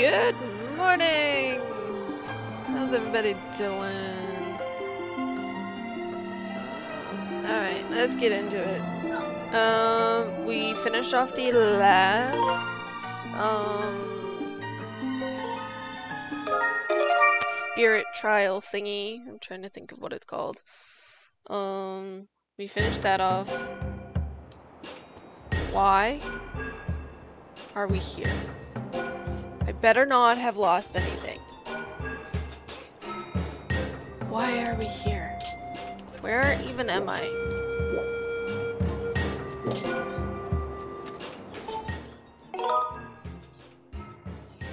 Good morning! How's everybody doing? Alright, let's get into it. Um, we finished off the last, um, spirit trial thingy. I'm trying to think of what it's called. Um, we finished that off. Why are we here? Better not have lost anything. Why are we here? Where even am I?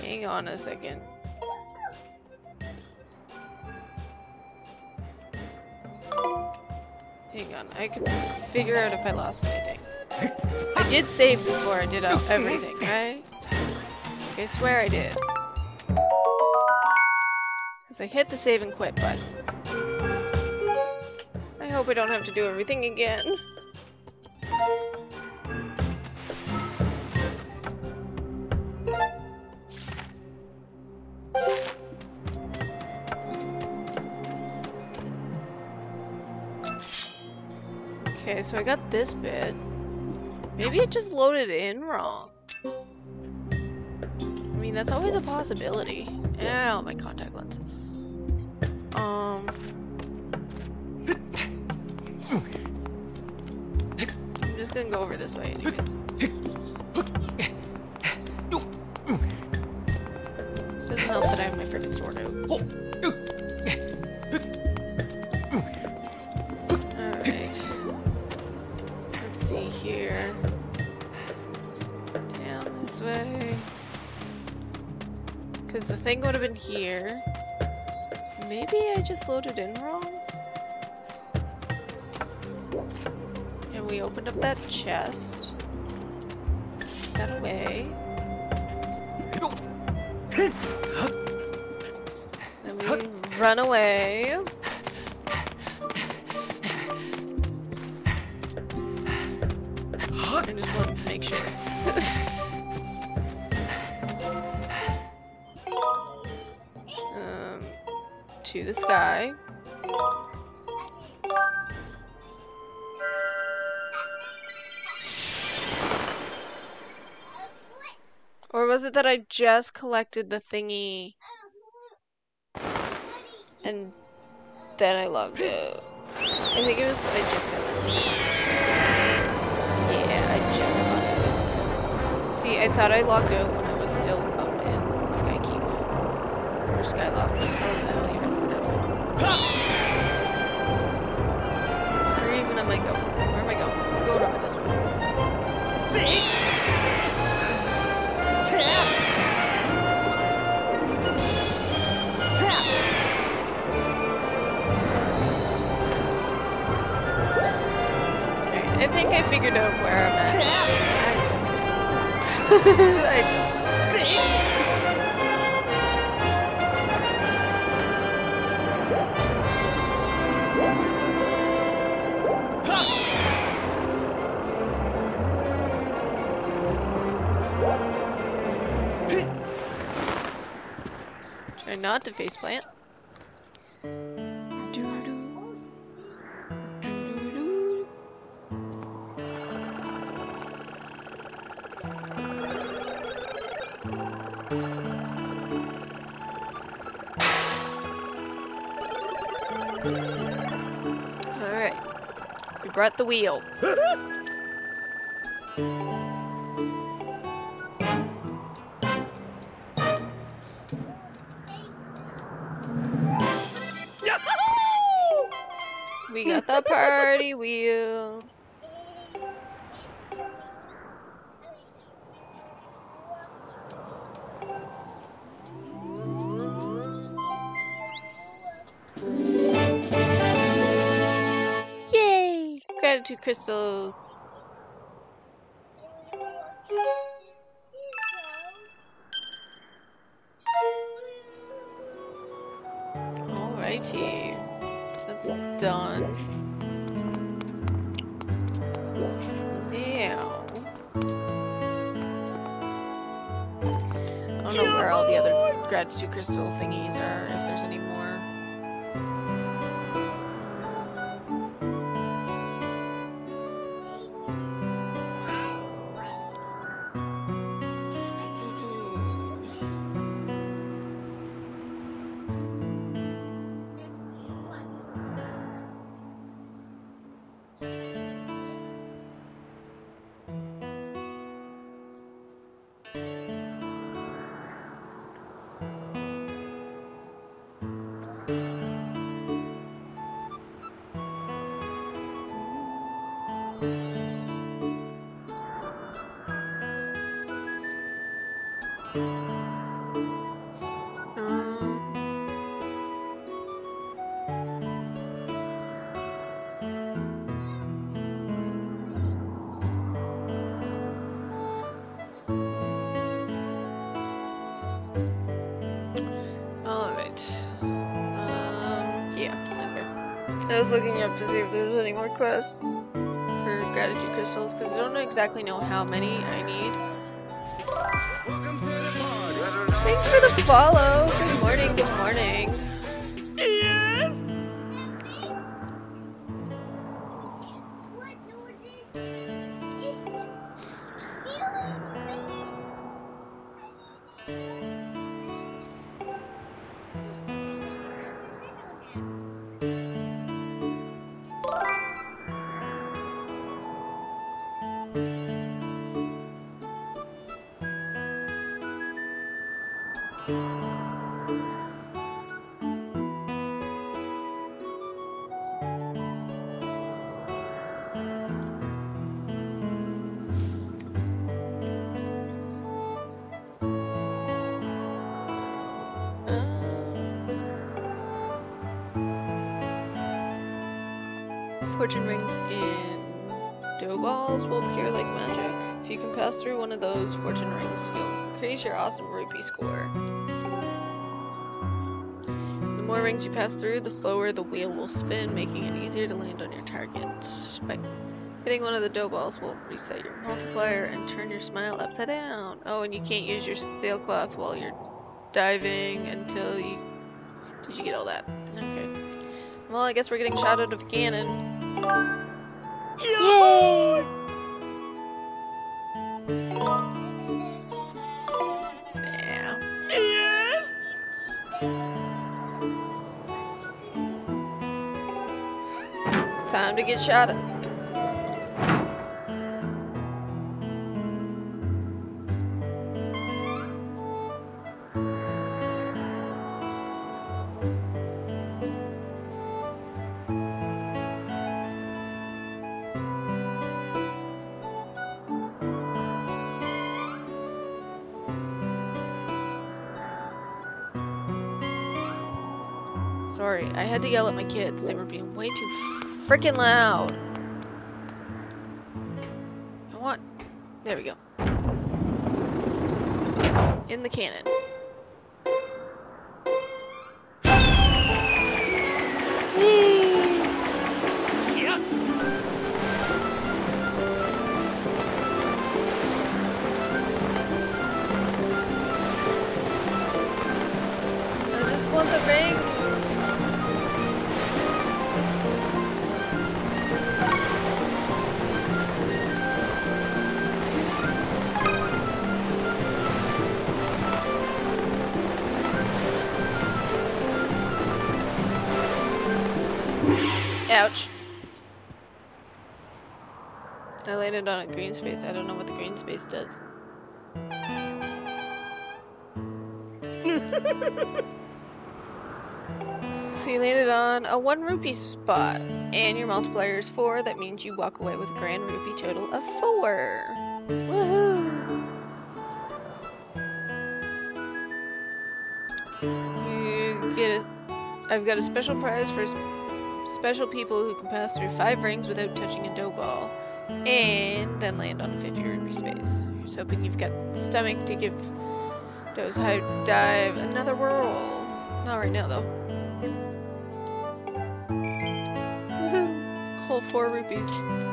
Hang on a second. Hang on, I can figure out if I lost anything. I did save before I did everything? I swear I did. Because I hit the save and quit button. I hope I don't have to do everything again. Okay, so I got this bit. Maybe it just loaded in wrong. That's always a possibility. Ow, my contact lens. Um. I'm just gonna go over this way anyways. Just loaded in wrong? And we opened up that chest. Got away. Then we run away. That I just collected the thingy and then I logged out? I think it was I just got that. Yeah, I just got it. See, I thought I logged out when I was still up in Skykeep. Or Skyloft, however the hell you pronounce it. Where even am I going? Where am I going? I'm going over this way. Okay, I think I figured out where I'm at. I- Try not to faceplant. Alright. We brought the wheel. the party wheel. Yay! Gratitude crystals. Gratitude crystal thingies or if there's any to see if there's any more quests for gratitude crystals, because I don't know exactly know how many I need. Thanks for the follow. Pass through one of those fortune rings, you'll increase your awesome rupee score. The more rings you pass through, the slower the wheel will spin, making it easier to land on your target. By hitting one of the dough balls will reset your multiplier and turn your smile upside down. Oh, and you can't use your sailcloth while you're diving until you... Did you get all that? Okay. Well, I guess we're getting shot out of a cannon. Yay! Shot at. Sorry, I had to yell at my kids. They were being way too freaking loud. I landed on a green space. I don't know what the green space does. so you landed on a one rupee spot, and your multiplier is four. That means you walk away with a grand rupee total of four. Woohoo! You get a. I've got a special prize for special people who can pass through five rings without touching a dough ball, and then land on a 50 rupee space. Just hoping you've got the stomach to give those high dive another whirl. Not right now, though. Whole four rupees.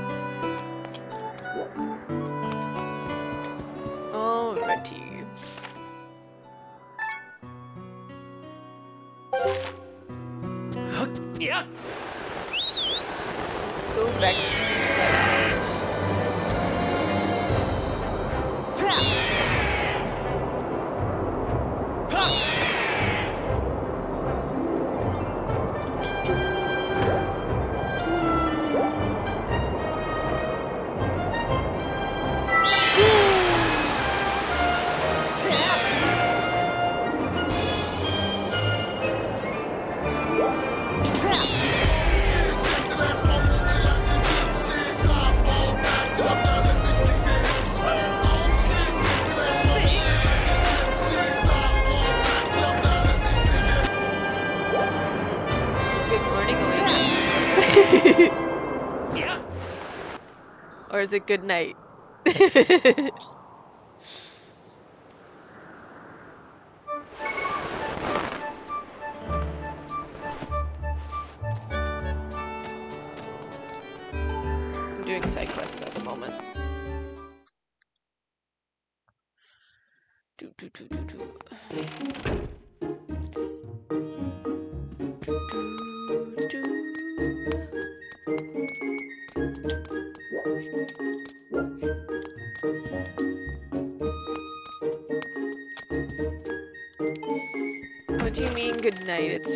It good night?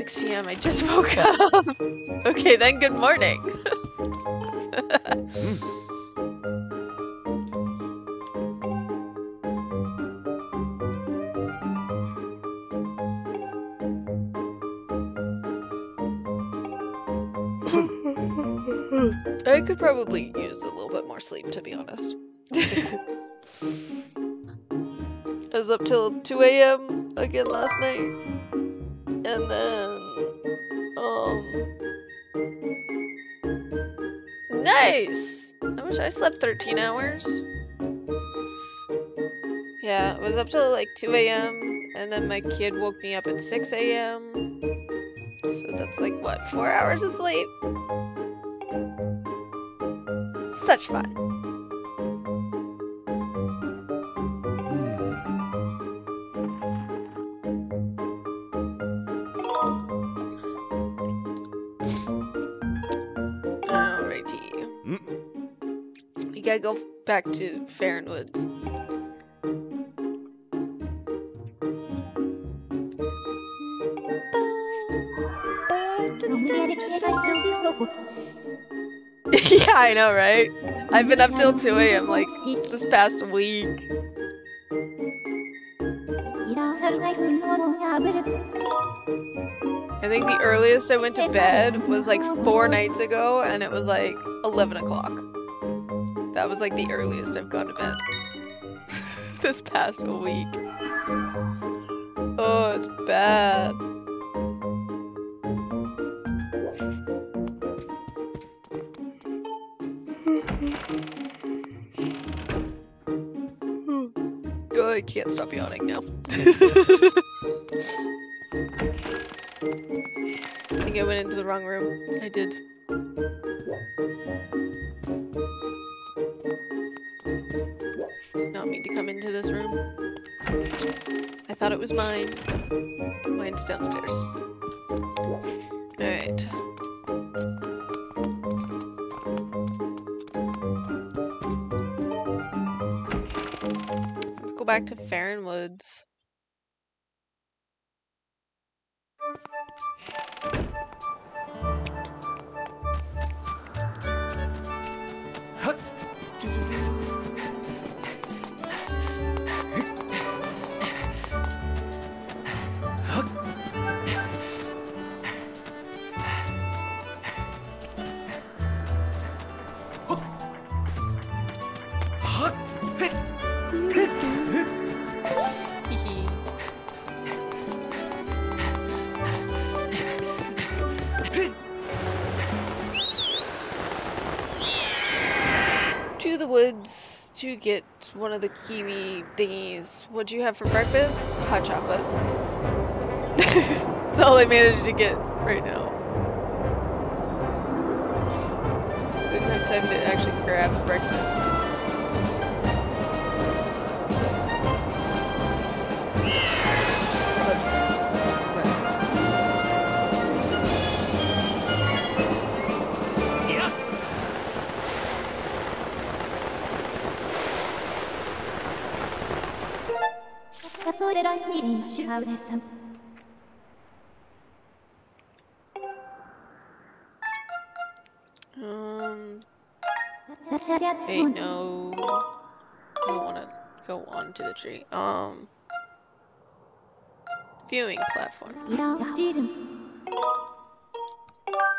6 p.m. I just woke up. okay, then good morning. I could probably use a little bit more sleep, to be honest. I was up till 2 a.m. again last night. Slept 13 hours. Yeah, it was up till like 2 a.m. And then my kid woke me up at 6 a.m. So that's like, what, four hours of sleep? Such fun. Back to Faron Woods. yeah, I know, right? I've been up till 2 a.m. like this past week. I think the earliest I went to bed was like four nights ago, and it was like 11 o'clock. That was like the earliest I've gone to bed this past week. Oh, it's bad. I can't stop yawning now. I think I went into the wrong room. I. Did mine, mine's downstairs. Alright. Let's go back to Faron Woods. To get one of the kiwi thingies. What'd you have for breakfast? Hot chocolate. That's all I managed to get right now. Um. Hey, no. I don't want to go onto the tree. Um. Viewing platform.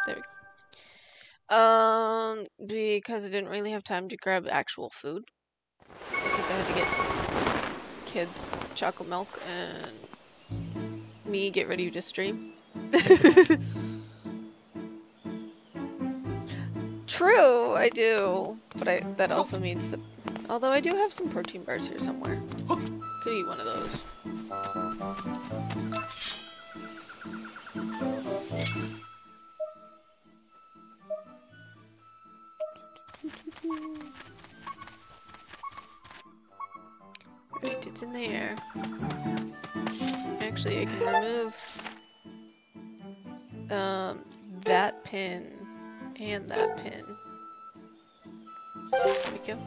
There we go. Um, because I didn't really have time to grab actual food. Because I had to get kids chocolate milk and me get ready to stream. True, I do. But I that oh. also means that although I do have some protein bars here somewhere. Could eat one of those. Right, it's in the air. Actually, I can remove um, that pin and that pin. There we go.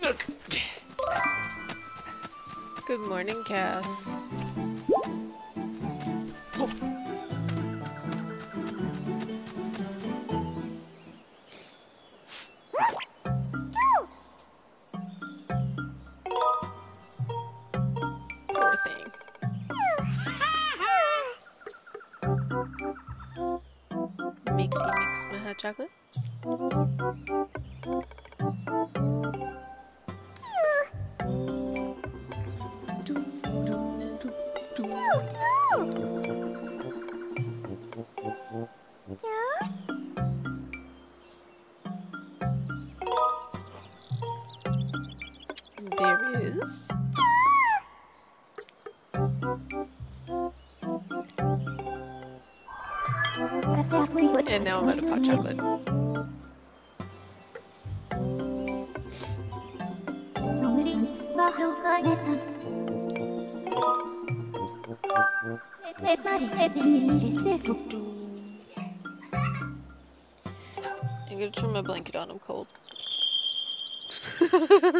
Good morning, Cass. Mix my hot chocolate. Doo, doo, doo, doo. There is. And now I'm of hot chocolate.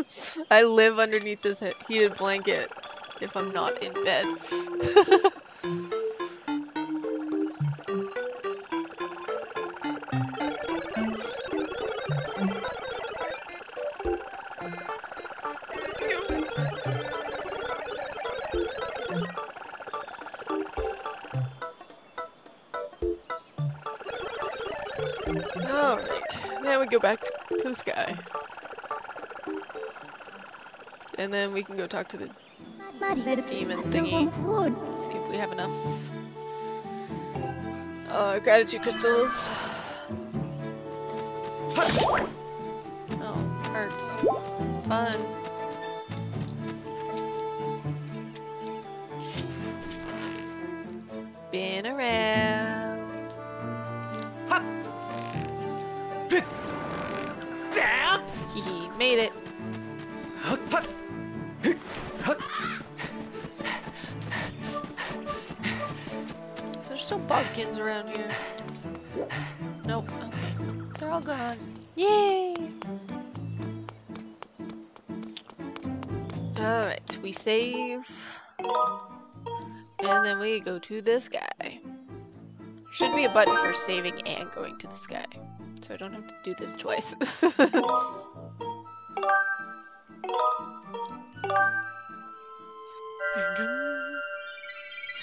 I live underneath this heated blanket if I'm not in bed. Alright, now we go back to the sky. And then we can go talk to the demon thingy. See if we have enough uh, gratitude crystals. Oh, hurts. Fun. Spin around. Hehe, made it. Pumpkins around here. Nope. Okay. They're all gone. Yay! Alright, we save. And then we go to this guy. Should be a button for saving and going to the sky. So I don't have to do this twice.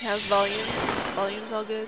How's volume? Volume's all good?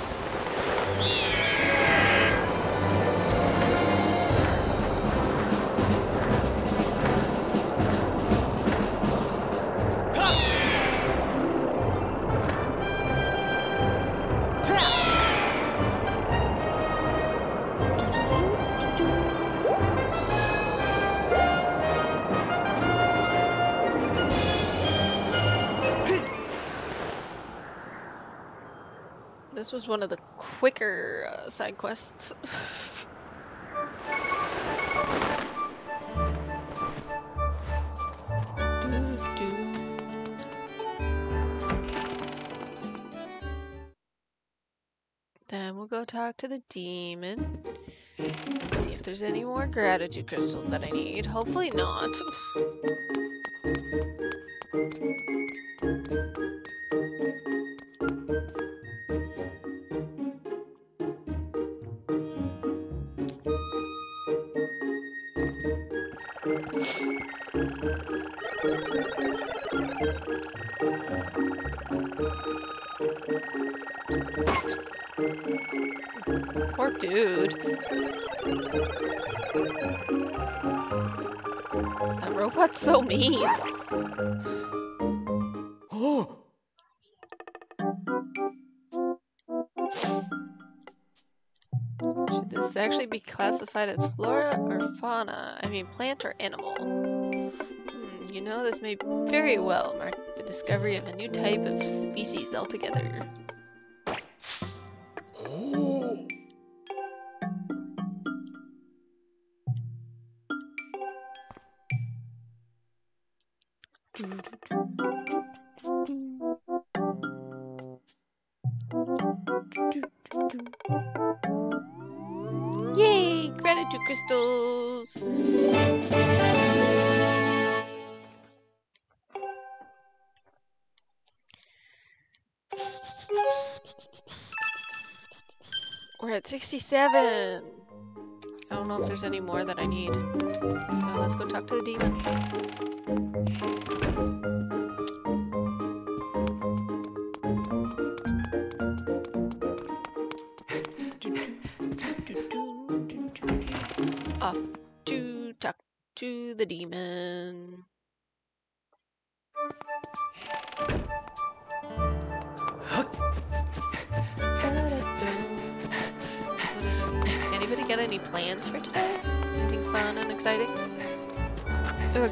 This was one of the quicker uh, side quests. Then we'll go talk to the demon. See if there's any more gratitude crystals that I need. Hopefully not. Poor dude. That robot's so mean. This actually be classified as flora or fauna? I mean, plant or animal? Hmm, you know, this may very well mark the discovery of a new type of species altogether. 67! I don't know if there's any more that I need. So let's go talk to the demon. Off to talk to the demon. Plans for today? Anything fun and exciting? Ugh.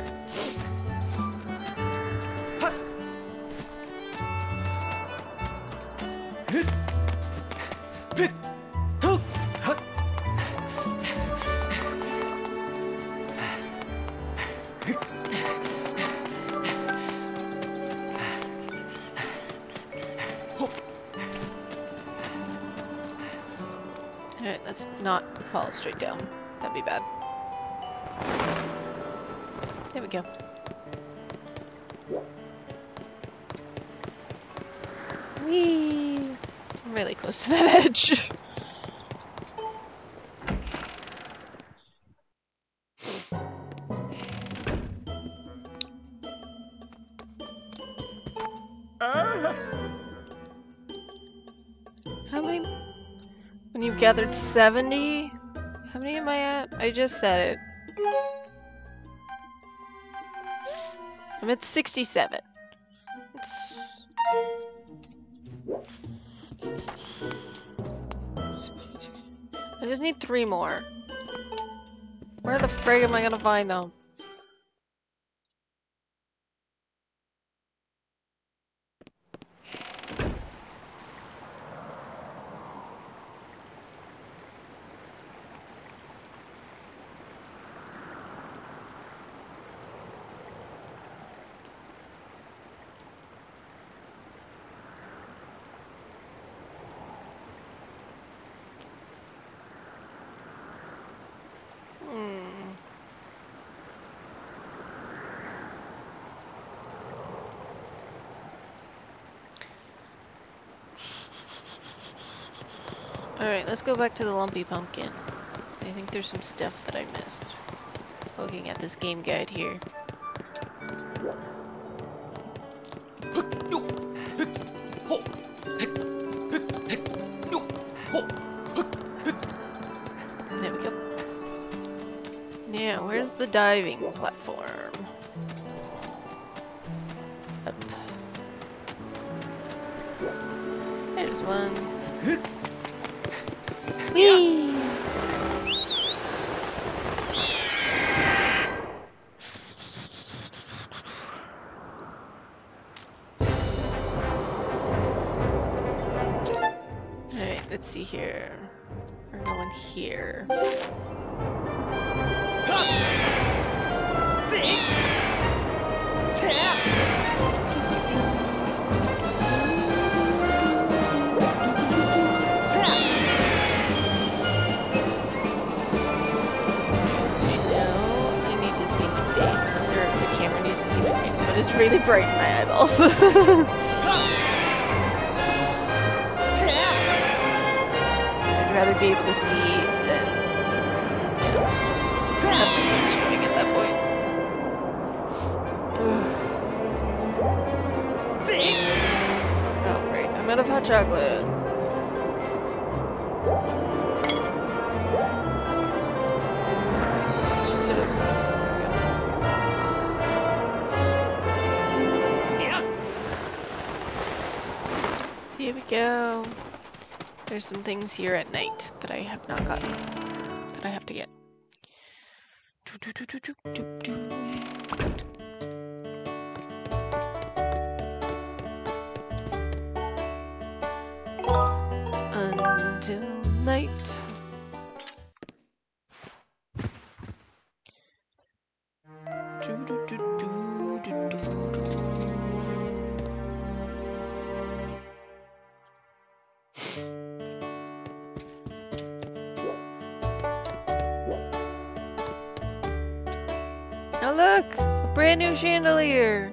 Alright, let's not fall straight down. Be bad. There we go. Whee! I'm really close to that edge. How many? When you've gathered 70? I? Just said it. I'm at 67. It's- I just need three more. Where the frig am I gonna find them? Let's go back to the Lumpy Pumpkin. I think there's some stuff that I missed. Looking at this game guide here. There we go. Now, where's the diving platform? Whee! Some things here at night that I have not gotten chandelier.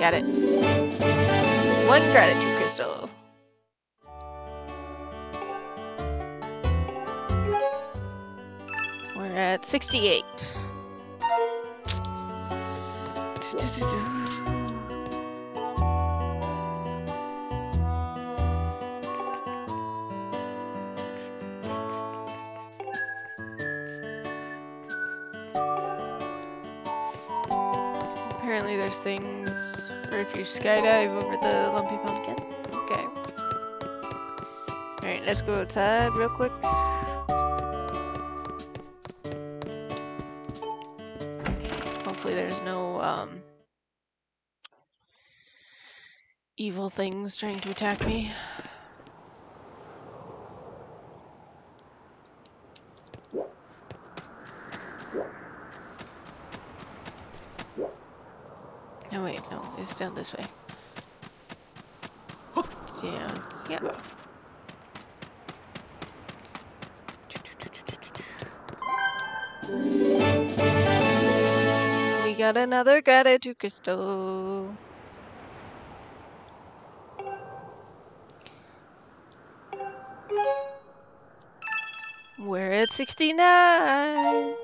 Got it. One gratitude crystal. Let's go outside real quick. Hopefully there's no um evil things trying to attack me. No, wait, no, it's down this way. Down, yeah. Got another gratitude crystal. We're at 69.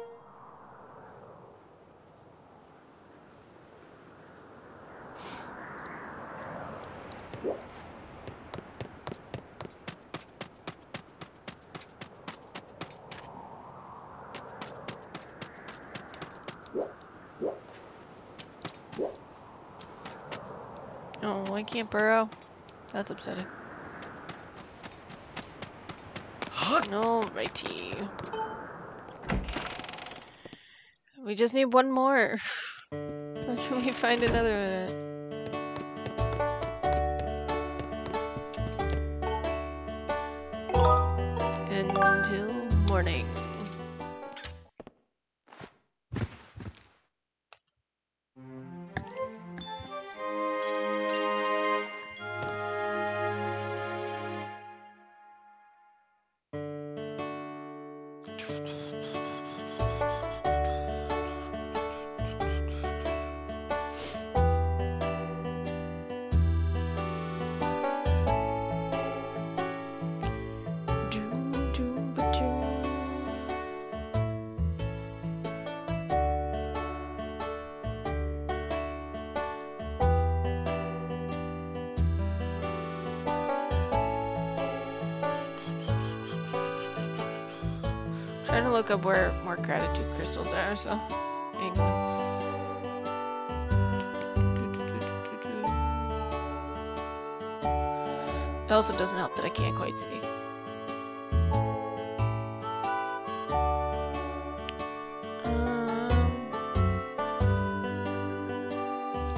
Oh, I can't burrow. That's upsetting. Alrighty. We just need one more. Where can we find another one? look up where more gratitude crystals are, so. It also doesn't help that I can't quite see. Um,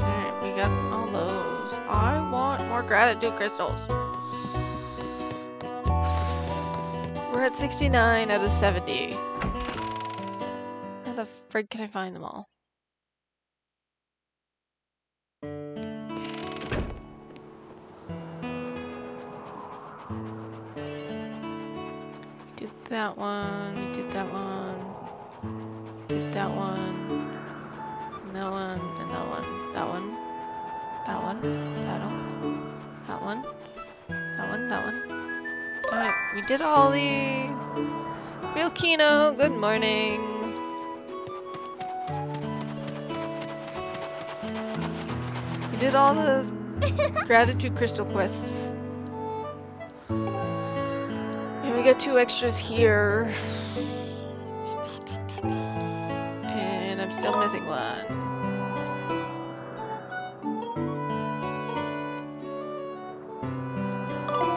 Alright, we got all those. I want more gratitude crystals. We're at 69 out of 70. Frig can I find them all? We did that one, we did that one, did that one, and that one, and that one, that one, that one, that one, that one, that one, that one. Alright, we did all the... Real Kino, good morning. All the gratitude crystal quests. And we got two extras here. And I'm still missing one.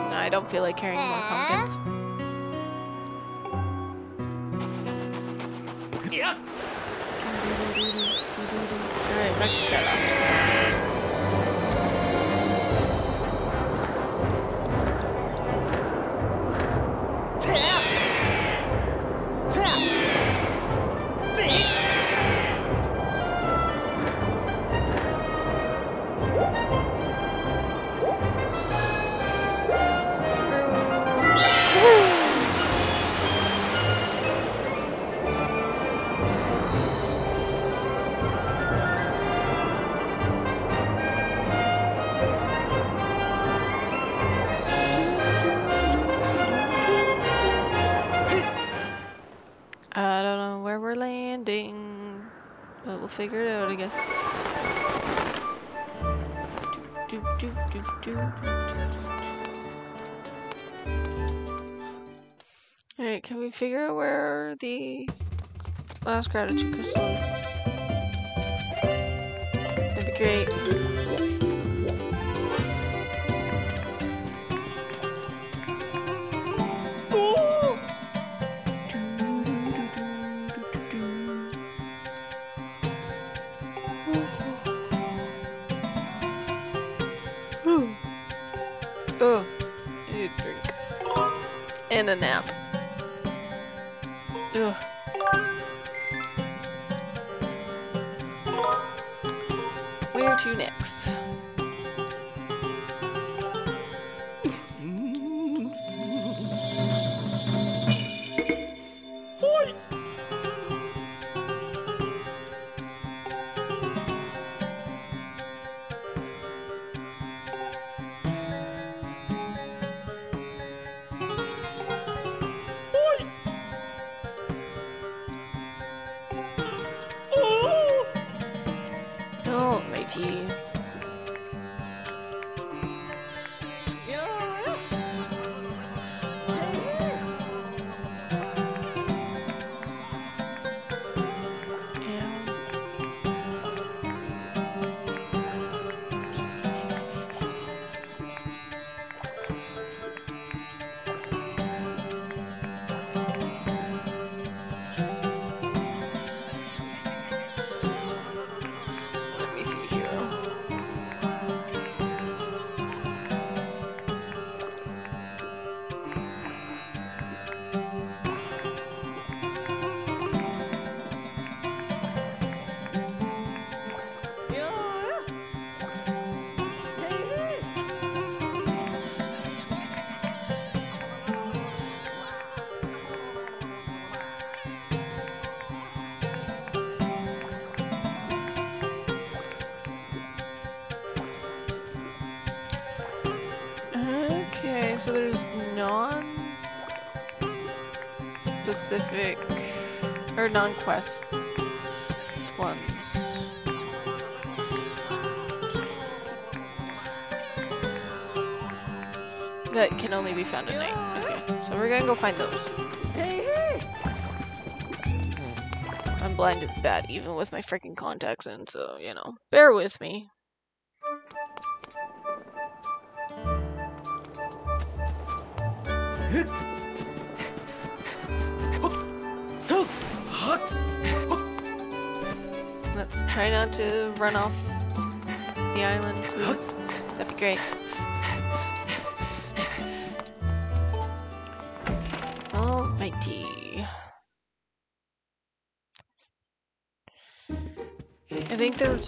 No, I don't feel like carrying more pumpkins. Yeah. Alright, back to Stella. Figure out where the last gratitude crystal is? That'd be great. Or non quest ones. That can only be found at night. Okay, so we're gonna go find those. Hey, hey. I'm blind as bat, even with my freaking contacts in, so, you know, bear with me.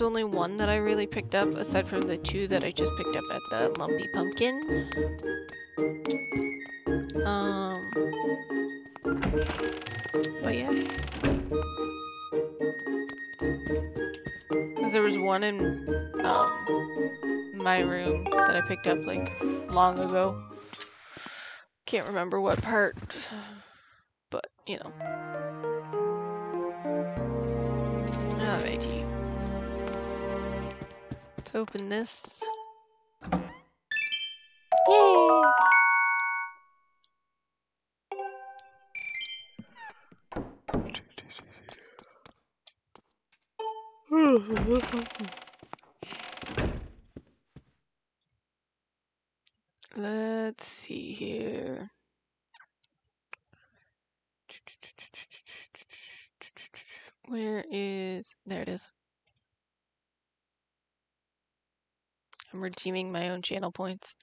Only one that I really picked up, aside from the two that I just picked up at the Lumpy Pumpkin. Um, but yeah. 'Cause there was one in um, my room that I picked up like long ago. Can't remember what part, but you know. Alrighty. Open this. Yay! Let's see here. Where is... There it is. I'm redeeming my own channel points.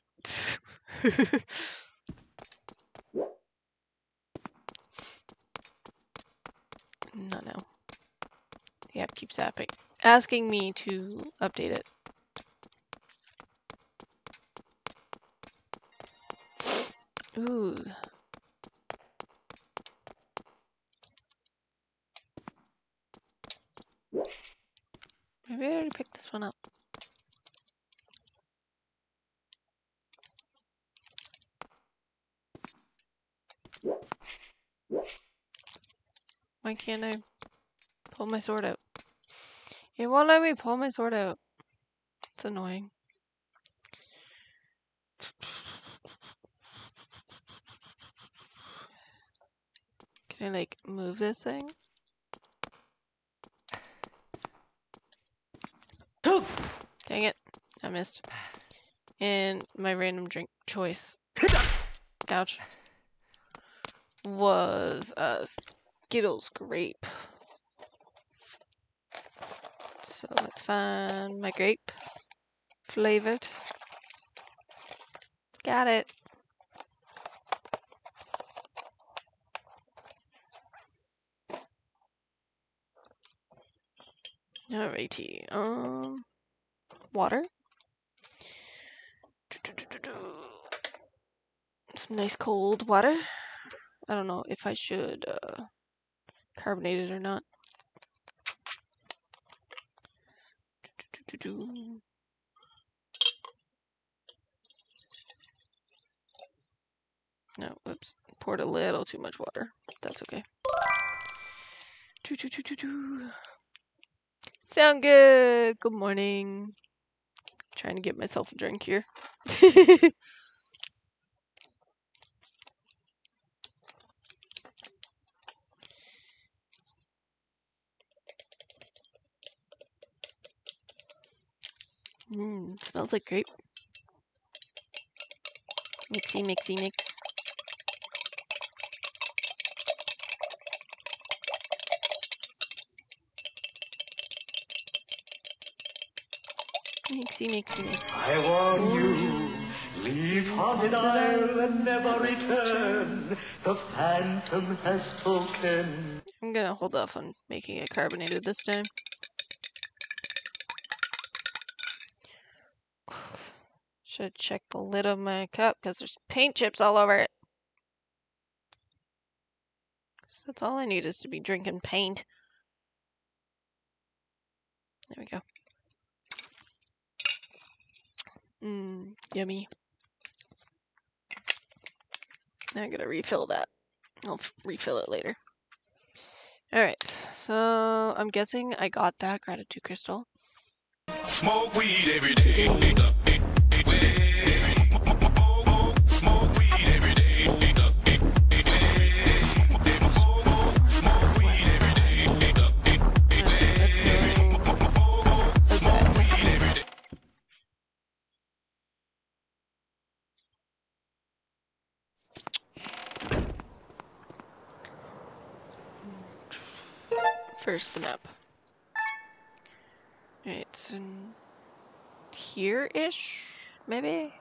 Not now. The app keeps apping, asking me to update it. Ooh. Maybe I already picked this one up. Why can't I pull my sword out? It won't let me pull my sword out. It's annoying. Can I like move this thing? Dang it. I missed. And my random drink choice. Ouch. Was a Skittles grape. So let's find my grape. Flavored. Got it. Alrighty. Um, water. Some nice cold water. I don't know if I should uh, carbonate it or not. No, whoops. Poured a little too much water. That's okay. Sound good. Good morning. Trying to get myself a drink here. Mmm, smells like grape. Mixy, mixy, mix. Mixy, mixy, mix. I warn you, mm. leave Haunted Isle and never return. The Phantom has spoken. I'm gonna hold off on making it carbonated this time. Should check the lid of my cup because there's paint chips all over it. that's all I need is to be drinking paint. There we go. Mmm, yummy. Now I gotta refill that. I'll refill it later. Alright, so I'm guessing I got that gratitude crystal. Smoke weed every day. First, the map. It's in here-ish, maybe?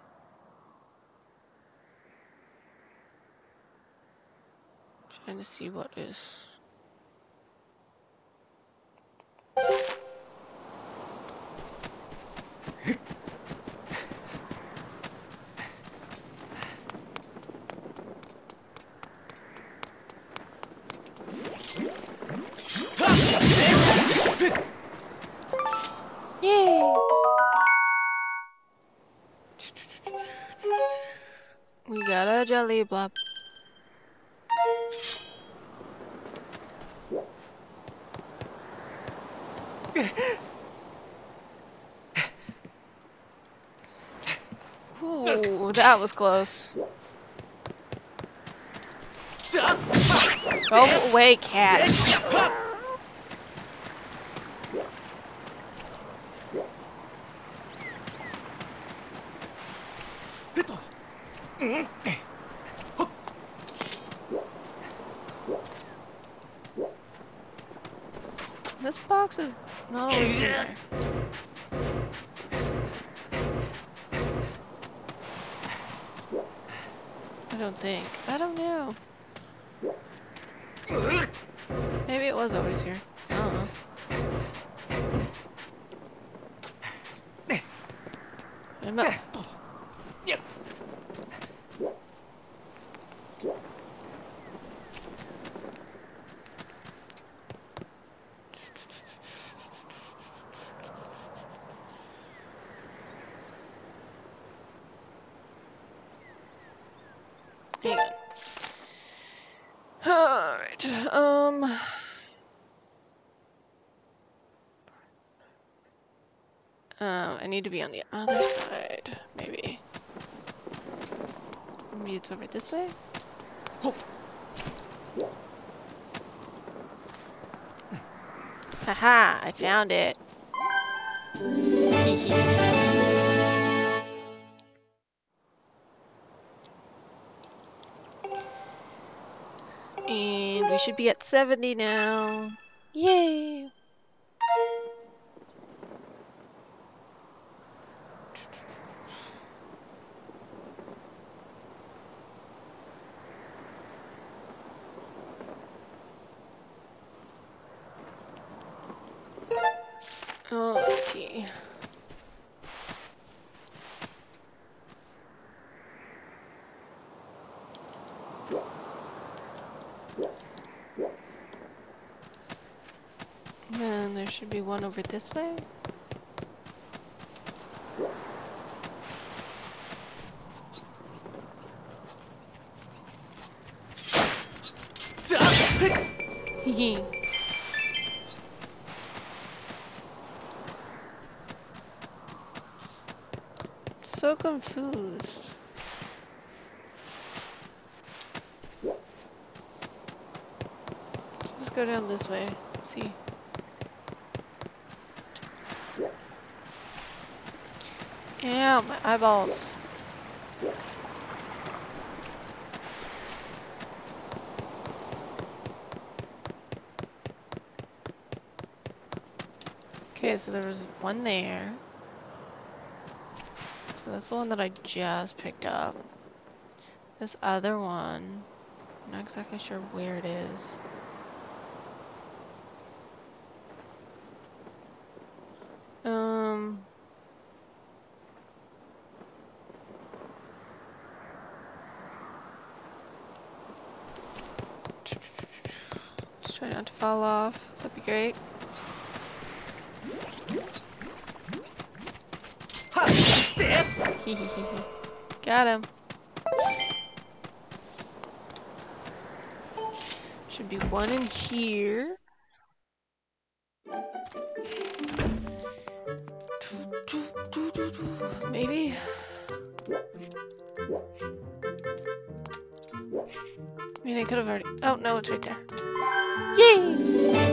Trying to see what is. Jelly blob. Ooh, that was close. Go oh, away, cat. This box is not always in there. I don't think. I don't know. Maybe it was always here. I don't know. I'm not. Hang on. Alright, um... Uh, I need to be on the other side, maybe. Maybe it's over this way? Oh. Haha, I found it. And we should be at 70 now. Yay! Okay. Then there should be one over this way. So confused. Let's go down this way. See. Ow, my eyeballs. Okay, so there was one there. So that's the one that I just picked up. This other one, I'm not exactly sure where it is. Um. Just try not to fall off. That'd be great. Got him. Should be one in here. Maybe. I mean, I could have already. Oh no, it's right there. Yay!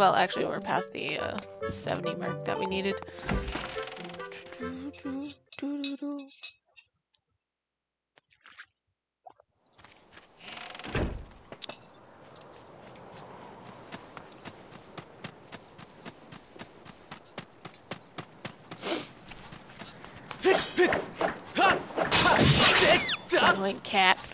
Well, actually, we're past the uh, 70 mark that we needed. Annoying cat.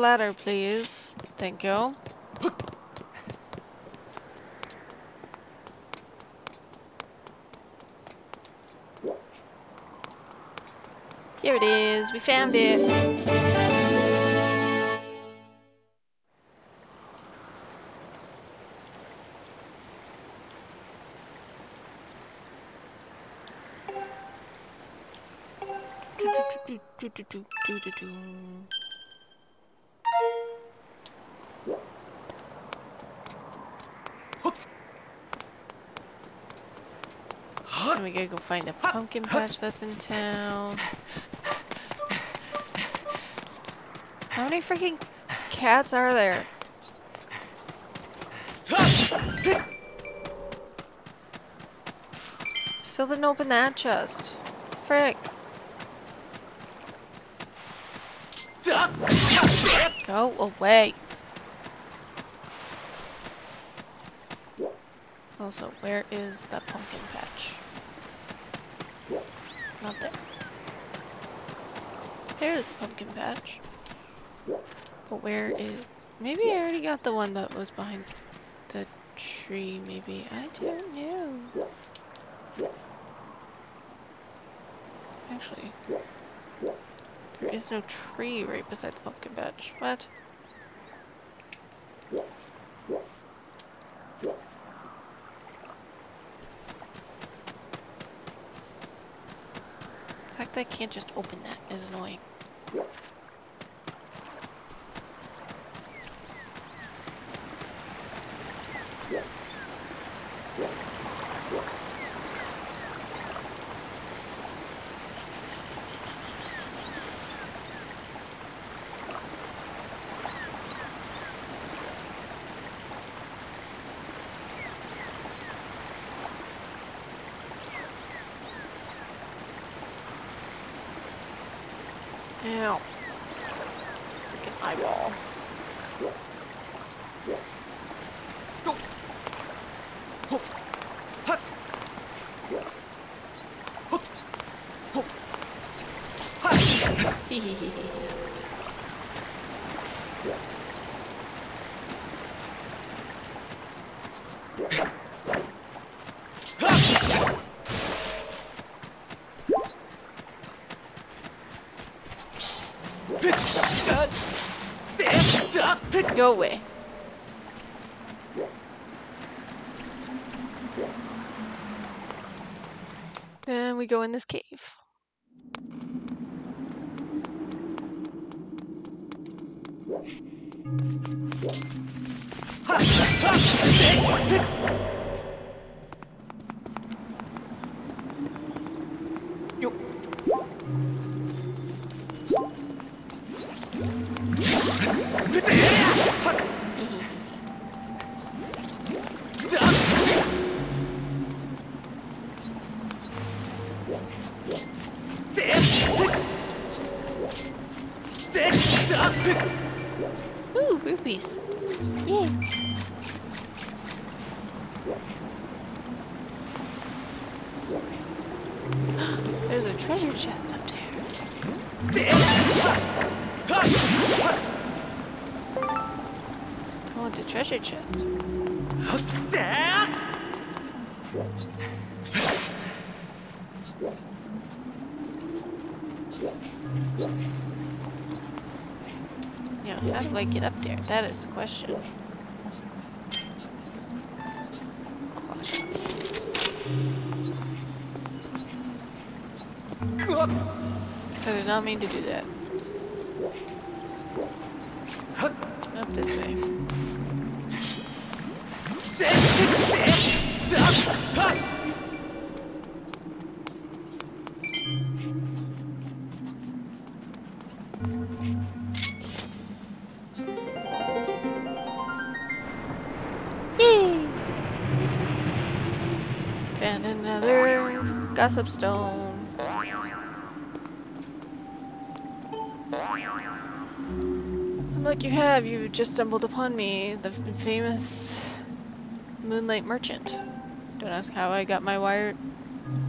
Ladder, please. Thank you. Here it is. We found it. And we gotta go find the pumpkin patch that's in town. How many freaking cats are there? Still didn't open that chest. Frick. Go away. Also, where is the pumpkin patch? Not there. There's the pumpkin patch. But where is... Maybe I already got the one that was behind the tree, maybe. I don't know. Actually, there is no tree right beside the pumpkin patch. What? The fact that I can't just open that is annoying. Ow. Freaking eyeball. Go away. Then we go in this cave. How do I get up there? That is the question. I did not mean to do that. Gossip stone. Look, you have. You just stumbled upon me, the famous Moonlight Merchant. Don't ask how I got my wire.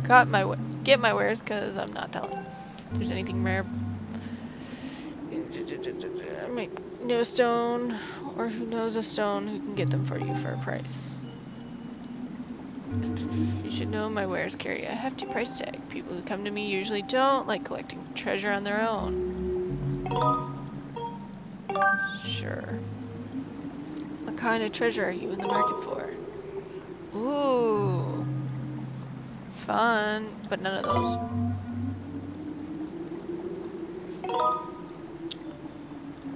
Got my get my wares, cause I'm not telling. If there's anything rare, I might know a stone, or who knows a stone who can get them for you for a price. You should know my wares carry a hefty price tag. People who come to me usually don't like collecting treasure on their own. Sure. What kind of treasure are you in the market for? Ooh. Fun, but none of those.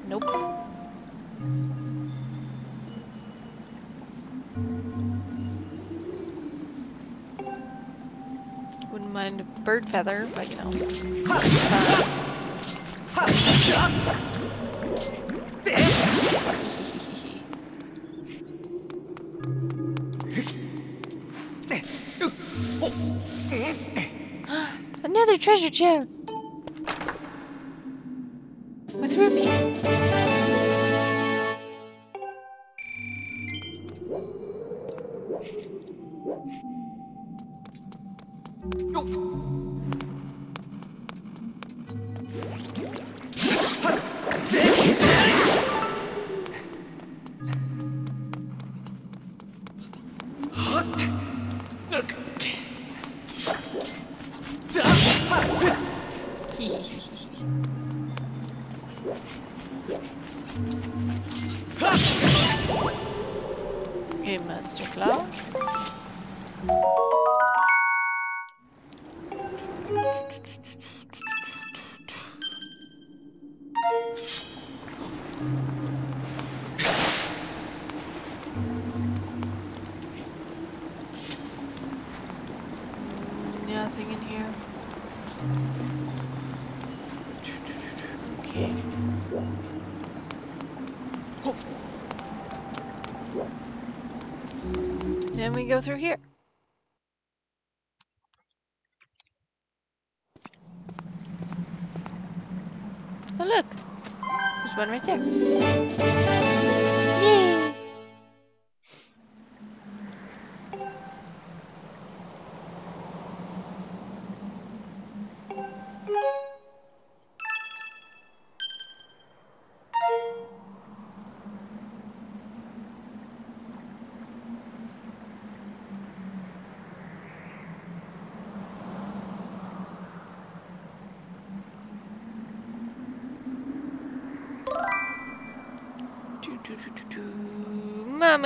Nope. Mind bird feather, but you know. Another treasure chest! With rupees.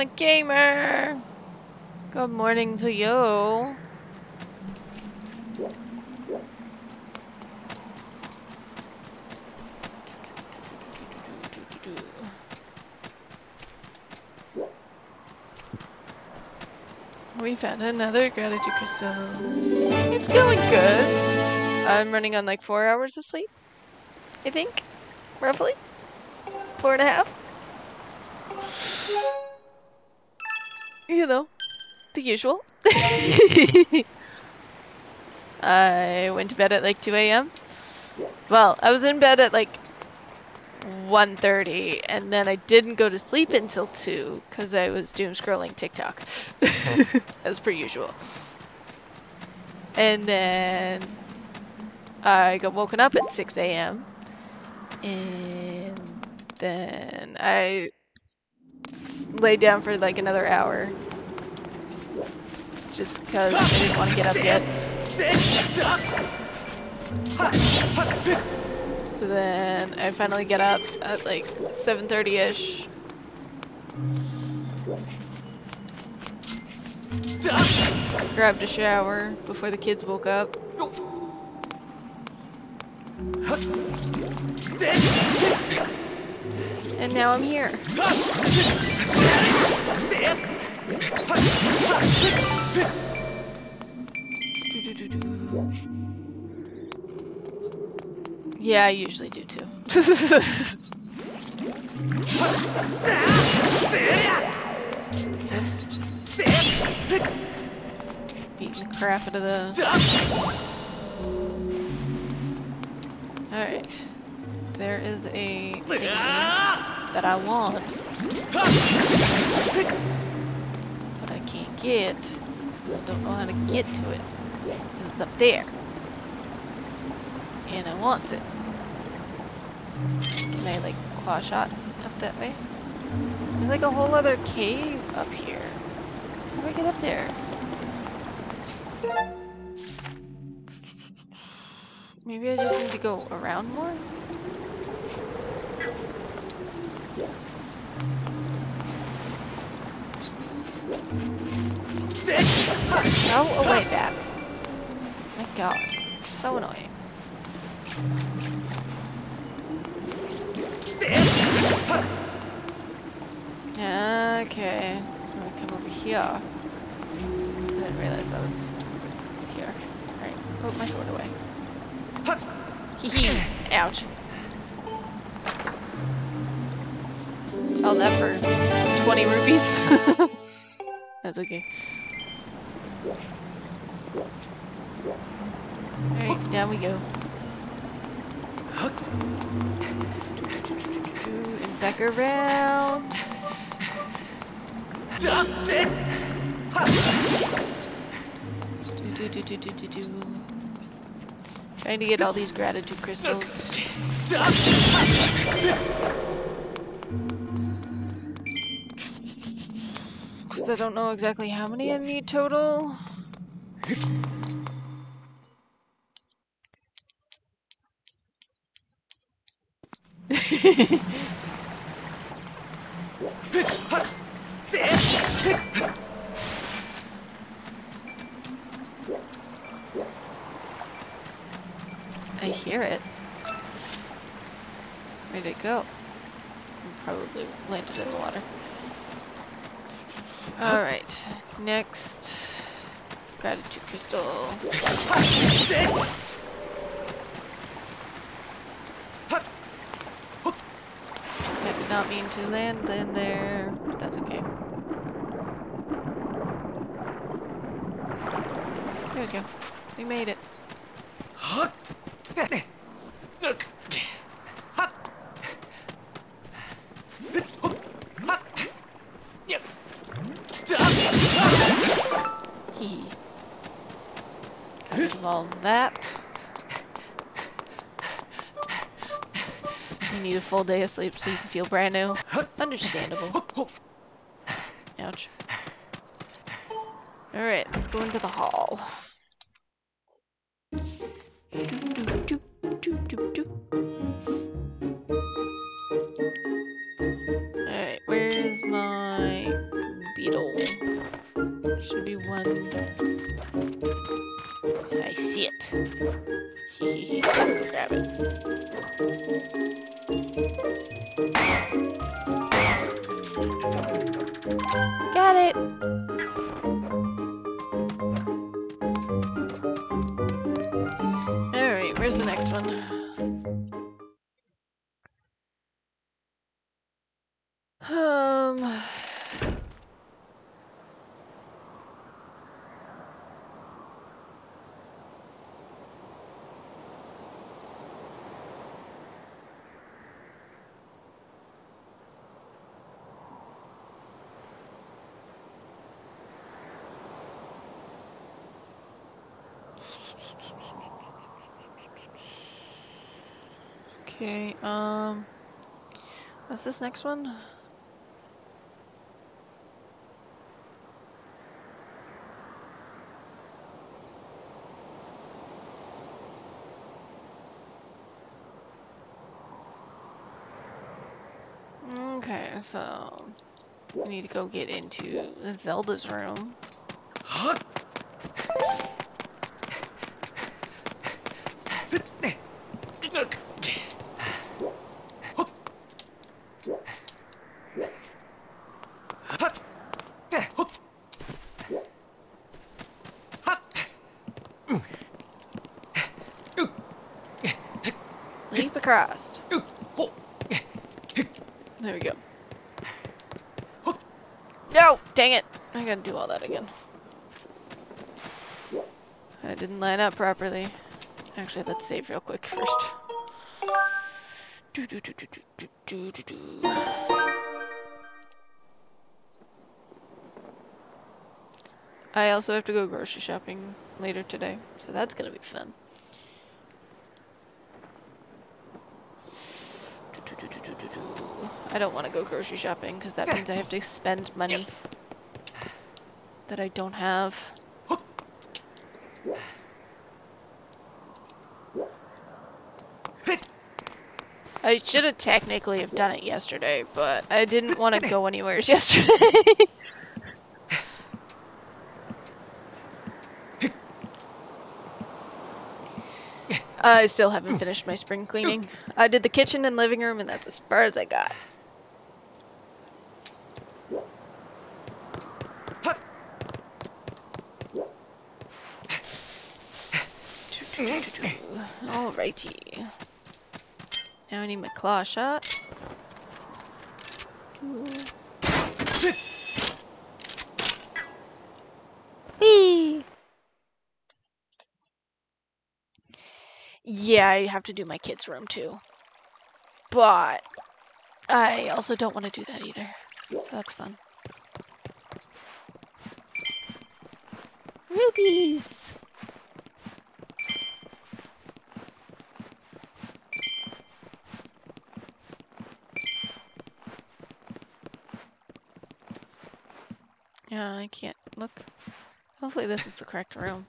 Mama Gamer! Good morning to you. We found another gratitude crystal. It's going good. I'm running on like four hours of sleep. I think, roughly. Four and a half. You know, the usual. I went to bed at like 2 a.m. Well, I was in bed at like 1.30 and then I didn't go to sleep until 2 because I was doom scrolling TikTok. As per usual. And then I got woken up at 6 a.m. And then I laid down for like another hour. Just because I didn't want to get up yet. So then I finally get up at like 7.30ish. Grabbed a shower before the kids woke up. And now I'm here. Yeah, I usually do too. Beating the crap out of the. Alright. There is a. that I want. But I can't get. I don't know how to get to it. it's up there. And I want it. Can I like claw shot up that way? There's like a whole other cave up here. How do I get up there? Maybe I just need to go around more? Oh, oh, Go away, bats. My god, you're so annoying. Okay, so I'm gonna come over here. I didn't realize that was was here. Alright, put my sword away. Hee hee. Ouch. All that for 20 rupees. That's okay. Alright, down we go. And back around. Do, do, do, do, do, do. Trying to get all these gratitude crystals. I don't know exactly how many I need total. I hear it. Where'd it go? Probably landed in the water. Alright, next. Gratitude crystal. I did not mean to land in there, but that's okay. There we go. We made it. Hee. All that. You need a full day of sleep so you can feel brand new. Understandable. Ouch. Alright, let's go into the hall. Alright, where's my beetle? Should be one. I see it. Let's go grab it. Got it! Okay, um. What's this next one? Okay, so we need to go get into Zelda's room. Actually, let's save real quick first. Do, do, do, do, do, do, do, do. I also have to go grocery shopping later today, so that's gonna be fun. I don't want to go grocery shopping because that means I have to spend money that I don't have. I should have technically have done it yesterday, but I didn't want to go anywhere yesterday. I still haven't finished my spring cleaning. I did the kitchen and living room, and that's as far as I got. Alrighty. Now I need my claw shot. Whee! Yeah, I have to do my kids' room too. But I also don't want to do that either. So that's fun. Rubies! Yeah, I can't look. Hopefully this is the correct room.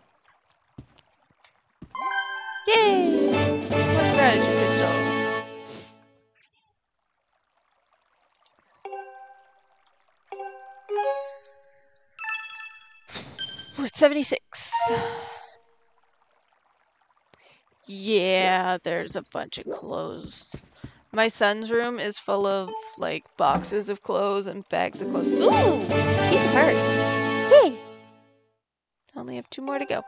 Yay! One gratitude crystal. We're at 76. Yeah, there's a bunch of clothes. My son's room is full of like boxes of clothes and bags of clothes. Ooh, piece of heart. Hey! Only have two more to go.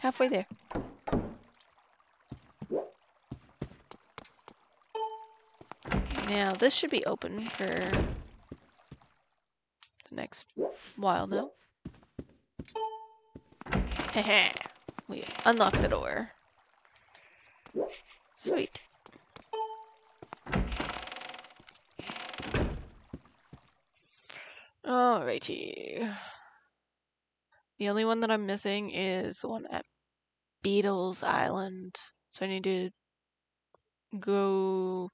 Halfway there. Now this should be open for the next while now. Heh we unlock the door. Sweet. Alrighty. The only one that I'm missing is the one at Beedle's Island. So I need to go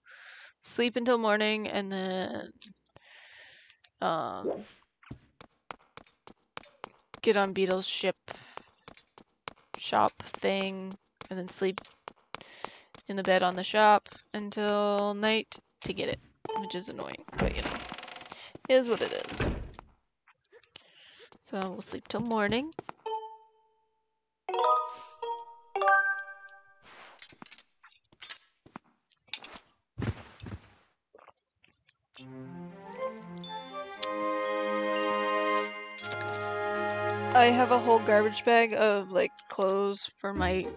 sleep until morning and then um get on Beedle's ship shop thing and then sleep in the bed on the shop until night to get it, which is annoying, but you know, is what it is. So we'll sleep till morning. I have a whole garbage bag of like clothes for my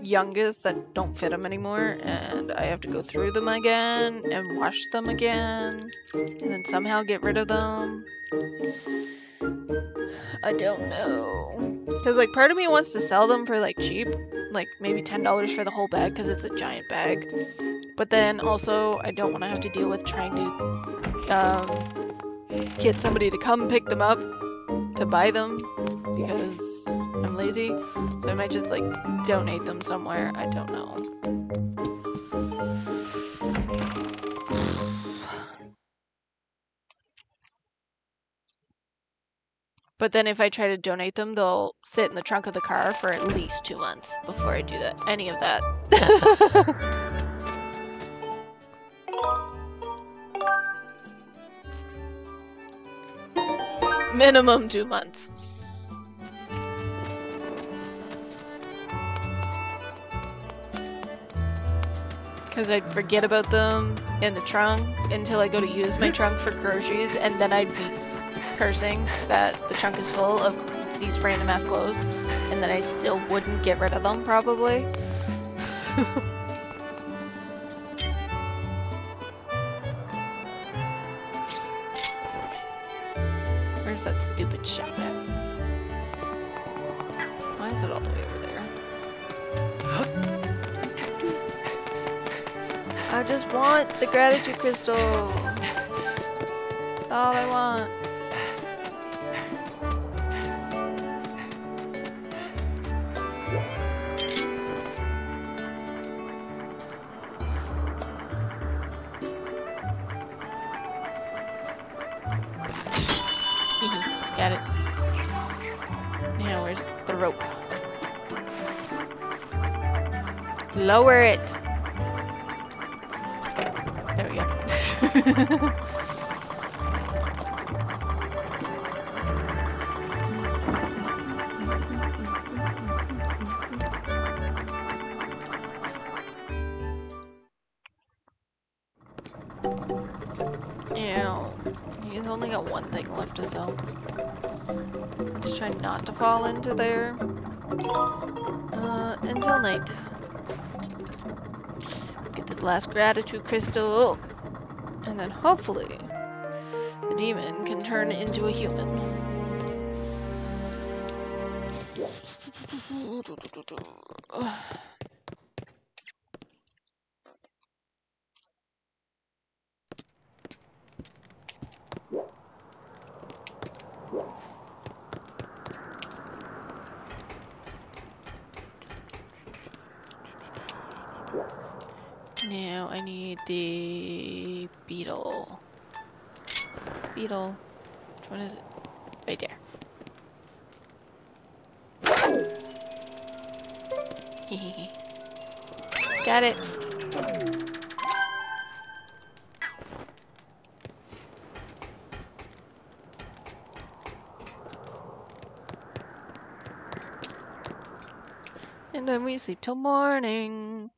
youngest that don't fit him anymore, and I have to go through them again and wash them again, and then somehow get rid of them. I don't know. Because, like, part of me wants to sell them for, like, cheap. Like, maybe $10 for the whole bag because it's a giant bag. But then also, I don't want to have to deal with trying to um, get somebody to come pick them up to buy them because I'm lazy. So I might just, like, donate them somewhere. I don't know. But then if I try to donate them, they'll sit in the trunk of the car for at least two months before I do that. Any of that. Minimum two months. Because I'd forget about them in the trunk until I go to use my trunk for groceries, and then I'd be cursing that the trunk is full of these random ass clothes, and then I still wouldn't get rid of them, probably. Where's that stupid shop at? Why is it all the way over there? I just want the gratitude crystal. That's all I want. Lower it. This last gratitude crystal. And then hopefully the demon can turn into a human. Now I need the beetle. Beetle. Which one is it? Right there. Got it. And then we sleep till morning.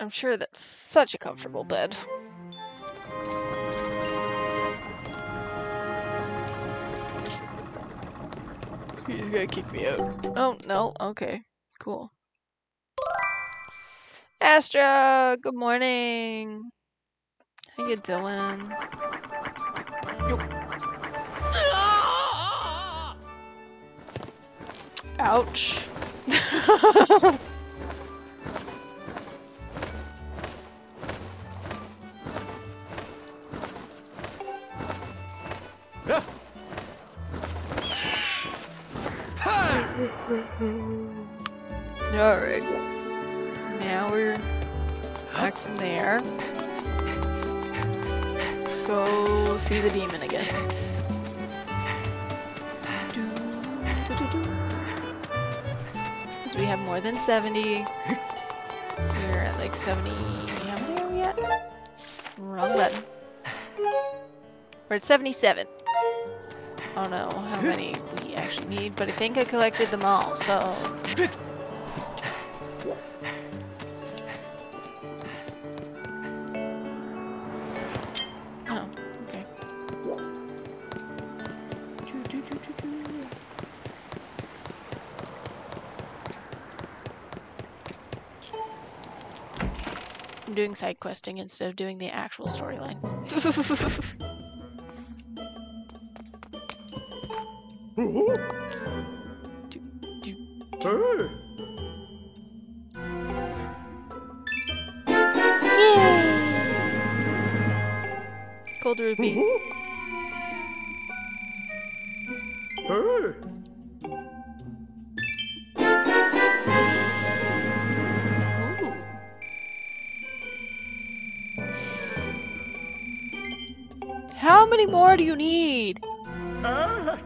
I'm sure that's such a comfortable bed. He's gonna kick me out. Oh, no, okay, cool. Astra, good morning. How you doing? Ouch. see the demon again. Because we have more than 70. We're at like 70. How many are we at? Wrong button. We're at 77. I don't know how many we actually need, but I think I collected them all, so. Doing side questing instead of doing the actual storyline. Hey. Cold rupee. Hey. Do you need? Ah.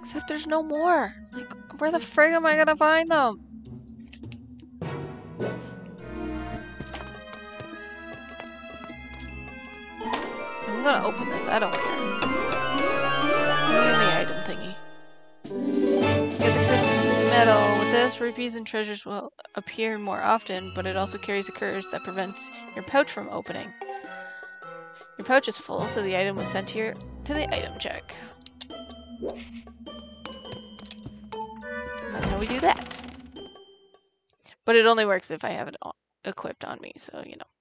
Except there's no more. Like, where the frig am I gonna find them? I'm gonna open this. I don't care. Give me the item thingy. Get the crystal metal. This, rupees and treasures will appear more often, but it also carries a curse that prevents your pouch from opening. Your pouch is full, so the item was sent here to the item check. That's how we do that. But it only works if I have it equipped on me, so you know.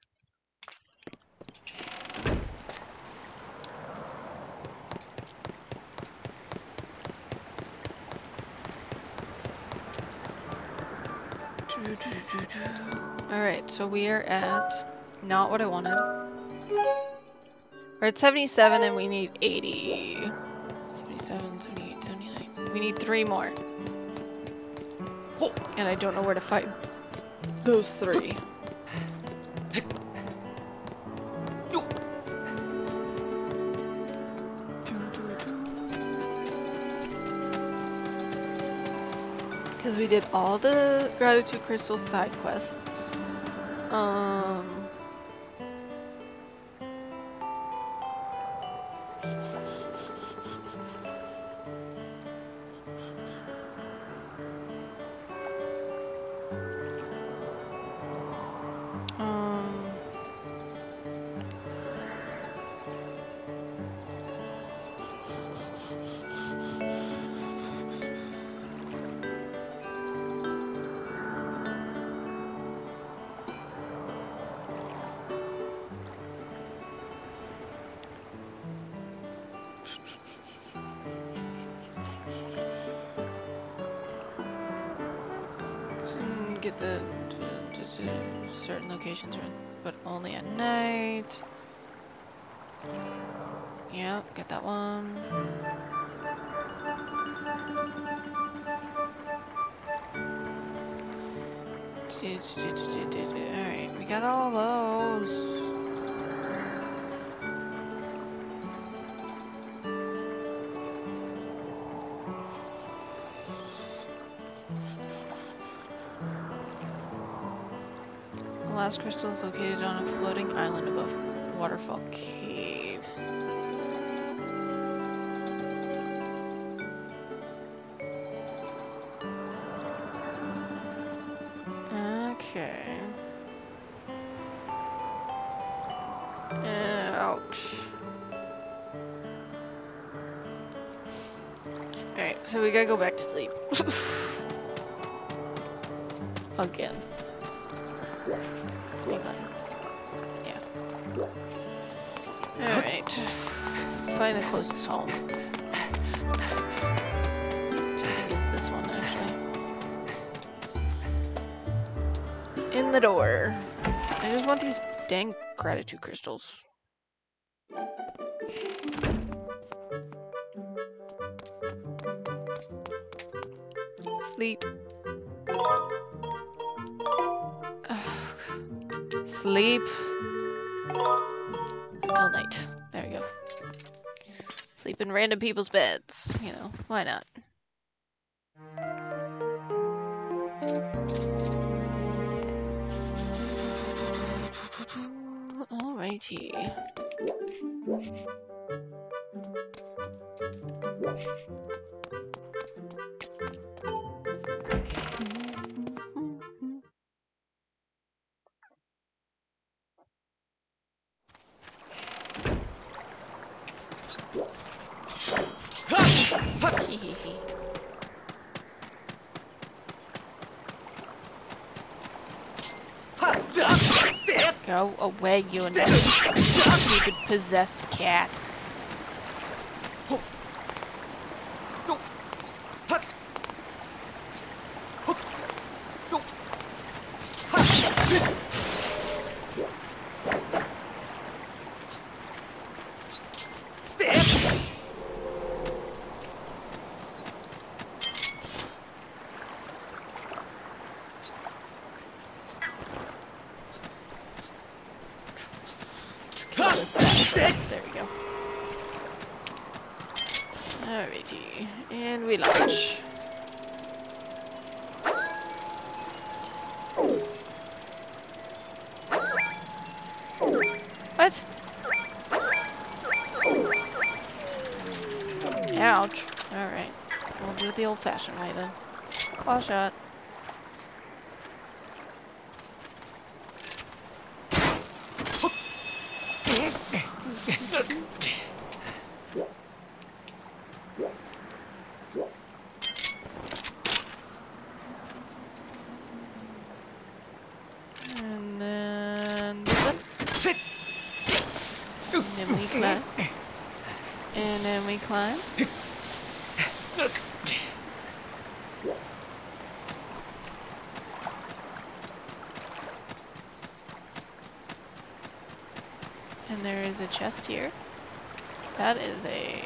Alright, so we are at not what I wanted. We're at 77 and we need 80. 77, 78, 79. We need three more. And I don't know where to find those three. Because we did all the gratitude crystal side quests. Um. Last crystal is located on a floating island above Waterfall Cave. Okay. Uh, ouch. Alright, so we gotta go back to sleep. Again. Find the closest home. Which I think is this one, actually. In the door. I just want these dang gratitude crystals. In random people's beds. You know, why not? Alrighty. Away, you and stupid possessed cat. Kill this bastard. There we go. Alrighty, and we launch. What? Ouch. Alright. We'll do it the old fashioned way then. Claw shot. And then this one. And then we climb. And then we climb. And there is a chest here. That is a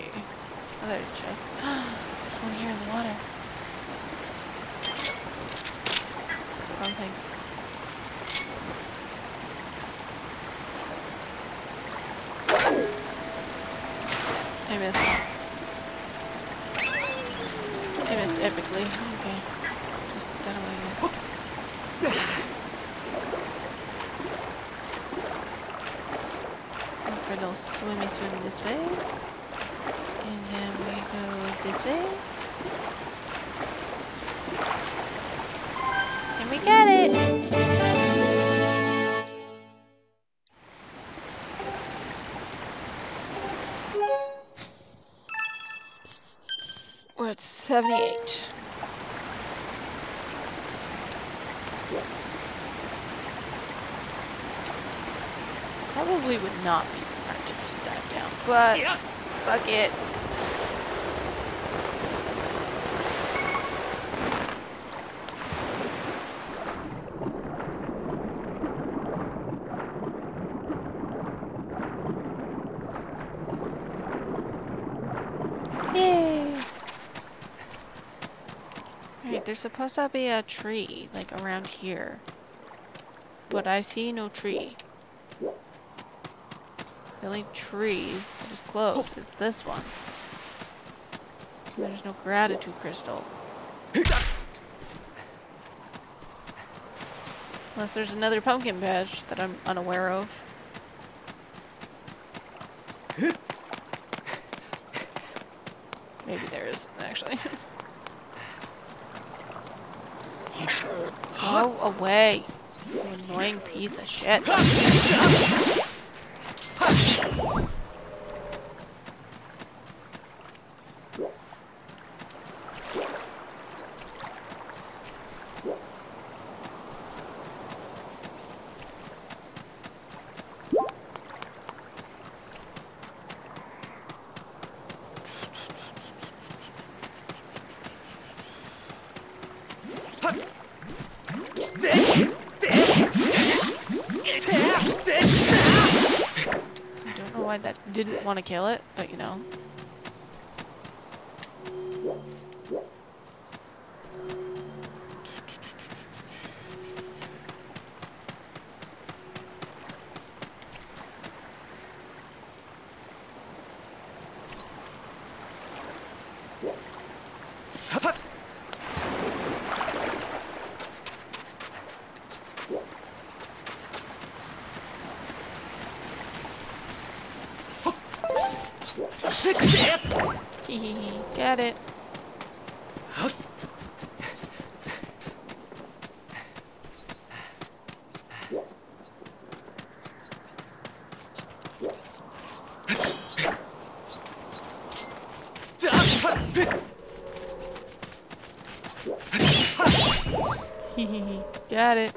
We're at 78. Probably would not be smart to just dive down, but fuck it. Yay! Alright, there's supposed to be a tree, like around here. But I see no tree. The only tree that is close is this one. There's no gratitude crystal. Unless there's another pumpkin patch that I'm unaware of. Maybe there is, actually. Go away, you annoying piece of shit. I don't know why that didn't want to kill it, but you know. Get it. Got it.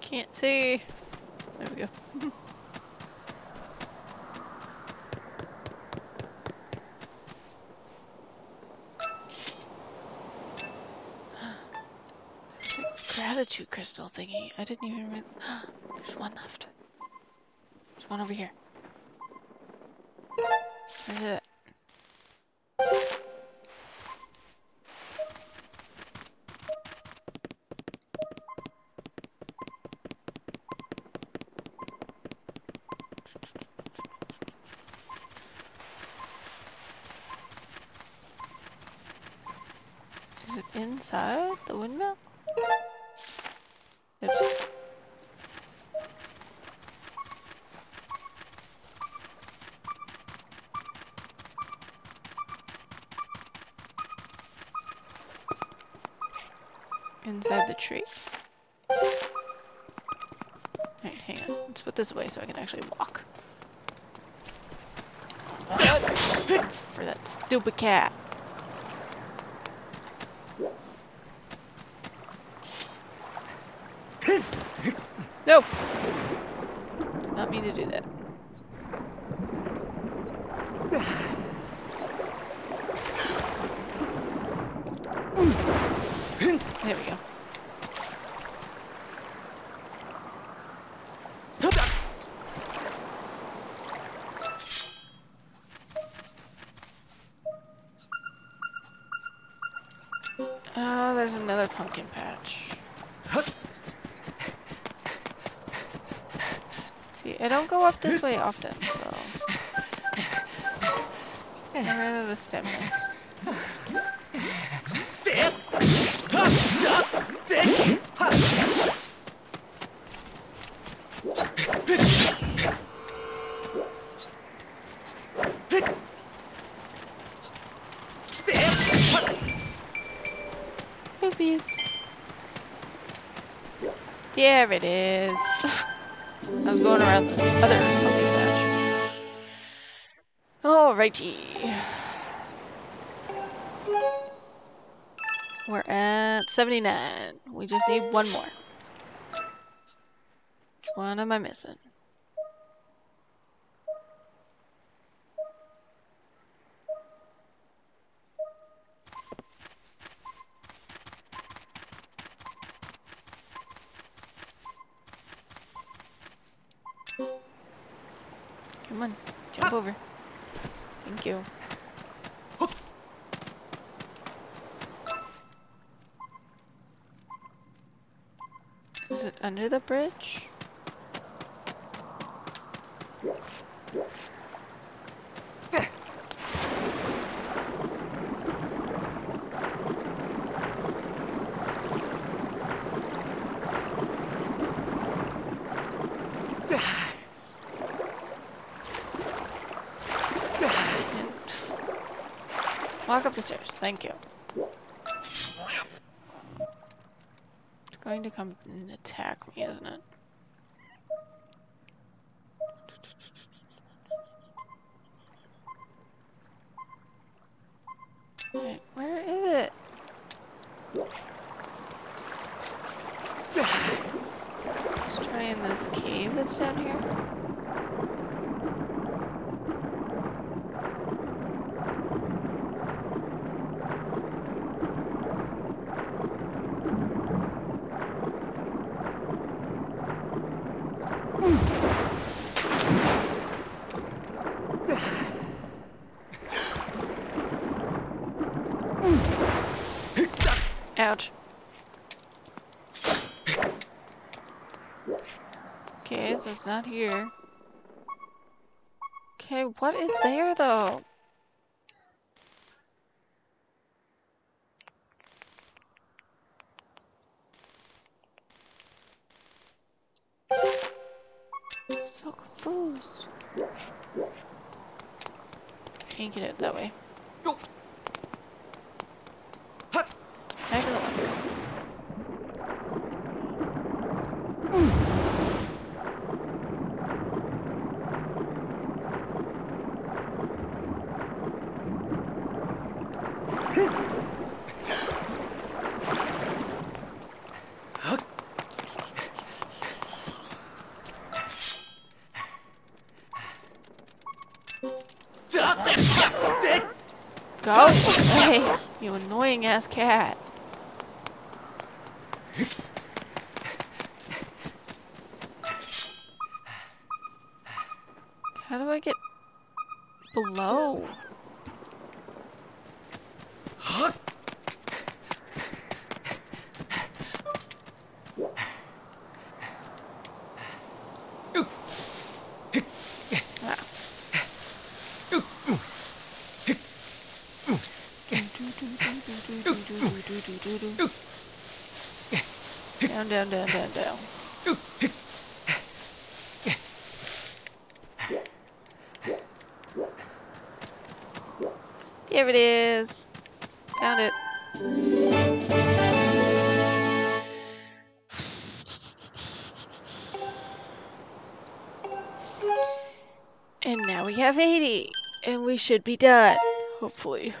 Can't see. There we go. Gratitude crystal thingy. I didn't even. Re- There's one left. There's one over here. Where's it? Is it inside the windmill? Tree. Alright, hang on. Let's put this away so I can actually walk. For that stupid cat. No! not mean to do that. There we go. Oh, there's another pumpkin patch. See, I don't go up this way often, so. I ran out of stamina. Alrighty. We're at 79. We just need one more. Which one am I missing? Come on, jump over. Thank you. Is it under the bridge? Walk up the stairs. Thank you. It's going to come isn't it? Wait, where is it? Let's try in this cave that's down here. Ouch. Okay, so it's not here. Okay, what is there though? So confused. Can't get it that way. Back of the line. Go away, you annoying ass cat. How do I get below? Ah. Down, down, down, down. Here it is. Found it. And now we have 80. And we should be done. Hopefully.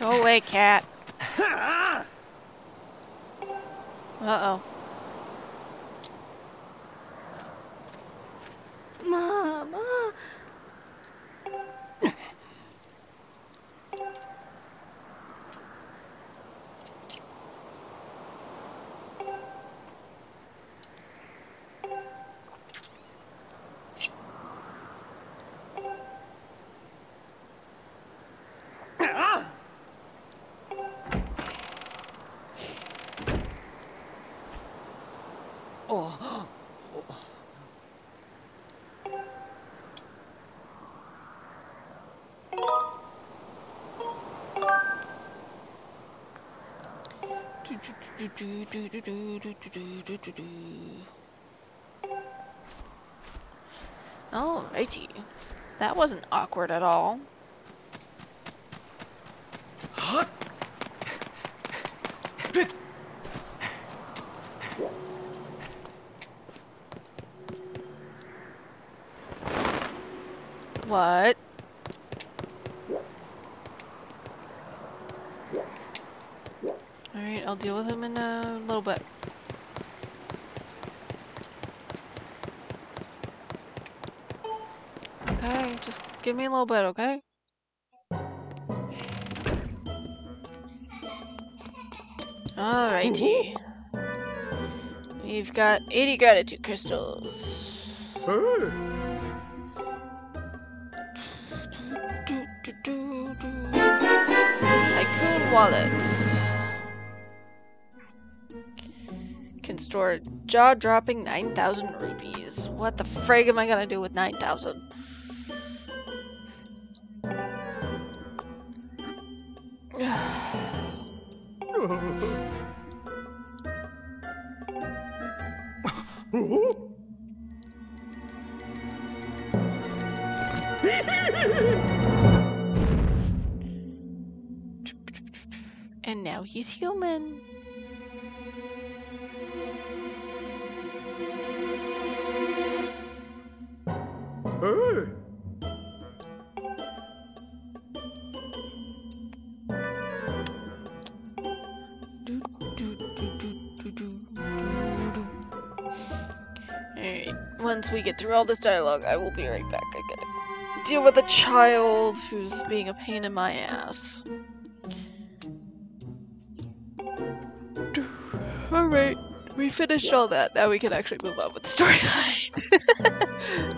Go away, cat. Alrighty. That wasn't awkward at all. What? Alright, I'll deal with him in a little bit. Okay, just give me a little bit, okay? Alrighty. We've got 80 gratitude crystals. Tycoon wallets. Can store jaw-dropping 9,000 rupees. What the frig am I gonna do with 9,000? He's human. Hey. Alright, once we get through all this dialogue, I will be right back. I gotta deal with a child who's being a pain in my ass. We finished all that. Now we can actually move on with the storyline.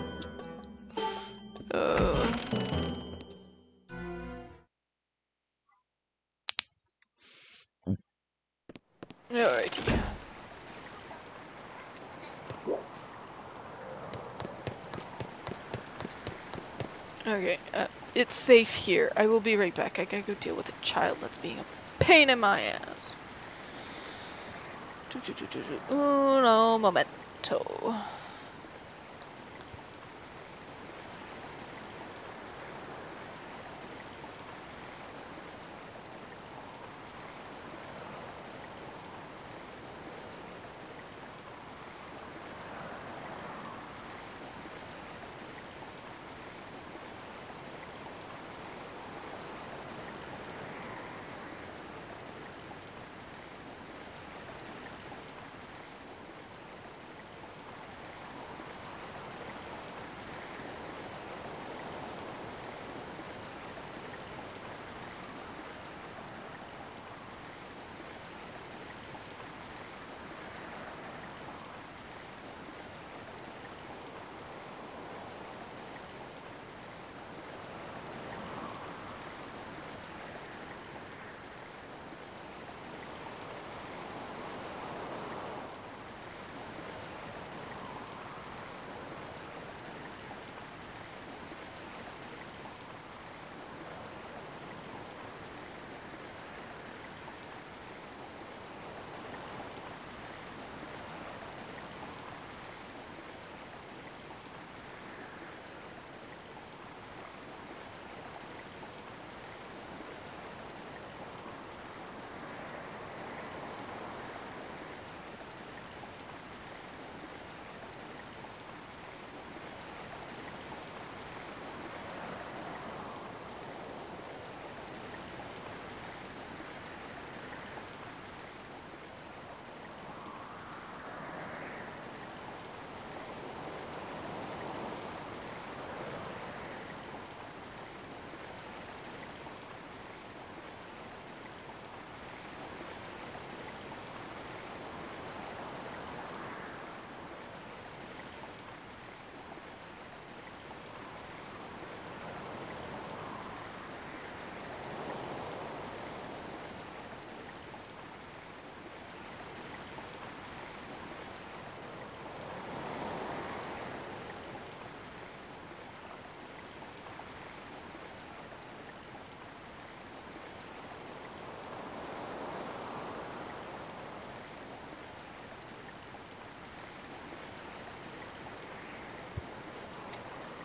uh. Alrighty. Okay, uh, it's safe here. I will be right back. I gotta go deal with a child that's being a pain in my ass. Do, do, do, do, do. Uno momento.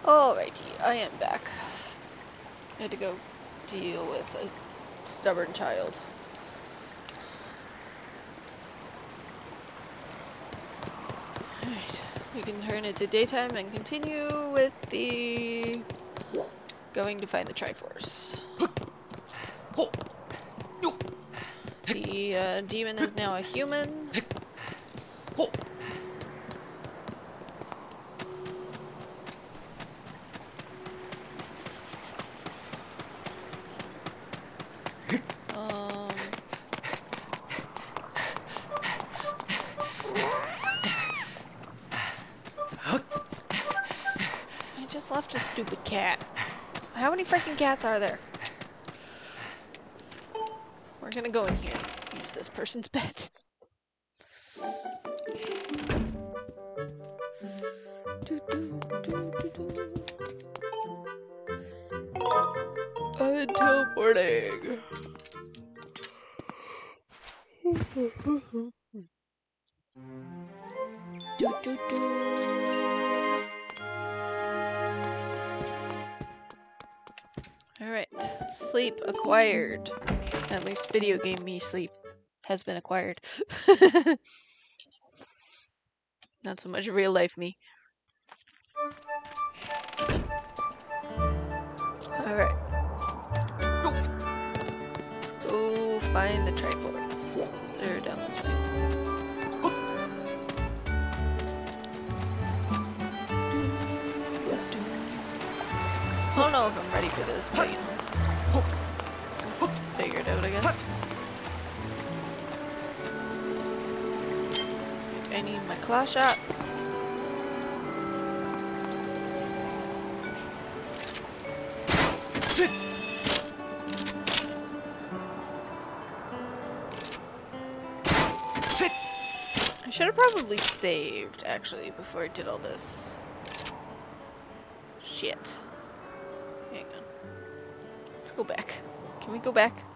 Alrighty, I am back. I had to go deal with a stubborn child. Alright, we can turn it to daytime and continue with the going to find the Triforce. The uh, demon is now a human. Um, I just left a stupid cat. How many freaking cats are there? We're gonna go in here. Use this person's bed. Least video game me sleep has been acquired. Not so much real life me. Alright. Go find the Triforce. They're down this way. Oh, I don't know if I'm ready for this, but Claw shot. I should have probably saved, actually, before I did all this. Shit. Hang on. Let's go back. Can we go back?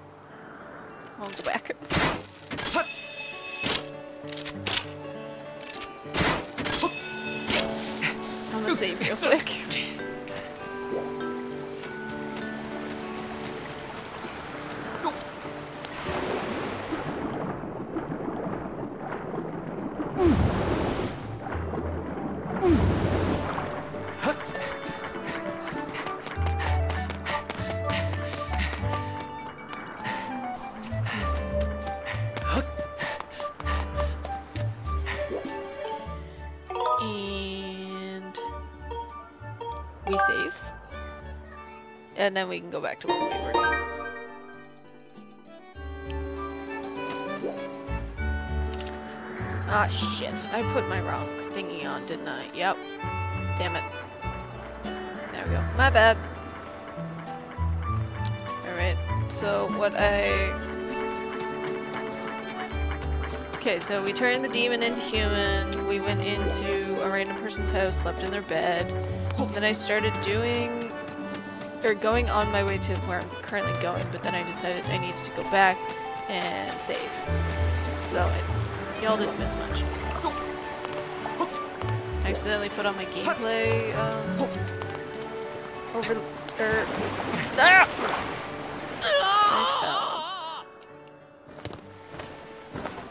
And then we can go back to where we were. Ah, shit. I put my wrong thingy on, didn't I? Yep. Damn it. There we go. My bad. Alright, so what I... Okay, so we turned the demon into human, we went into a random person's house, slept in their bed, then I started doing... or going on my way to where I'm currently going, but then I decided I needed to go back and save. So, y'all didn't miss much. I accidentally put on my gameplay, um, over, er, ah!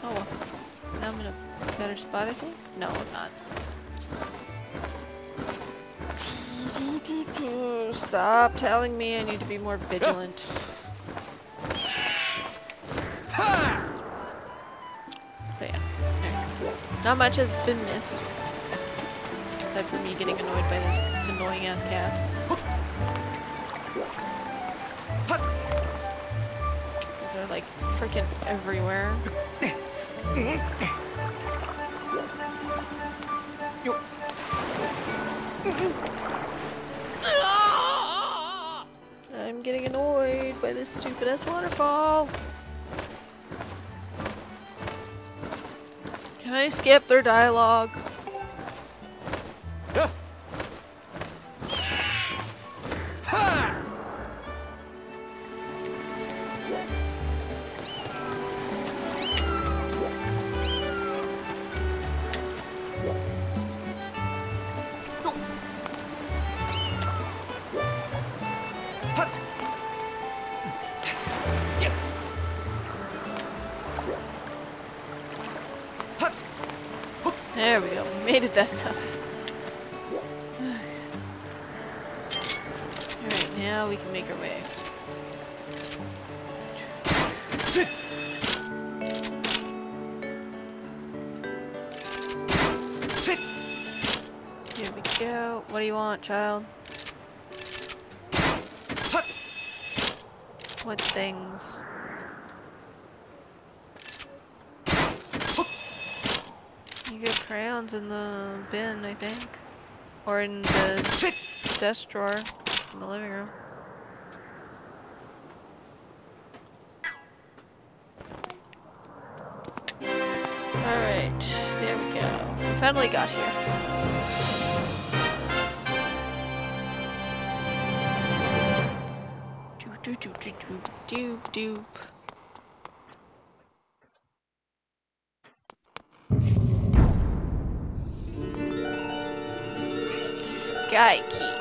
Oh. Now I'm in a better spot, I think? No, I'm not. Stop telling me I need to be more vigilant. But yeah. Not much has been missed. Aside from me getting annoyed by those annoying ass cats. They're like freaking everywhere. By this stupid ass waterfall. Can I skip their dialogue? in the desk drawer in the living room. Alright, there we go. We finally got here. doop doop doop doop doop doop guy Key.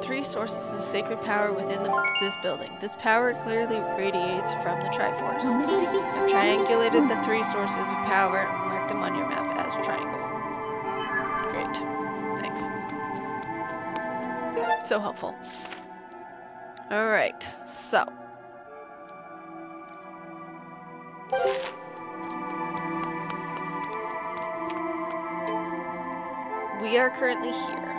three sources of sacred power within the, this building. This power clearly radiates from the Triforce. I've triangulated the three sources of power and marked them on your map as triangle. Great. Thanks. So helpful. Alright, so. We are currently here.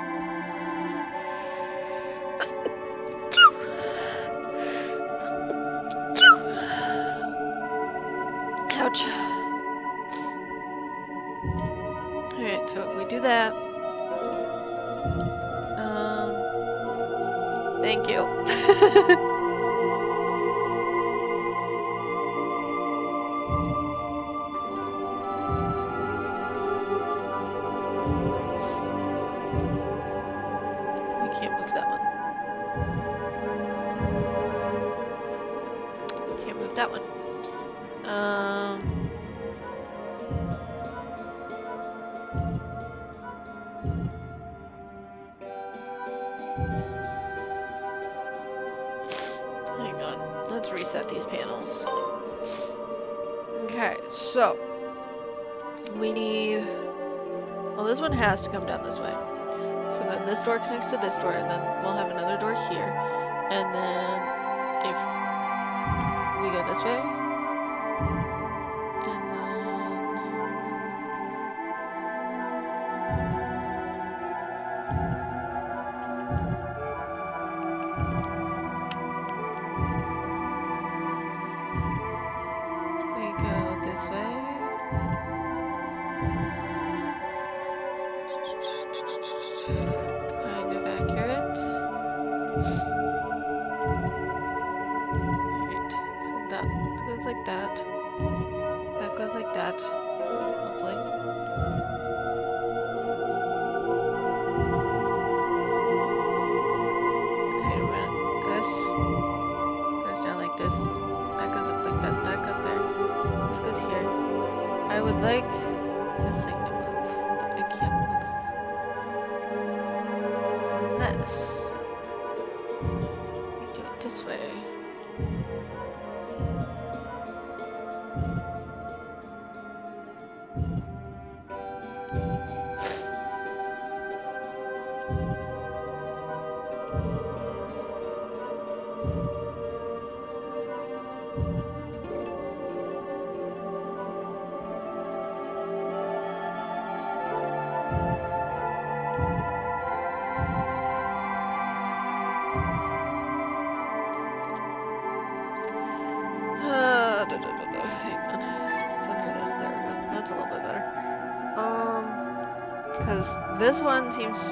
This one seems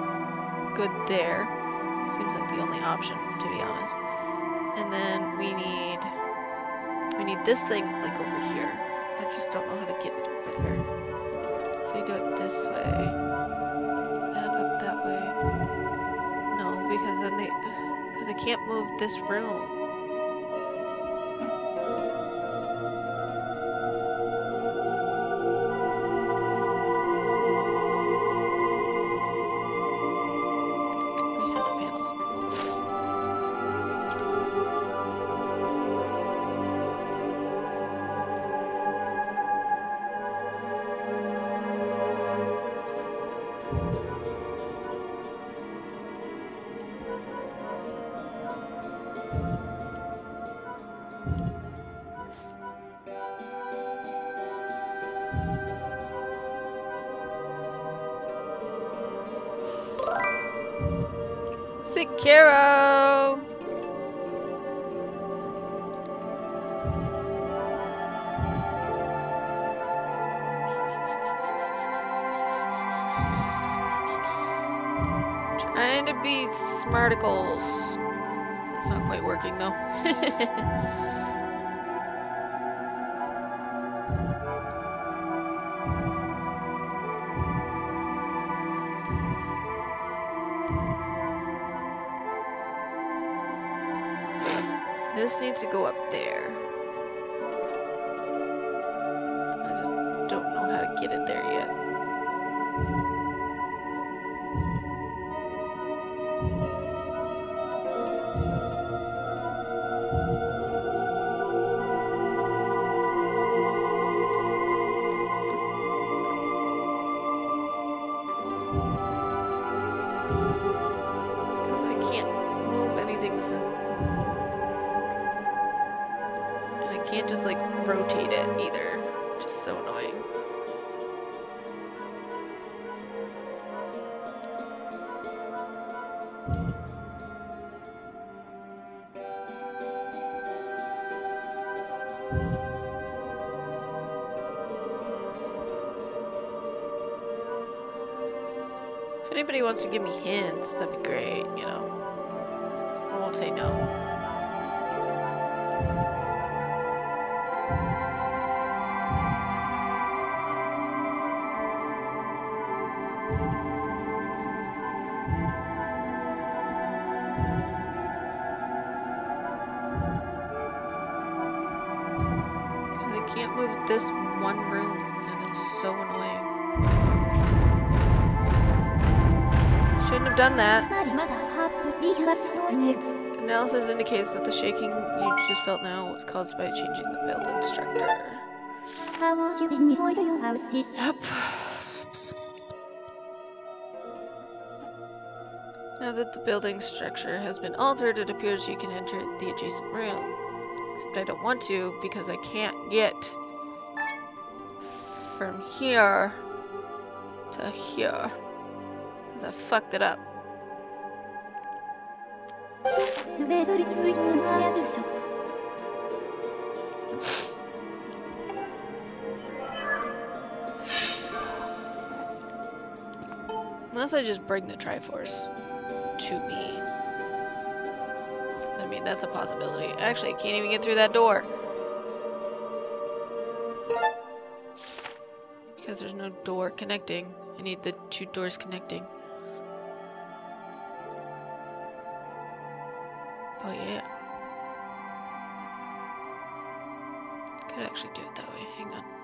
good there. Seems like the only option, to be honest. And then we need we need this thing like over here. Trying to be smarticles. That's not quite working though. to go up Anybody wants to give me hints, that'd be great, you know. I won't say no. Because I can't move this done that. Analysis indicates that the shaking you just felt now was caused by changing the build instructor. Yep. Now that the building structure has been altered, it appears you can enter the adjacent room. Except I don't want to, because I can't get from here to here. Because I fucked it up. Unless I just bring the Triforce to me. I mean, that's a possibility. Actually, I can't even get through that door. Because there's no door connecting. I need the two doors connecting. Oh, yeah. Could actually do it that way. Hang on.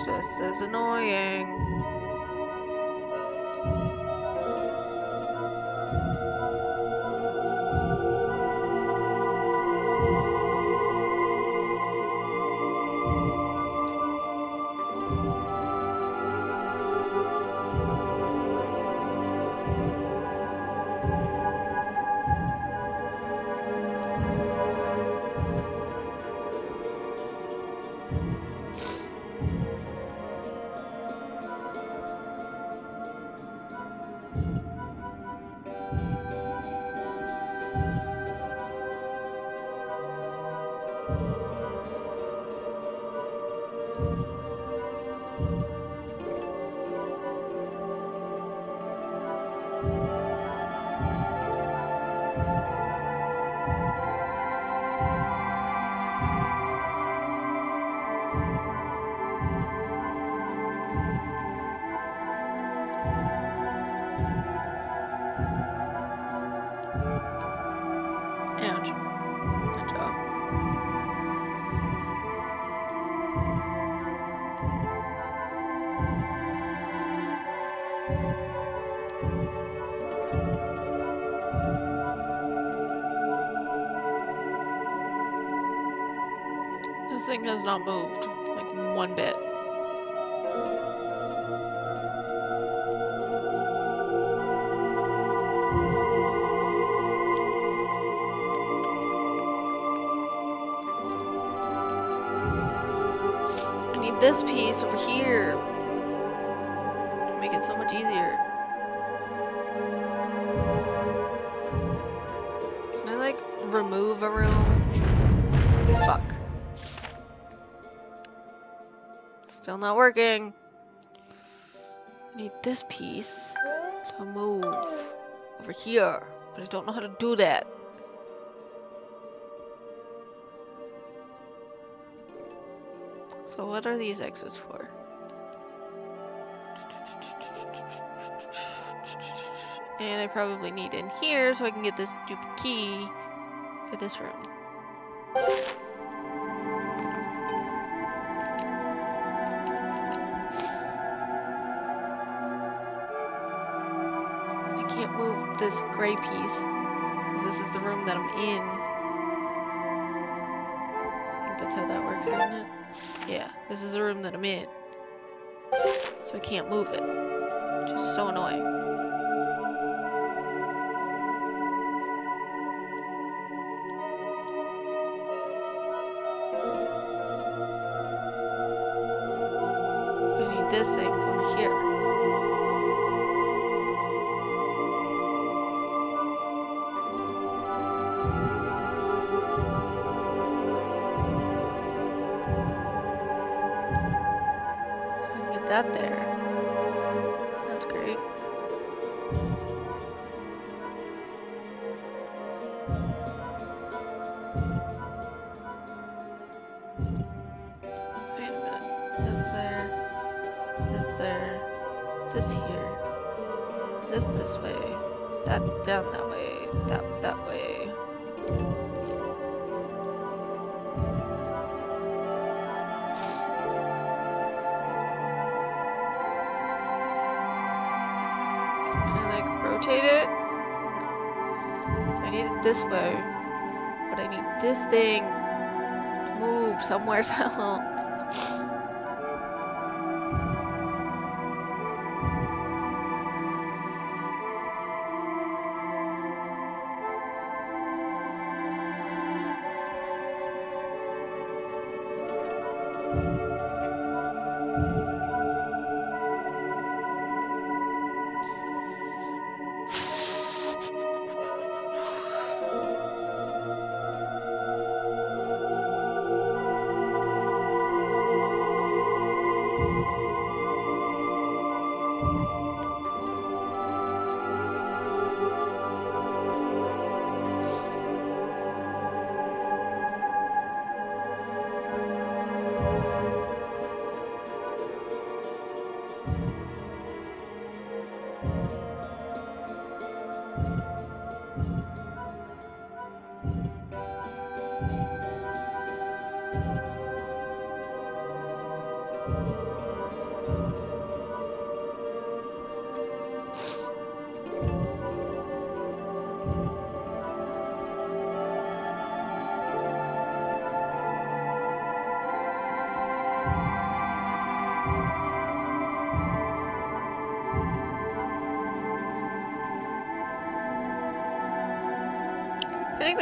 This is annoying. This thing not working. I need this piece to move over here, but I don't know how to do that. So what are these X's for? And I probably need in here so I can get this stupid key for this room. Gray piece this is the room that I'm in. I think that's how that works, isn't it? Yeah, this is the room that I'm in. So I can't move it. Is so annoying. Somewhere else.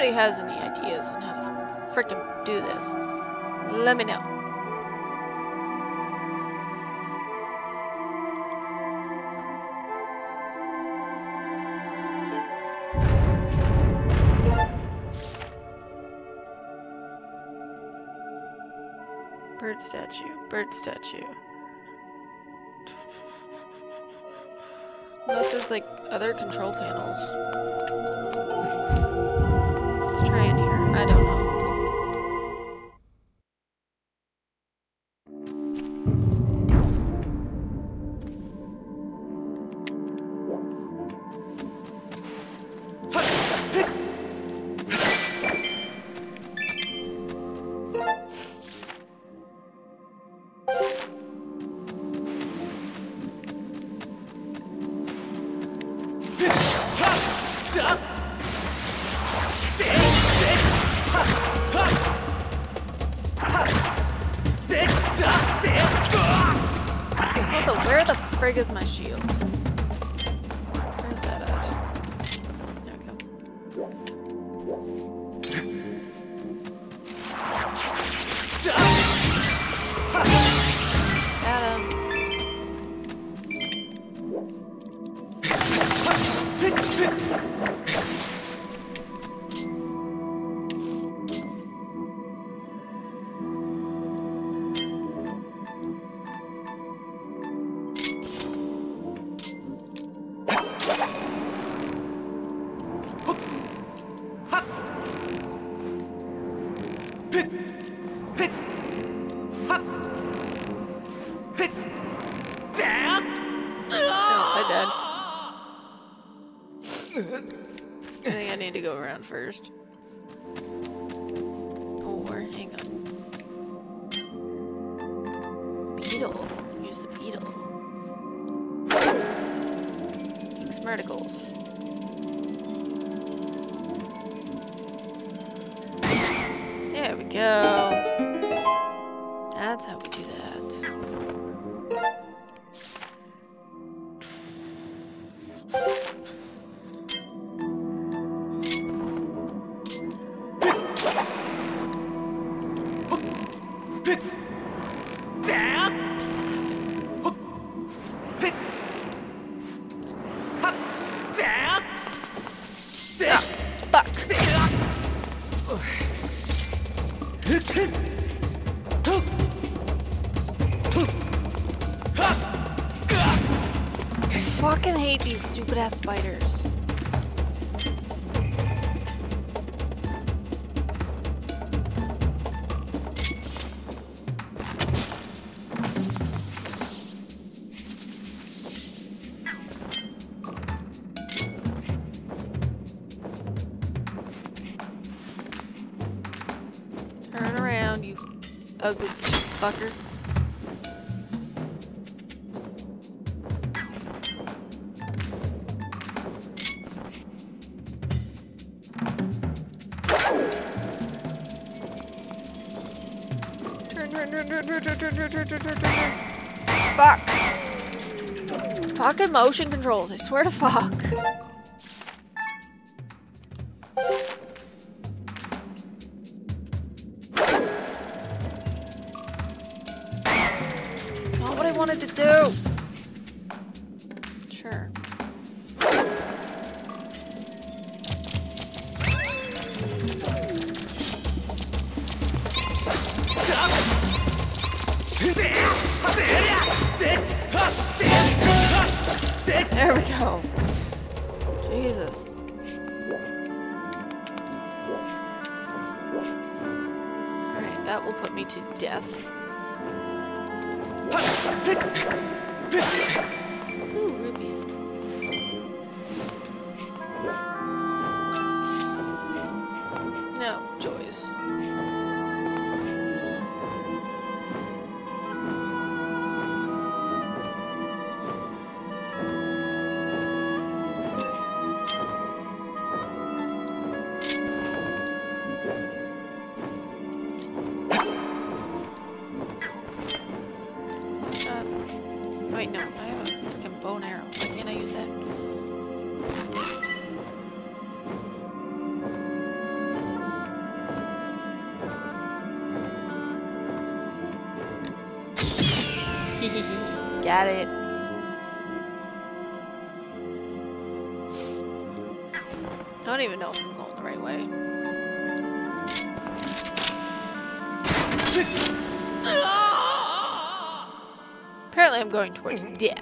Anybody has any ideas on how to frickin' do this, let me know. Bird statue, bird statue. Unless there's like other control panels. first. turn, turn, turn. Fuck. Fucking motion controls, I swear to fuck. Yeah.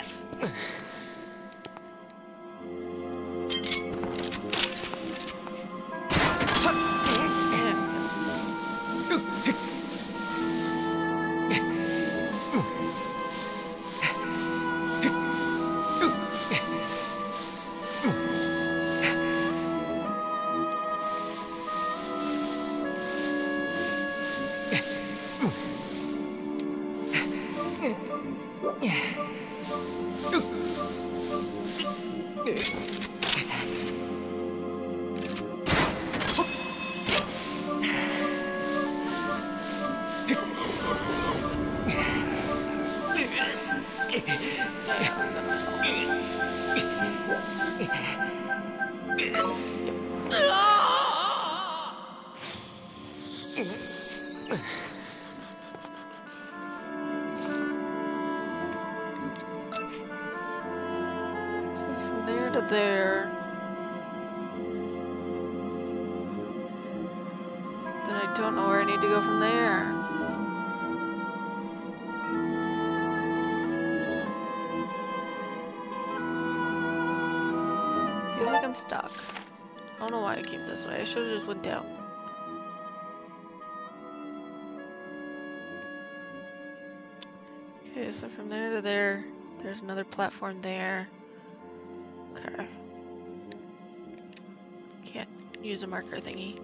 shoulders went down. Okay, so from there to there, there's another platform there. Okay. Can't use a marker thingy.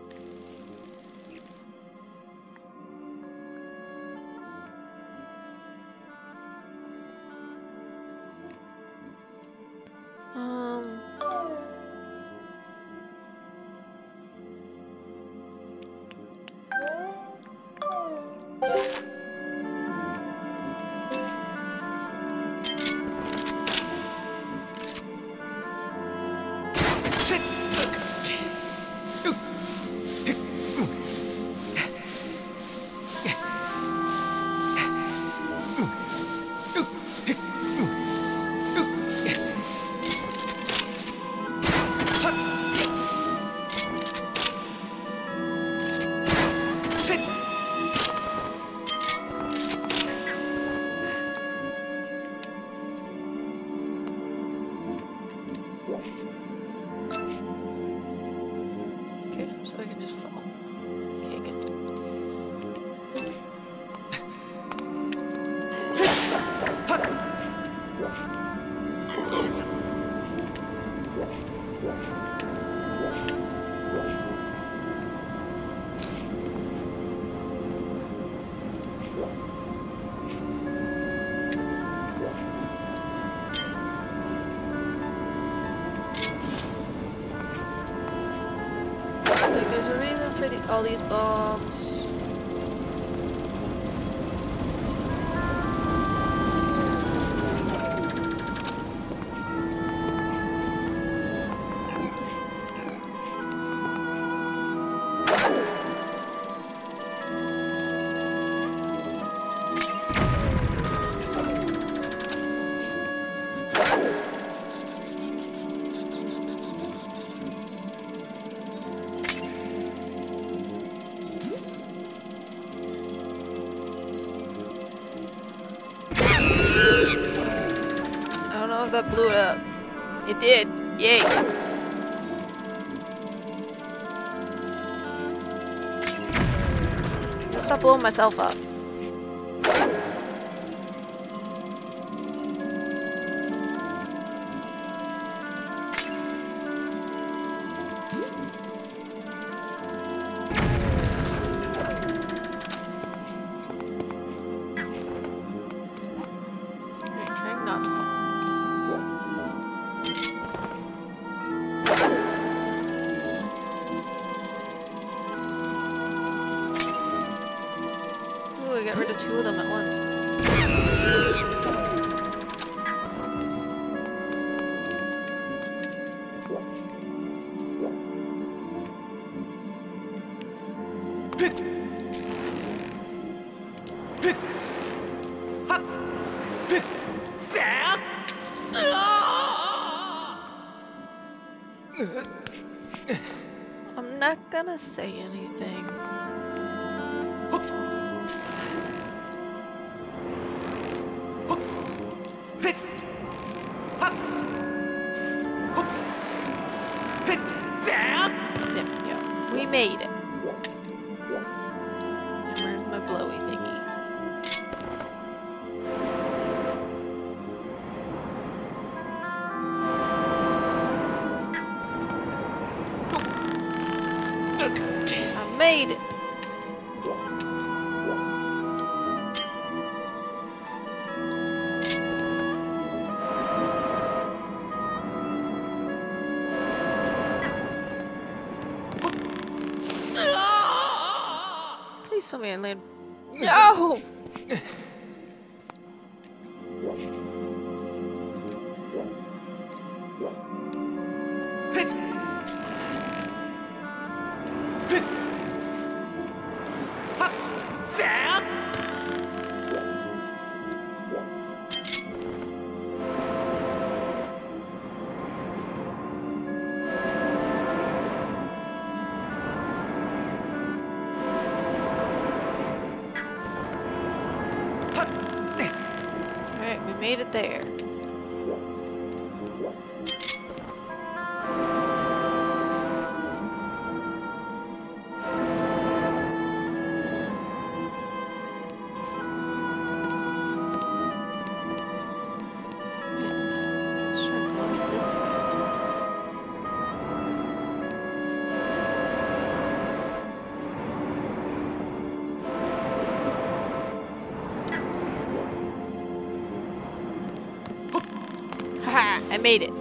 all these balls. myself up. Made it.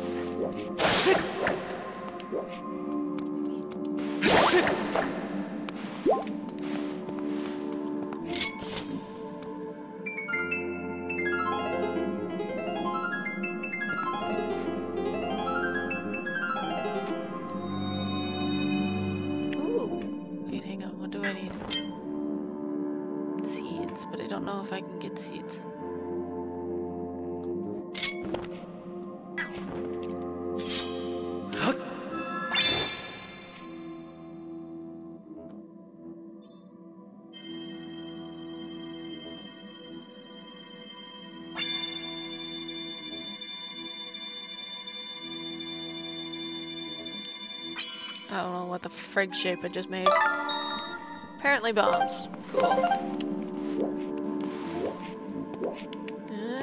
What the frig shape I just made. Apparently bombs. Cool.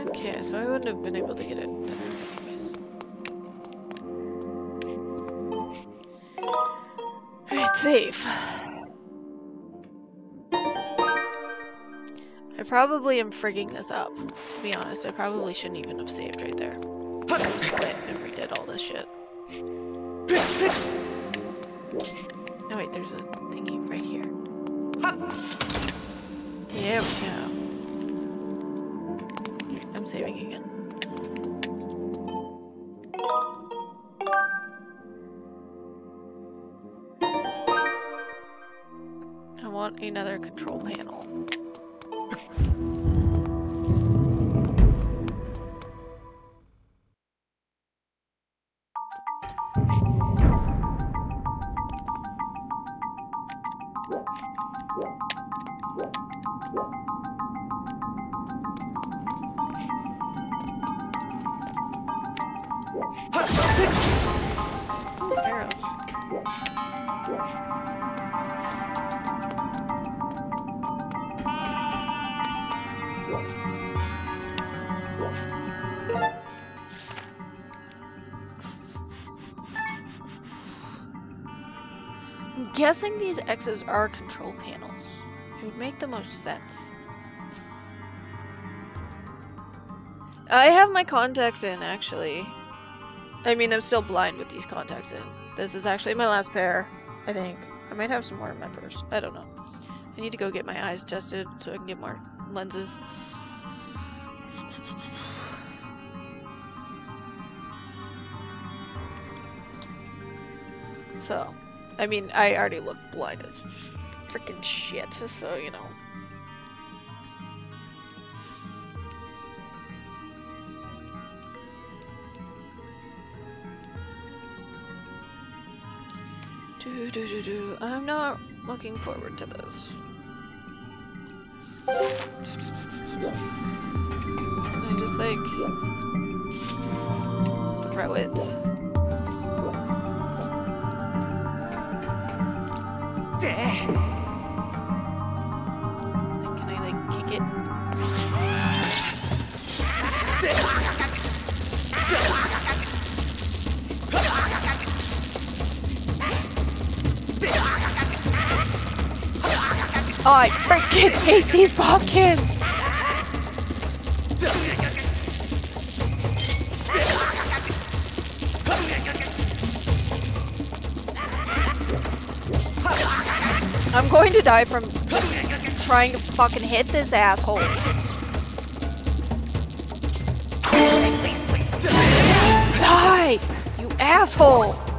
Okay, so I wouldn't have been able to get it there anyways. Alright, save. I probably am frigging this up. To be honest, I probably shouldn't even have saved right there. I just and redid all this shit. Oh wait, there's a thingy right here. There we go. I'm saving again. I want another control panel. Guessing these X's are control panels. It would make the most sense. I have my contacts in, actually. I mean, I'm still blind with these contacts in. This is actually my last pair, I think. I might have some more in my purse. I don't know. I need to go get my eyes tested so I can get more lenses. So, I mean, I already look blind as freaking shit, so you know. Do, do, do, do. I'm not looking forward to this. I just like throw it. I freaking hate these pumpkins! I'm going to die from trying to fucking hit this asshole. Die! You asshole!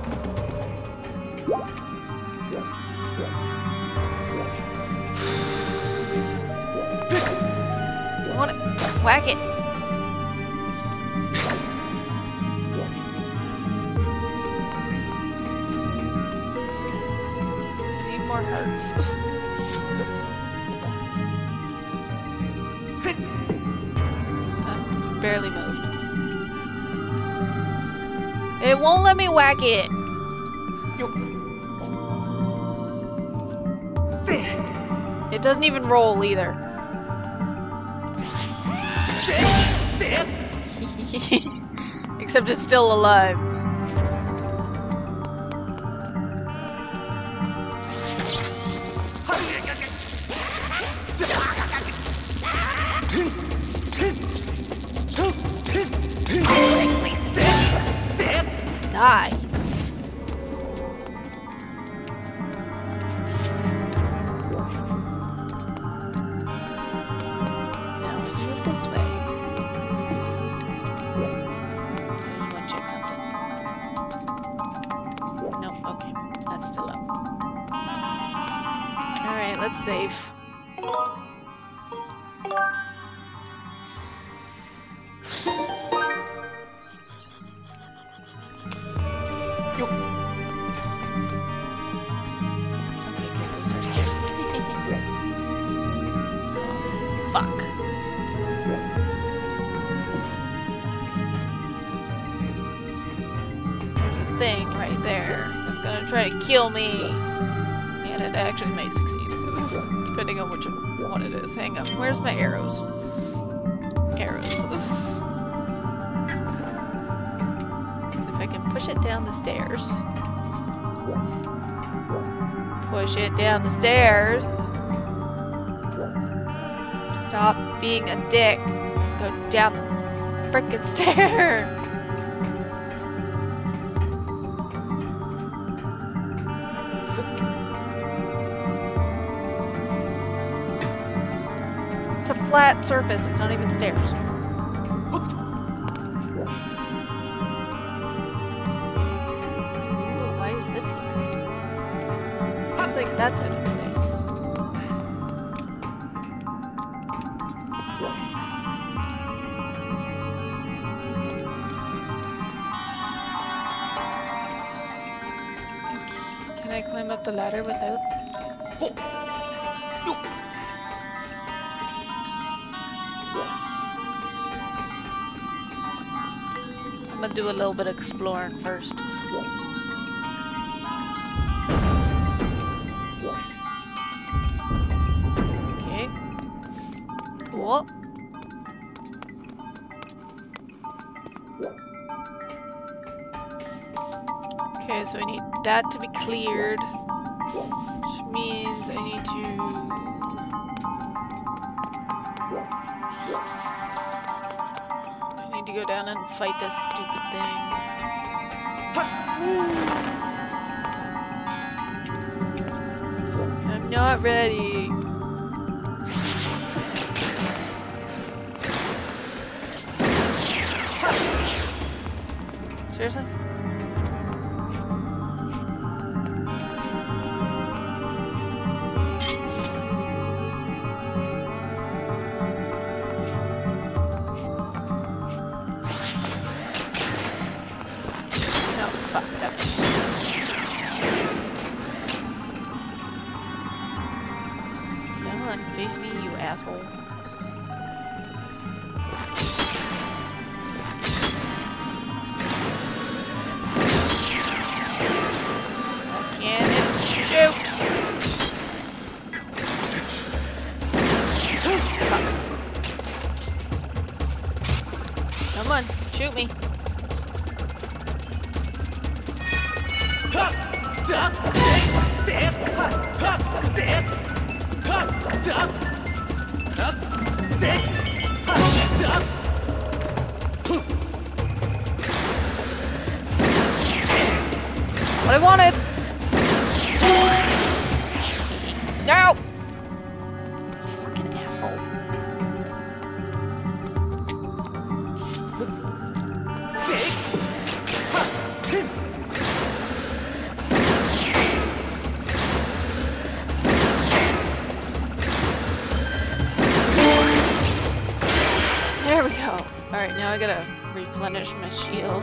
Whack it. I need more hearts. barely moved. It won't let me whack it. It doesn't even roll either. except it's still alive. exploring first. Okay. Cool. Okay, so I need that to be cleared. Which means I need to to go down and fight this stupid thing. I'm not ready. Seriously? my shield.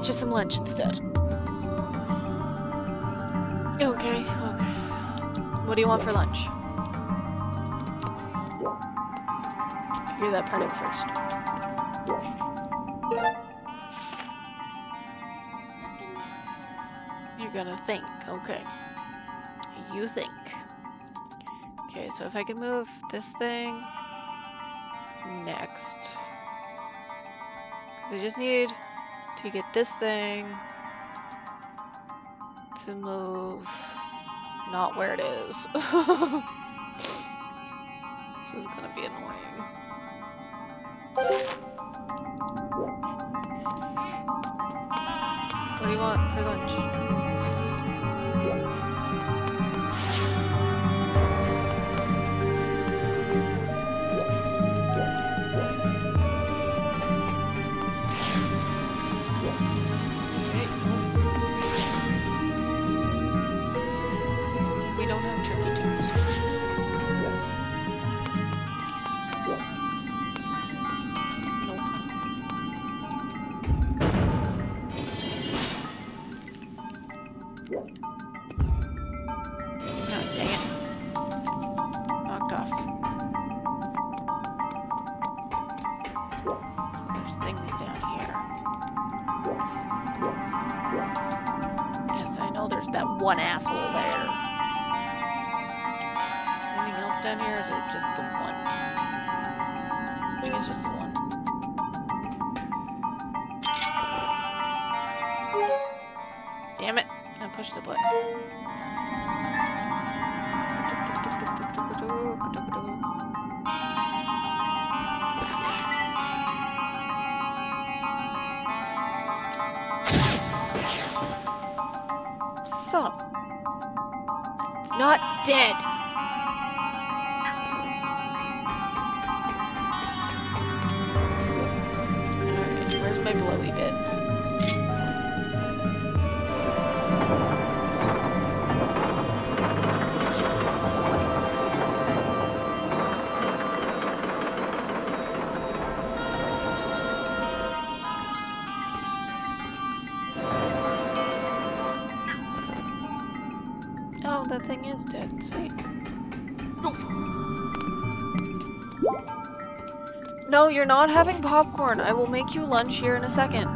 Get you some lunch instead? Okay, okay. What do you want for lunch? Figure that part out first. You're gonna think, okay. You think. Okay, so if I can move this thing next. 'Cause I just need to get this thing to move not where it is. this is gonna be annoying. What do you want for lunch? No, you're not having popcorn. I will make you lunch here in a second.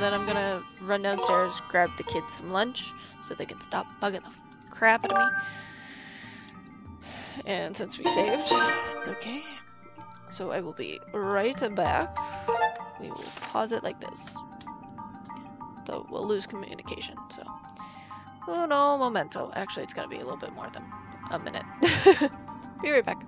Then I'm gonna run downstairs, grab the kids some lunch, so they can stop bugging the crap out of me. And since we saved, it's okay. So I will be right back. We will pause it like this. Though we'll lose communication, so. Oh no, memento. Actually, it's gonna be a little bit more than a minute. be right back.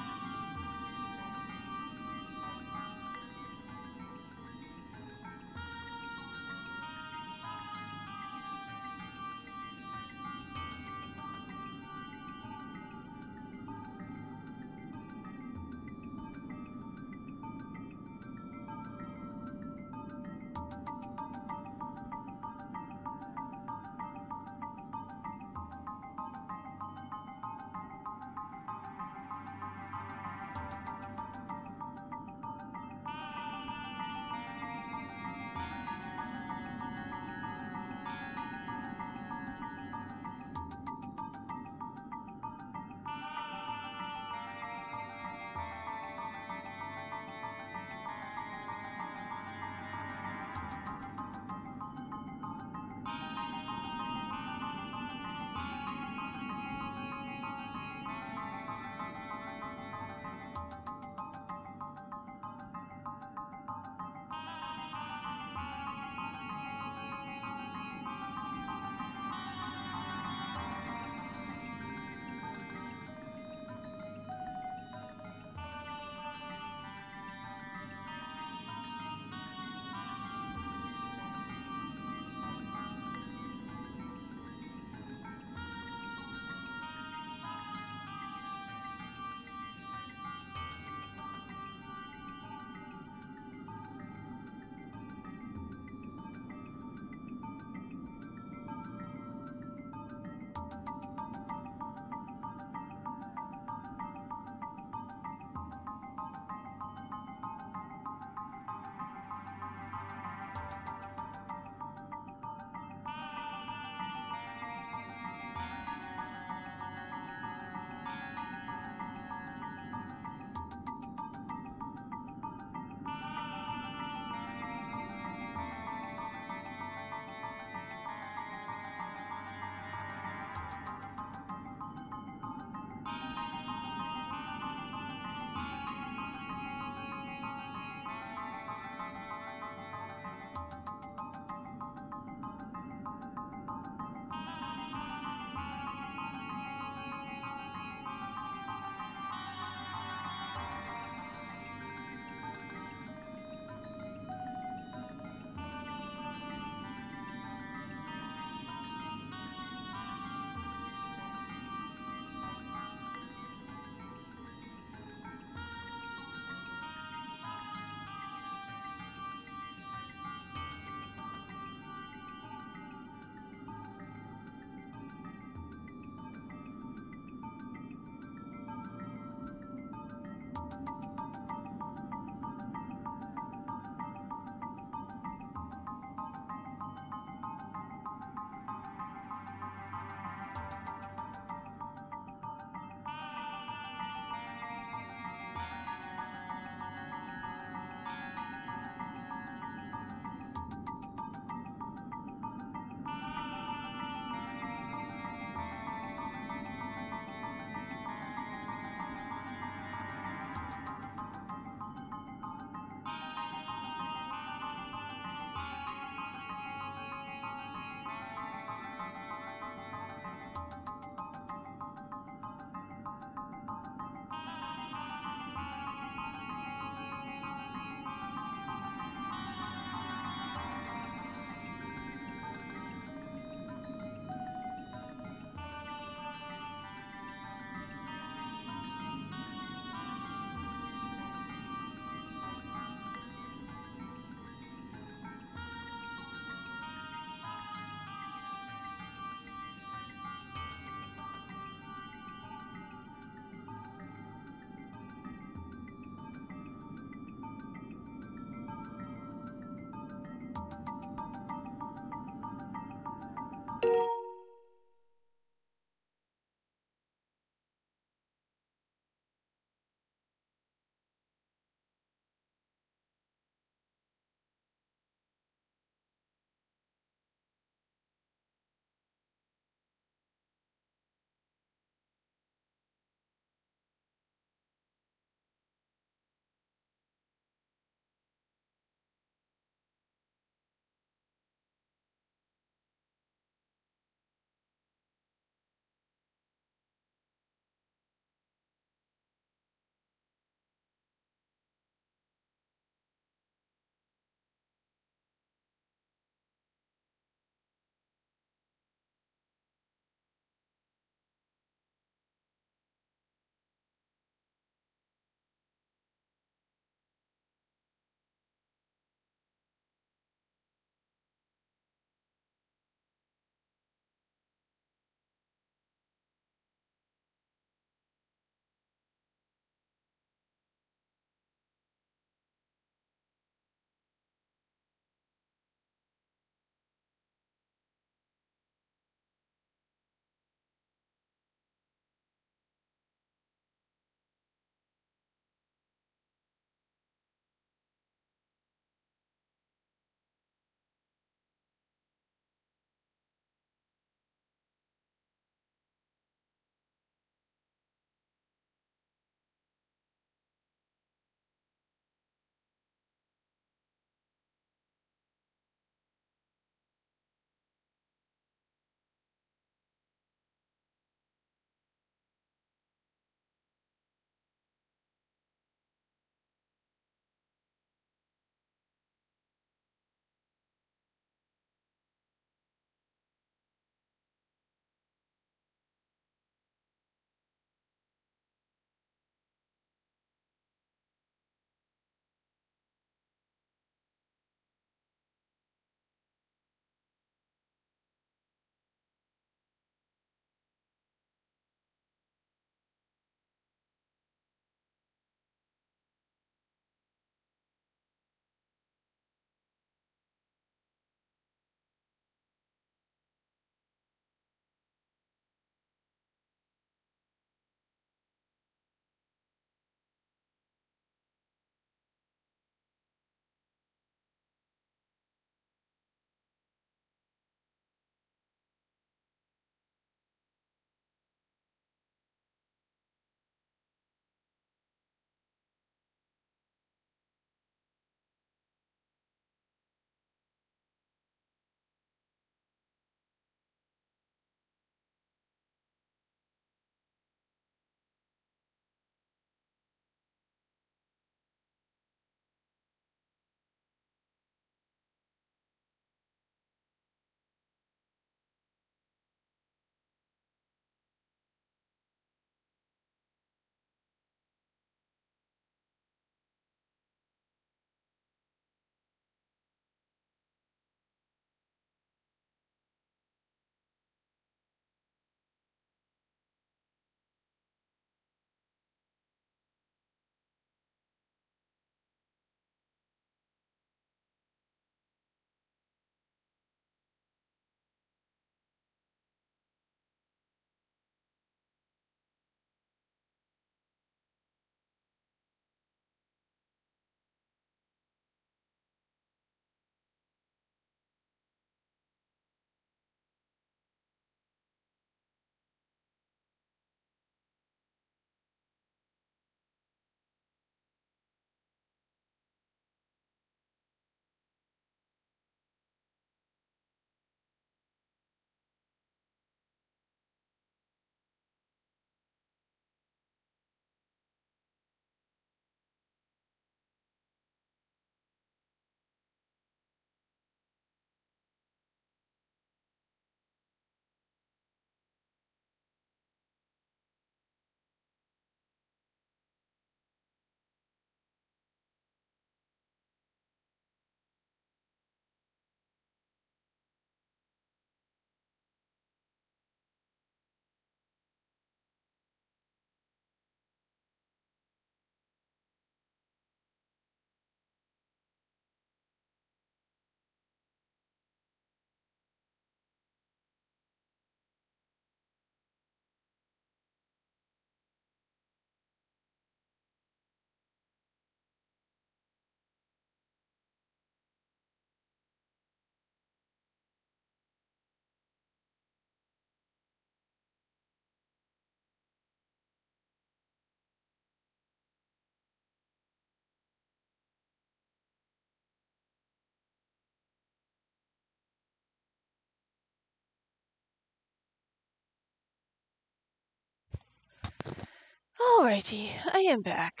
Alrighty, I am back.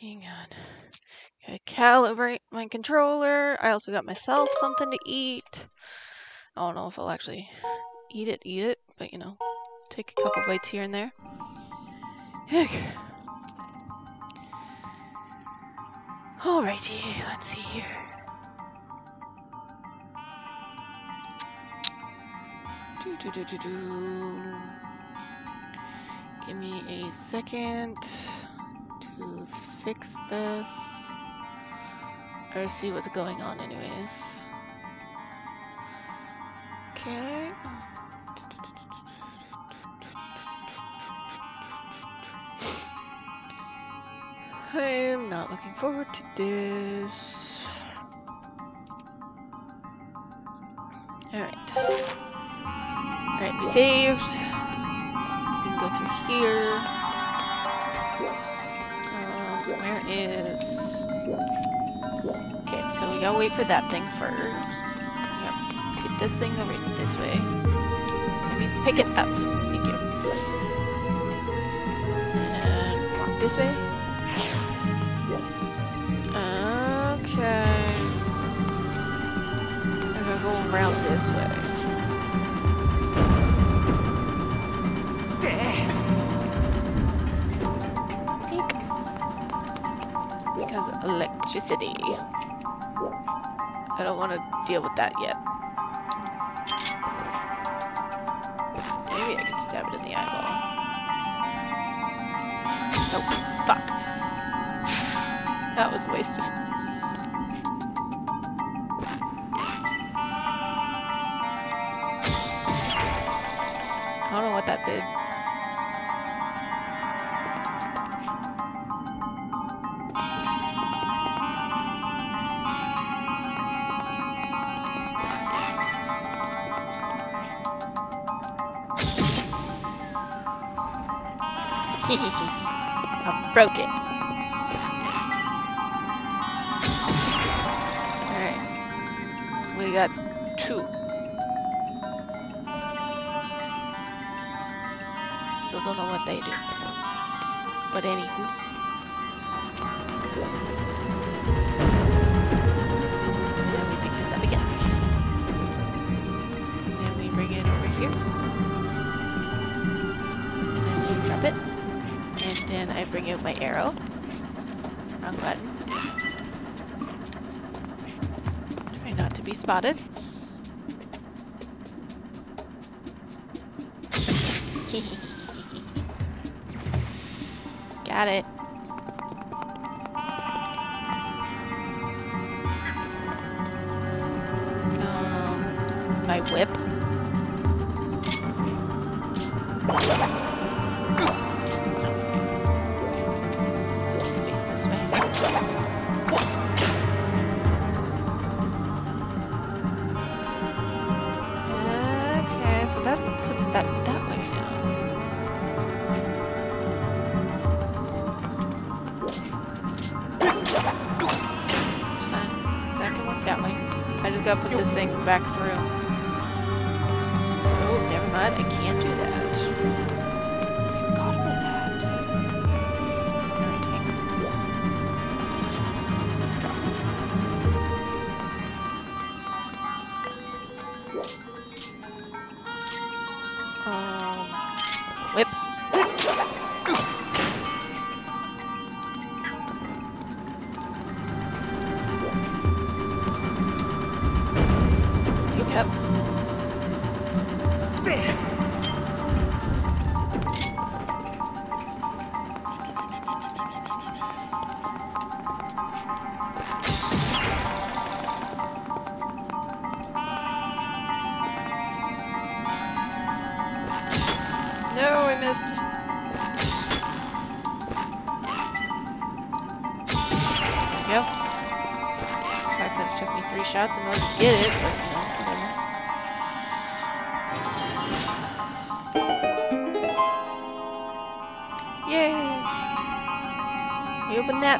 Hang on. Gotta calibrate my controller. I also got myself something to eat. I don't know if I'll actually eat it, eat it, but you know, take a couple bites here and there. Heck. Alrighty, let's see here. Do, do, do, do. Give me a second to fix this. Or see what's going on, anyways. Okay. I'm not looking forward to this. Saved. We can go through here. Um, where is... Okay, so we gotta wait for that thing first. Yep. Get this thing over this way. Let me pick it up. Thank you. And walk this way. Okay. I'm gonna go around this way. Electricity. I don't want to deal with that yet. Maybe I can stab it in the eyeball. Oh, fuck. that was a waste of...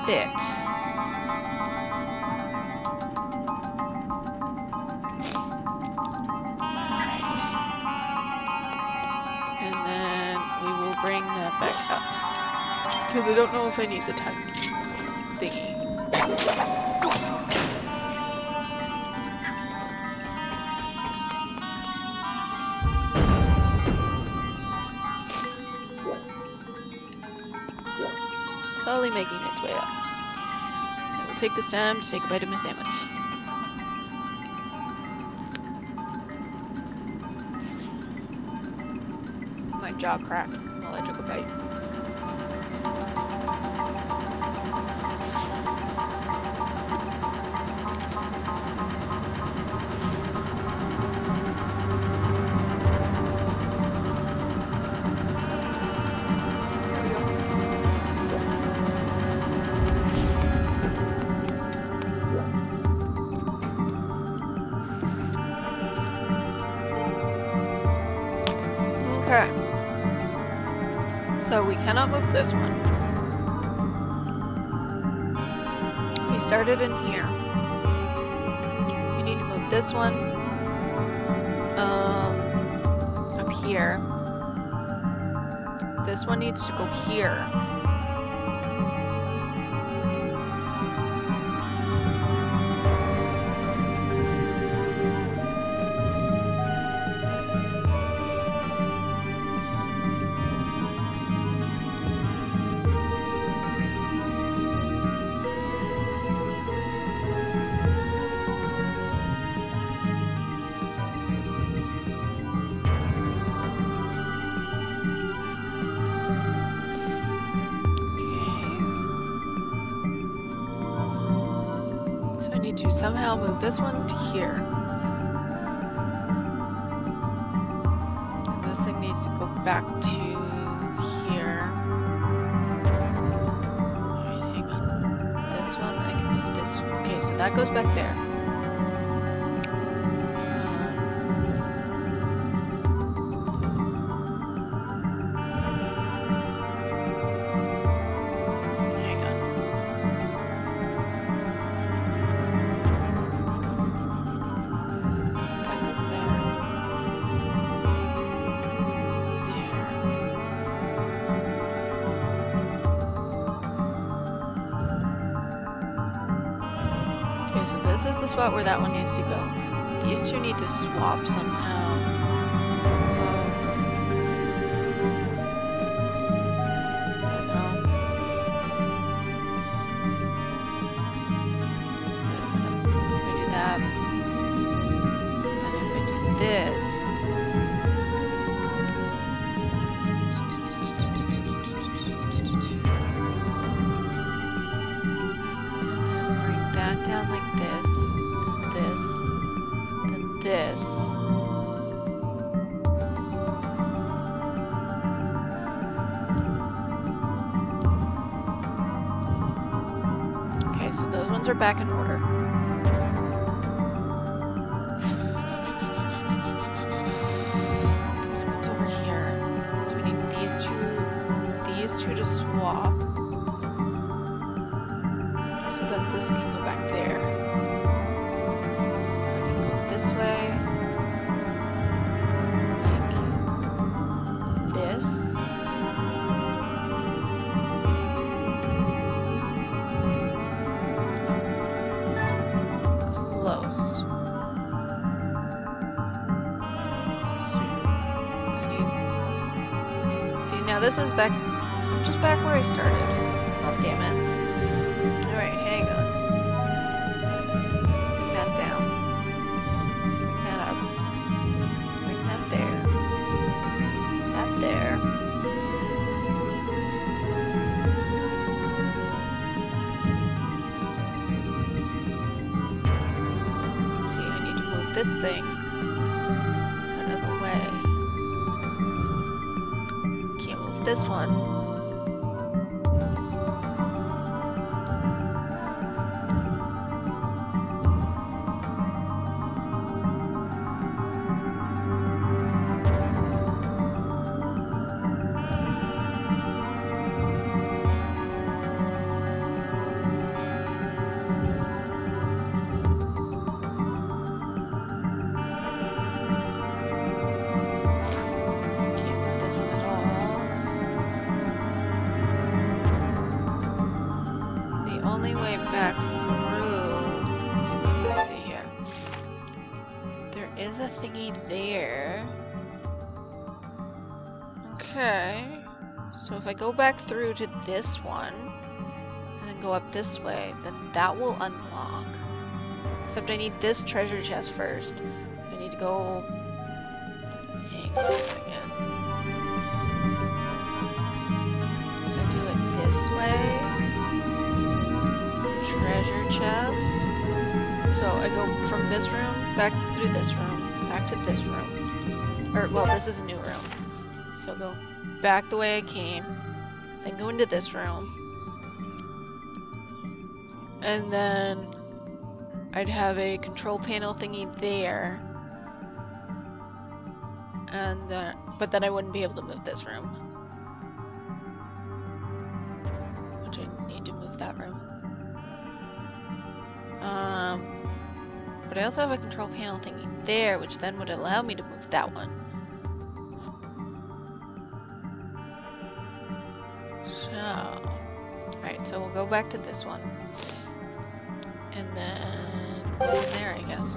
bit. And then we will bring that back up. Because I don't know if I need the time. this time to take a bite of my sandwich. to go here. to somehow move this one to here. spot where that back in order. This comes over here. We need these two, these two to swap so that this can go back there. this is back, just back where I started. Go back through to this one, and then go up this way, then that will unlock. Except I need this treasure chest first. So I need to go... Hang on a second. I do it this way. Treasure chest. So I go from this room, back through this room, back to this room. Or, well, this is a new room. So go back the way I came, then go into this room. And then I'd have a control panel thingy there. And then, but then I wouldn't be able to move this room. Which I need to move that room. Um, but I also have a control panel thingy there, which then would allow me to move that one. So, alright, so we'll go back to this one. And then there, I guess.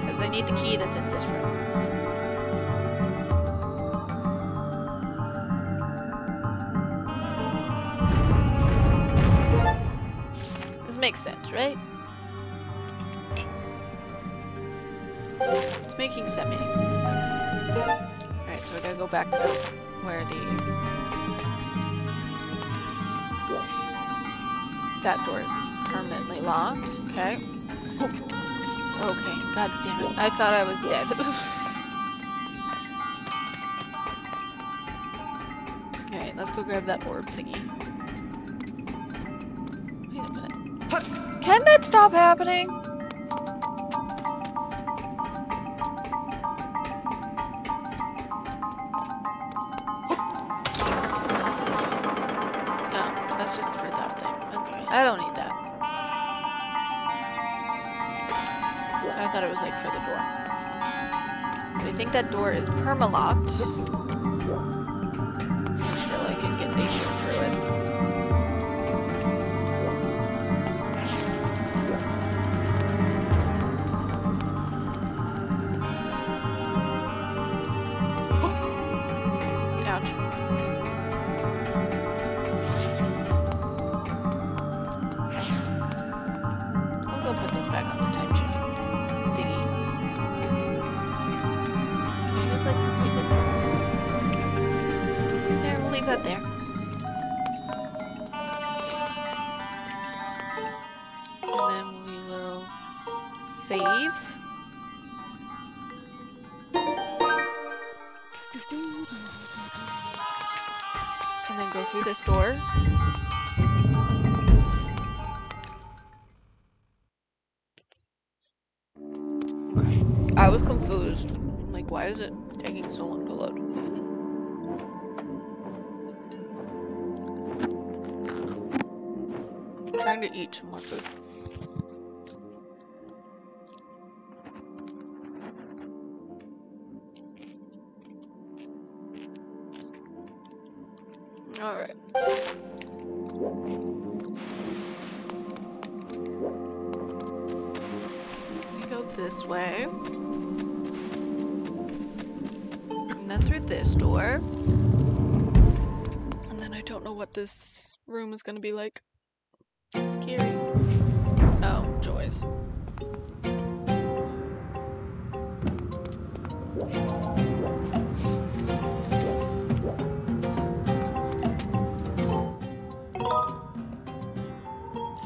Because I need the key that's in this room. This makes sense, right? It's making sense. Alright, so we gotta go back to where the... That door is permanently locked. Okay. Okay, god damn it. I thought I was dead. Alright, let's go grab that orb thingy. Wait a minute. Can that stop happening? Door is perma-locked. Room is gonna be like. Scary. Oh, joys.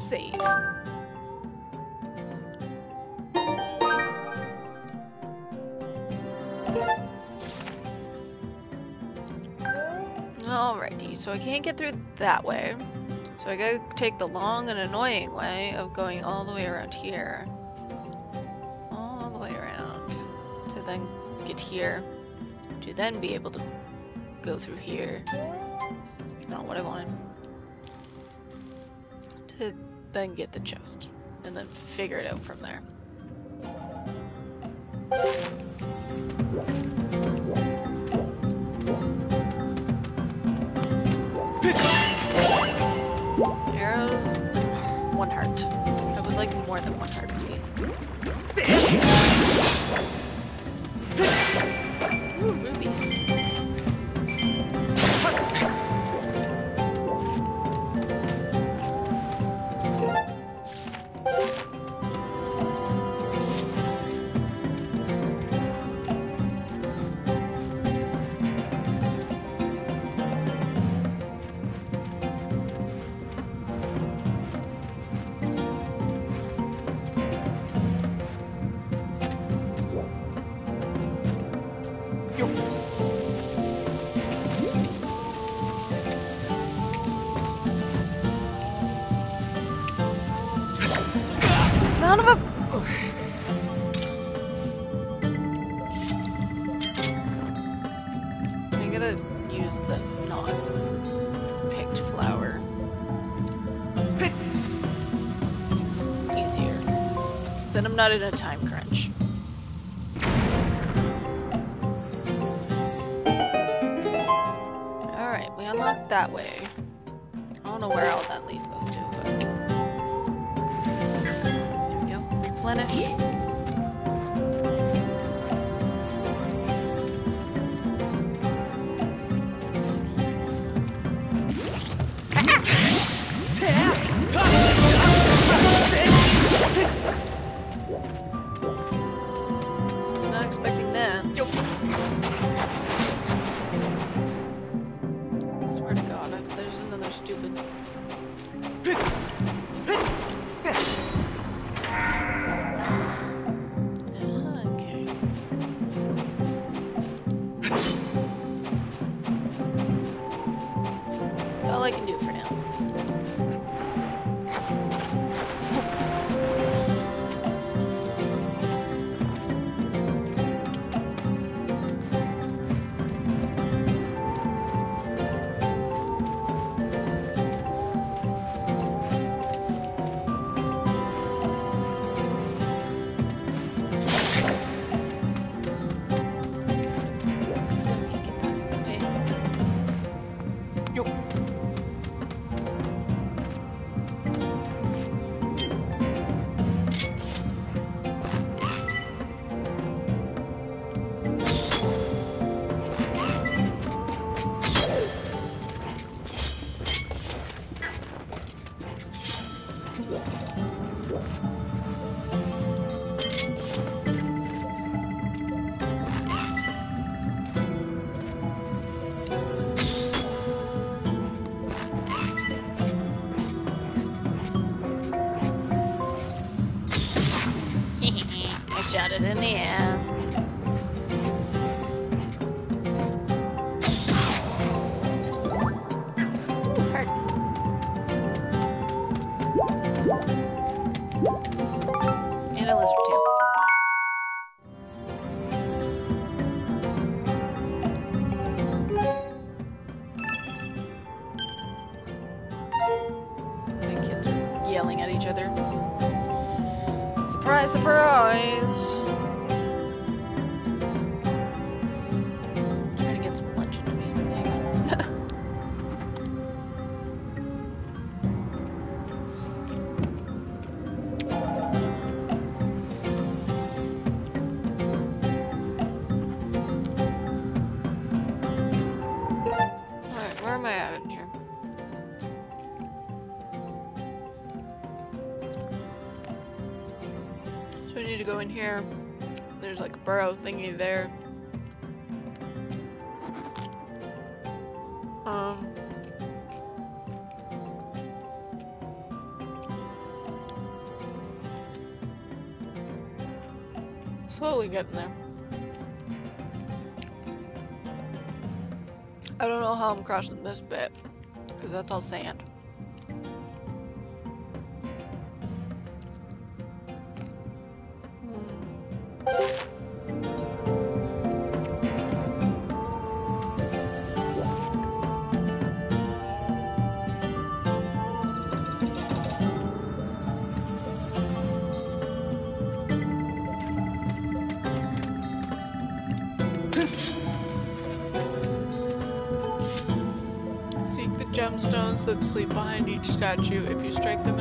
Save. Alrighty, so I can't get through that way. So I gotta take the long and annoying way of going all the way around here. All the way around. To then get here. To then be able to go through here. Not what I wanted. To then get the chest. And then figure it out from there. one heart. I would like more than one heart, please. about it a time. expecting here. There's like a burrow thingy there. Um. Slowly getting there. I don't know how I'm crossing this bit, because that's all sand. statue if you strike them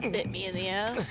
Bit me in the ass.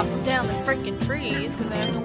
chop down the freaking trees because I have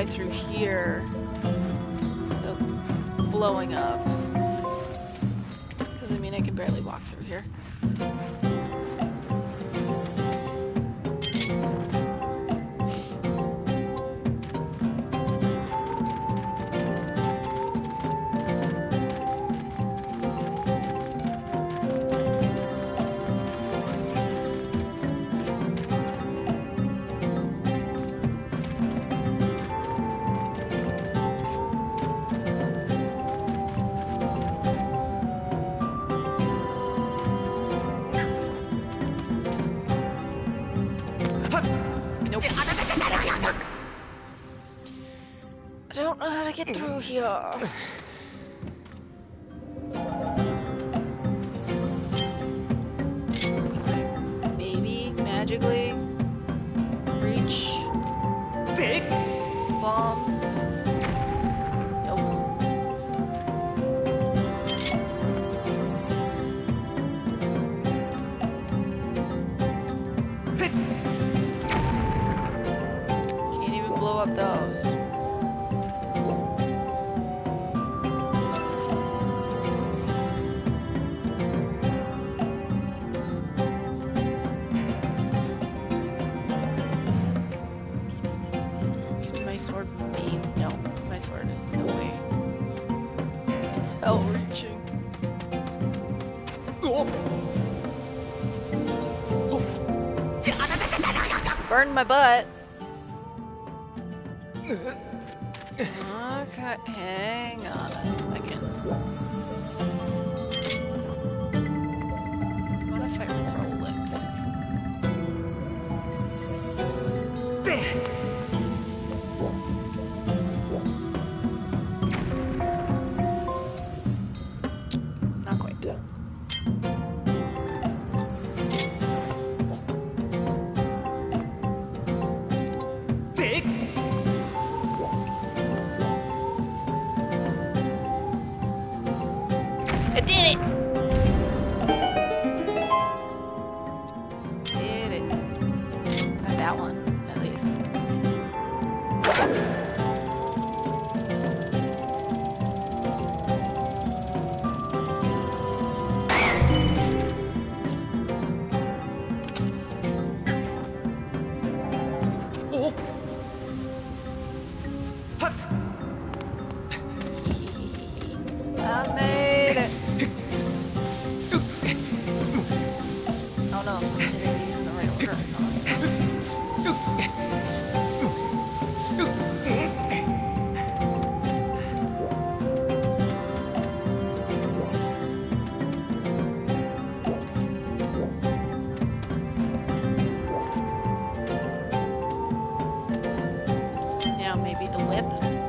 fly through here oh, blowing up. Here. My butt. Maybe the whip.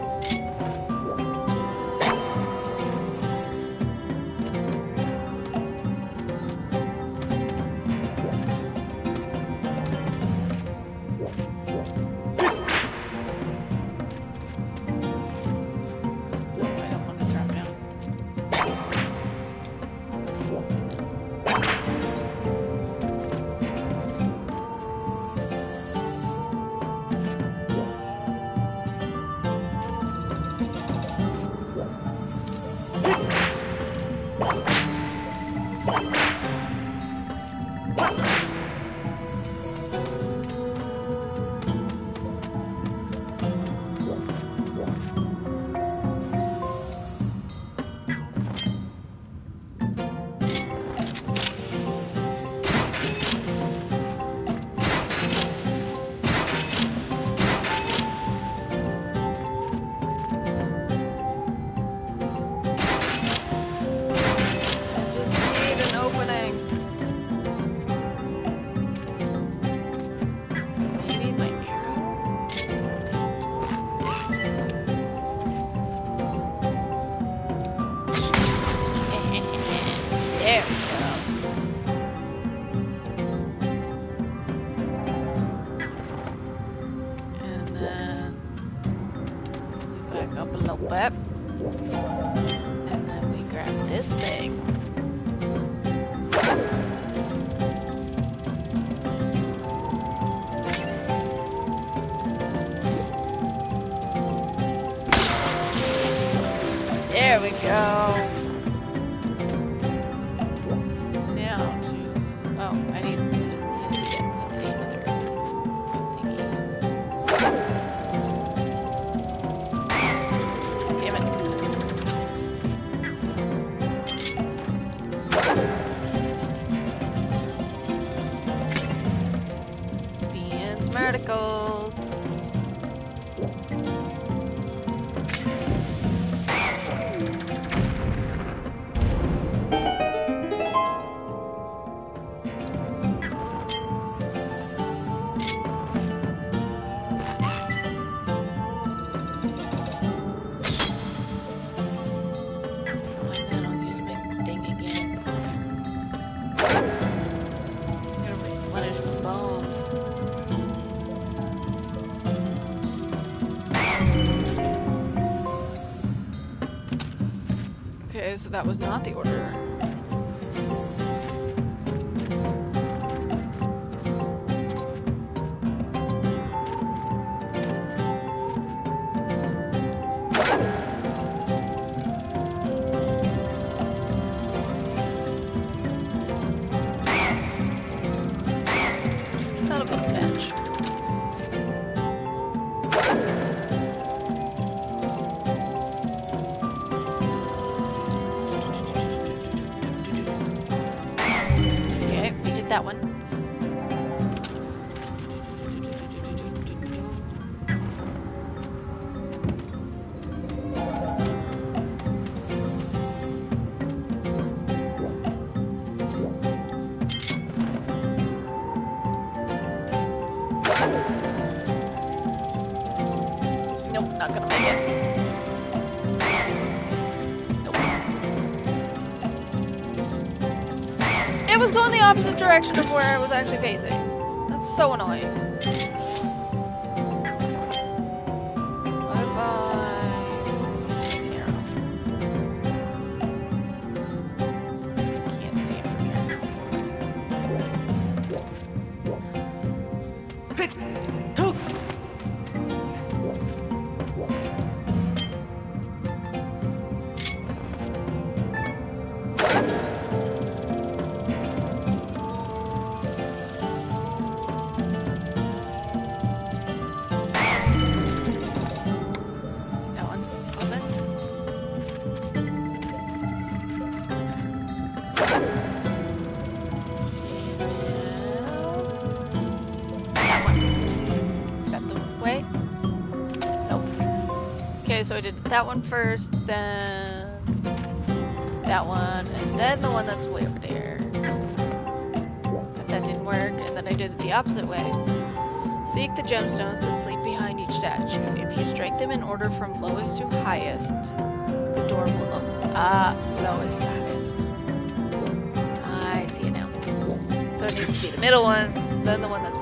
So that was not the order. Direction of where I was actually facing. That's so annoying. That one first, then that one, and then the one that's way over there. But that didn't work, and then I did it the opposite way. Seek the gemstones that sleep behind each statue. If you strike them in order from lowest to highest, the door will open. Ah, lowest to highest. I see it now. So it needs to be the middle one, then the one that's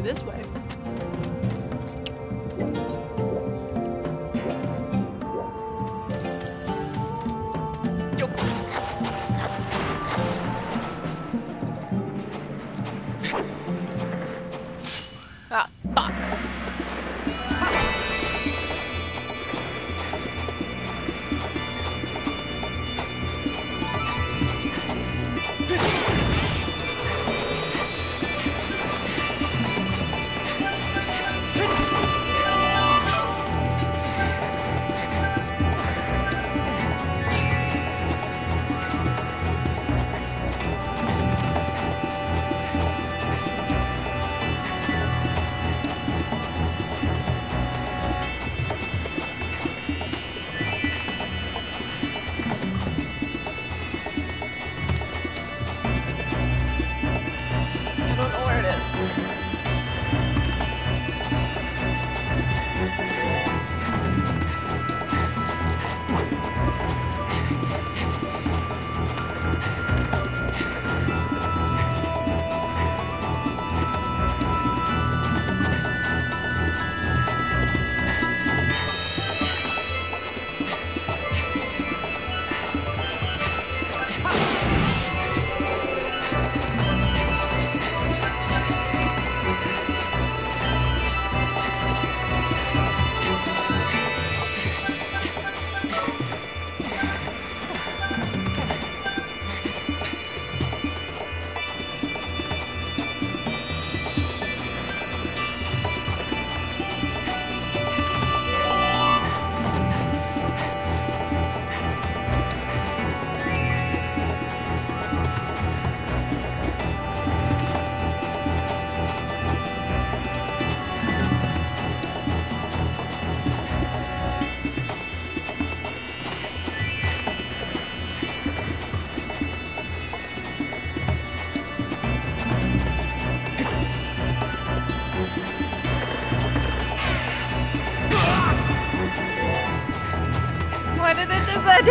this way.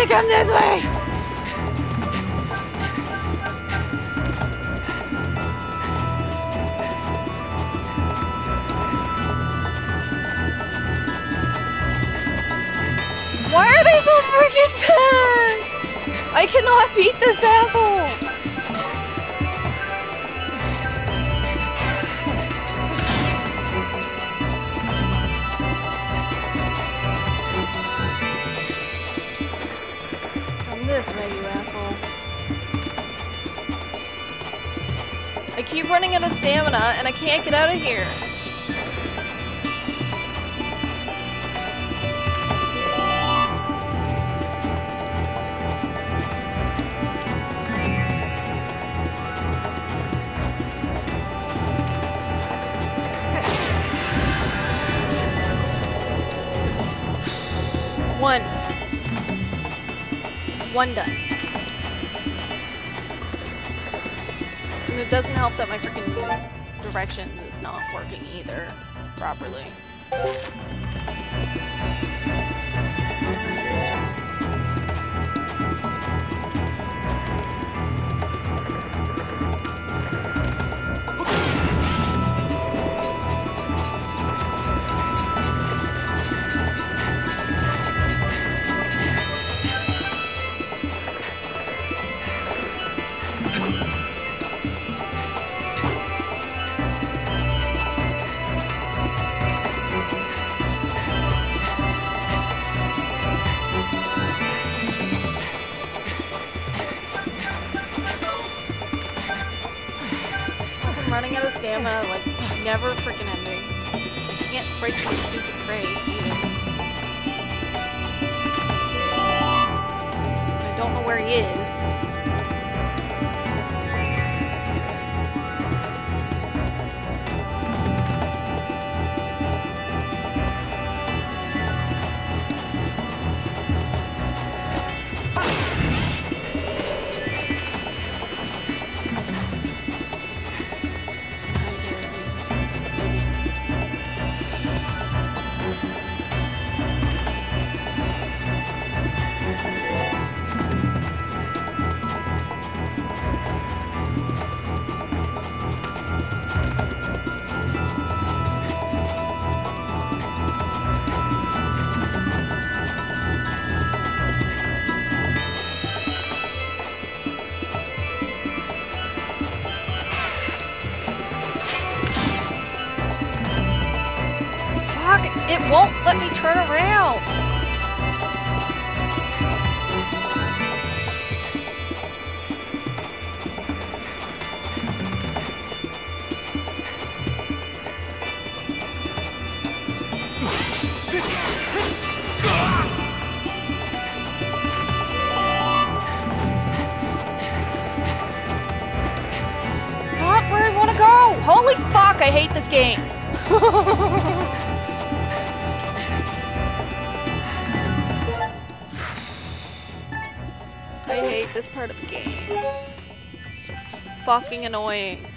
come this way! Why are they so freaking fast? I cannot beat this asshole! and I can't get out of here. directions is not working either properly. fucking annoying.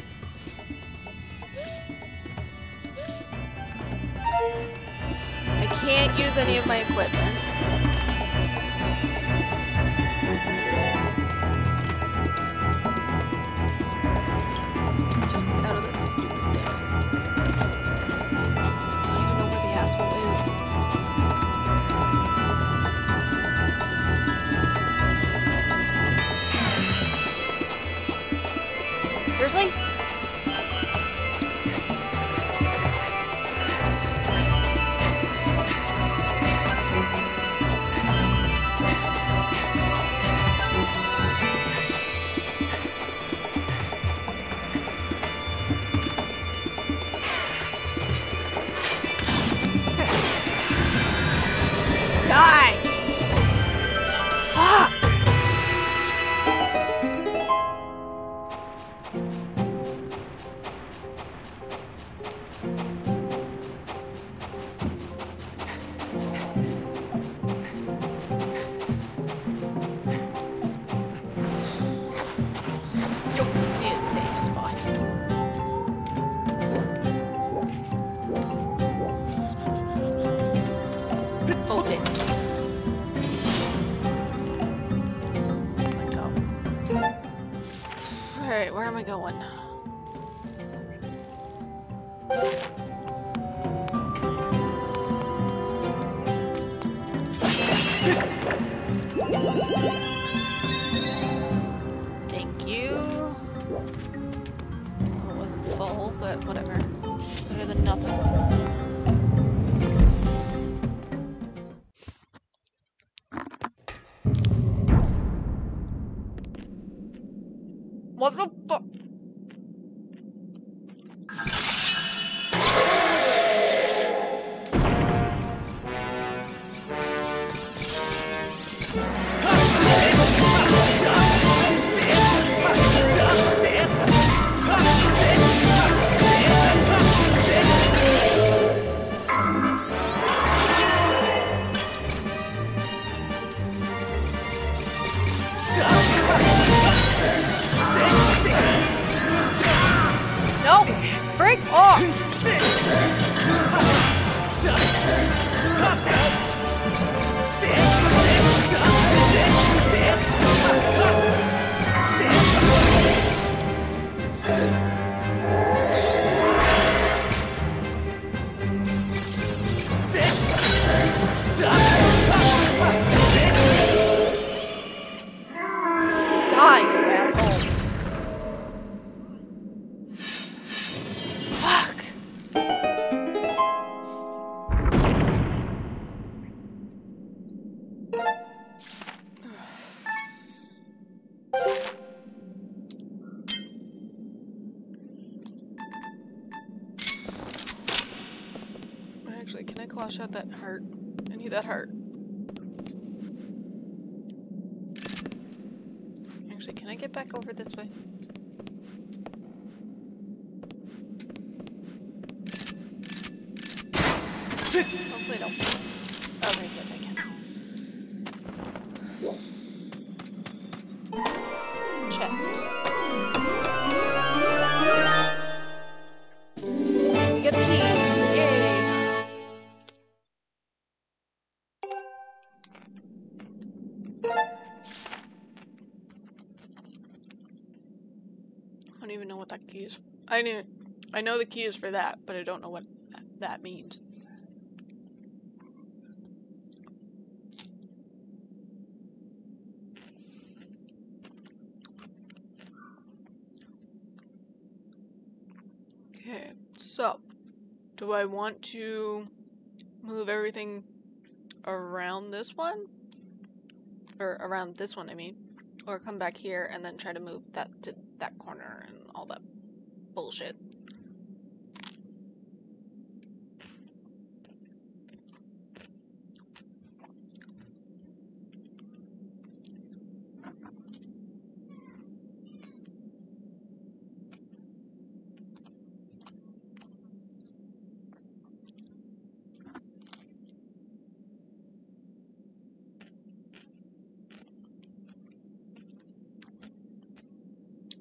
Keys. I knew. I know the key is for that, but I don't know what that means. Okay, so do I want to move everything around this one? Or around this one, I mean or come back here and then try to move that to that corner and all that bullshit.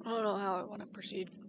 I don't know how I want to proceed.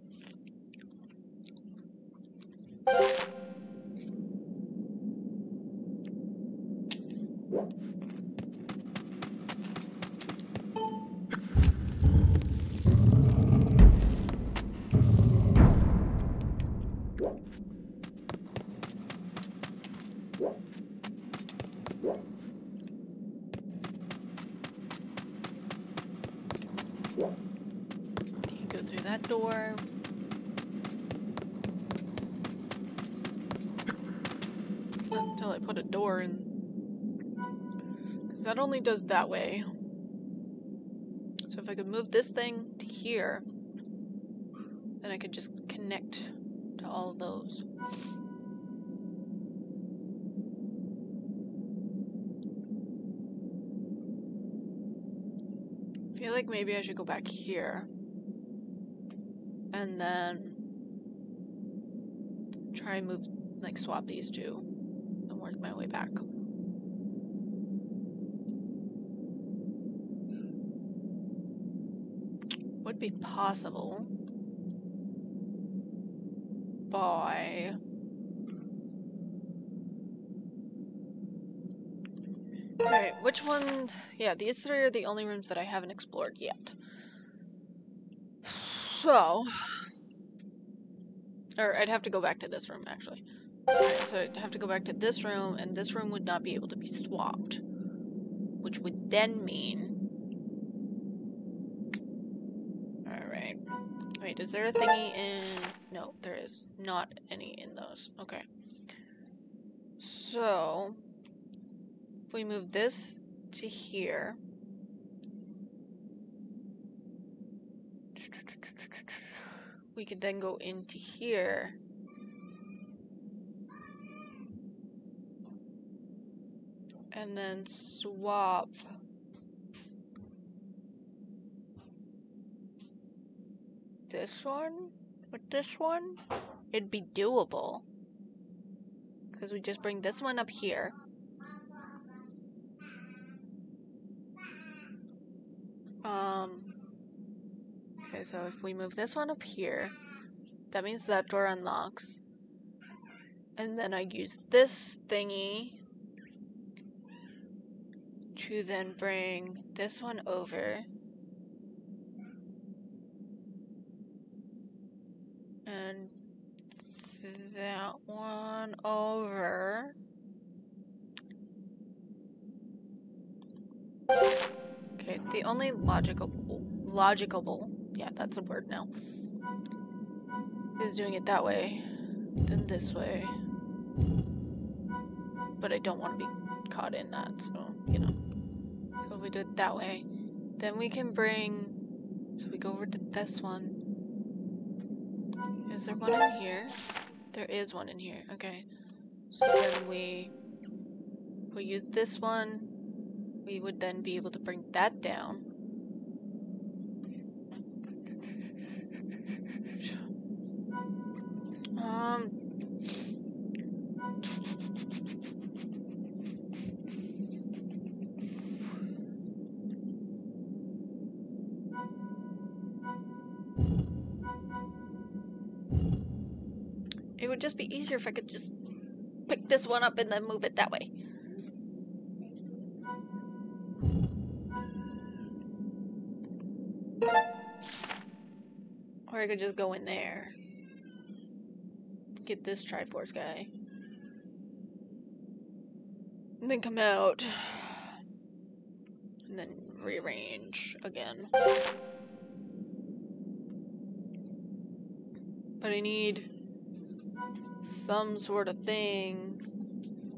Does that way. So if I could move this thing to here, then I could just connect to all of those. I feel like maybe I should go back here. And then try and move, like swap these two and work my way back. Would be possible by Alright, which one? Yeah, these three are the only rooms that I haven't explored yet. So. Or I'd have to go back to this room, actually. So I'd have to go back to this room, and this room would not be able to be swapped. Which would then mean. Alright. Wait, is there a thingy in. No, there is not any in those. Okay. So. If we move this to here. We could then go into here. And then swap. This one with this one, it'd be doable. Because we just bring this one up here. Um. Okay, so if we move this one up here, that means that door unlocks. And then I use this thingy to then bring this one over. That one over. Okay, the only logical, logical, yeah, that's a word now, is doing it that way, then this way. But I don't want to be caught in that, so, you know. So if we do it that way, then we can bring, so we go over to this one. Is there one in here? There is one in here, okay. So then we, we use this one, we would then be able to bring that down. Um. One up and then move it that way. Or I could just go in there. Get this Triforce guy. And then come out. And then rearrange again. But I need some sort of thing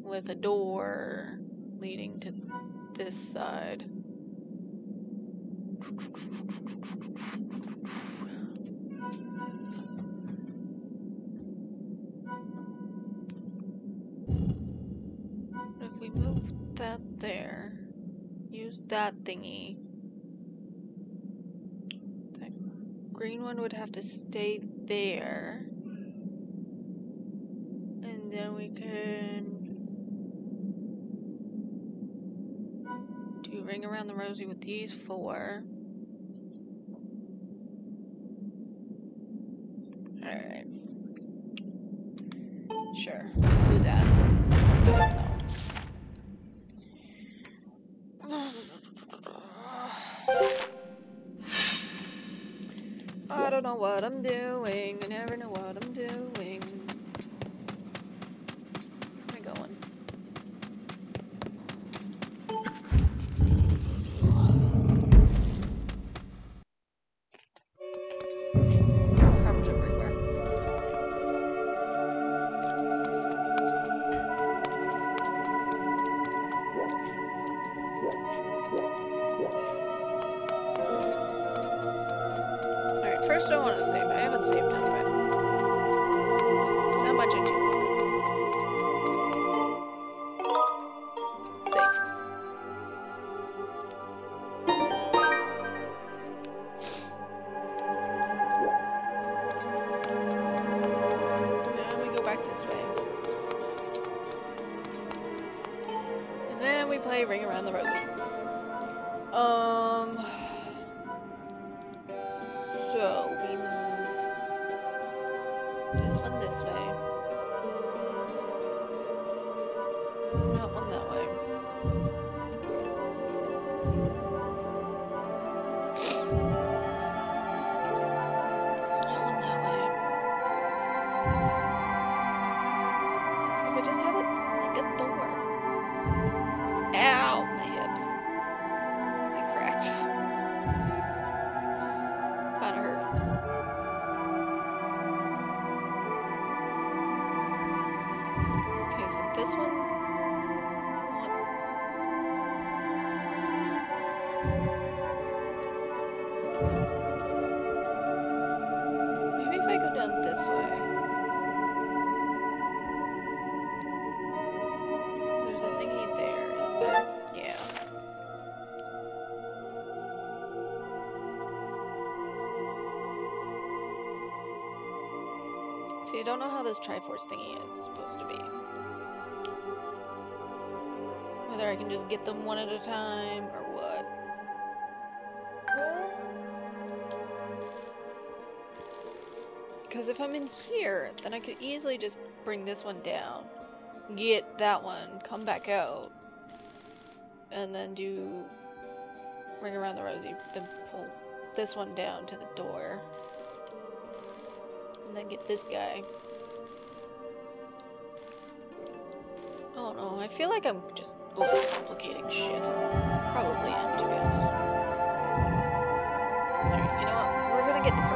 with a door leading to this side. If we move that there, use that thingy. That green one would have to stay there. Ring around the rosy with these four. First I this Triforce thingy is supposed to be. Whether I can just get them one at a time or what. Because if I'm in here, then I could easily just bring this one down, get that one, come back out, and then do ring around the rosy, then pull this one down to the door. And then get this guy. Feel like I'm just overcomplicating shit. Probably am, to be honest. Alright, you know what? We're gonna get the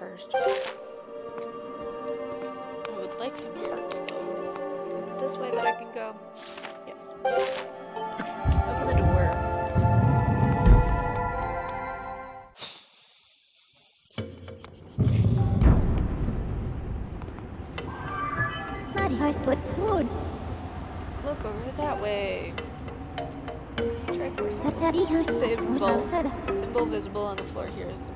first. I would like some hearts though. Is it this way that I can go? Yes. Open the door. Maddie, I was food. Look over that way. Try for some symbol. Symbol visible on the floor here is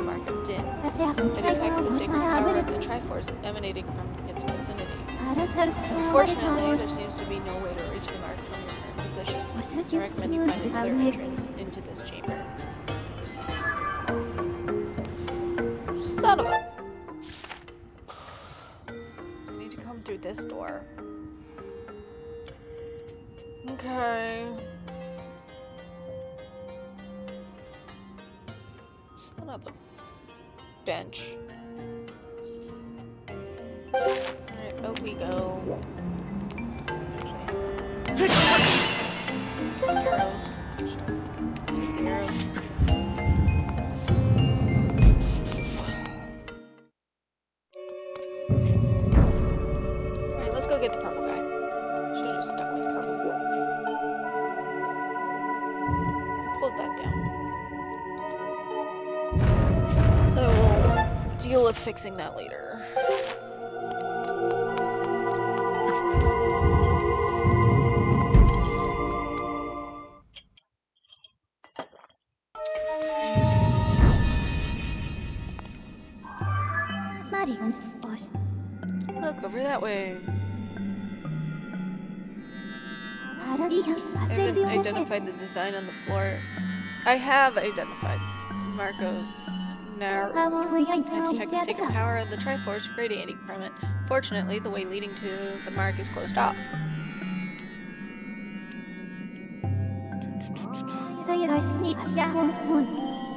the mark of Din. I detect the sacred power of the Triforce emanating from its vicinity. Unfortunately, there seems to be no way to reach the mark from your current position. I recommend you find another entrance bench. Fixing that later. Look over that way. I haven't identified the design on the floor. I have identified mark Nayru. I detect the sacred power of the Triforce radiating from it. Fortunately, the way leading to the mark is closed off.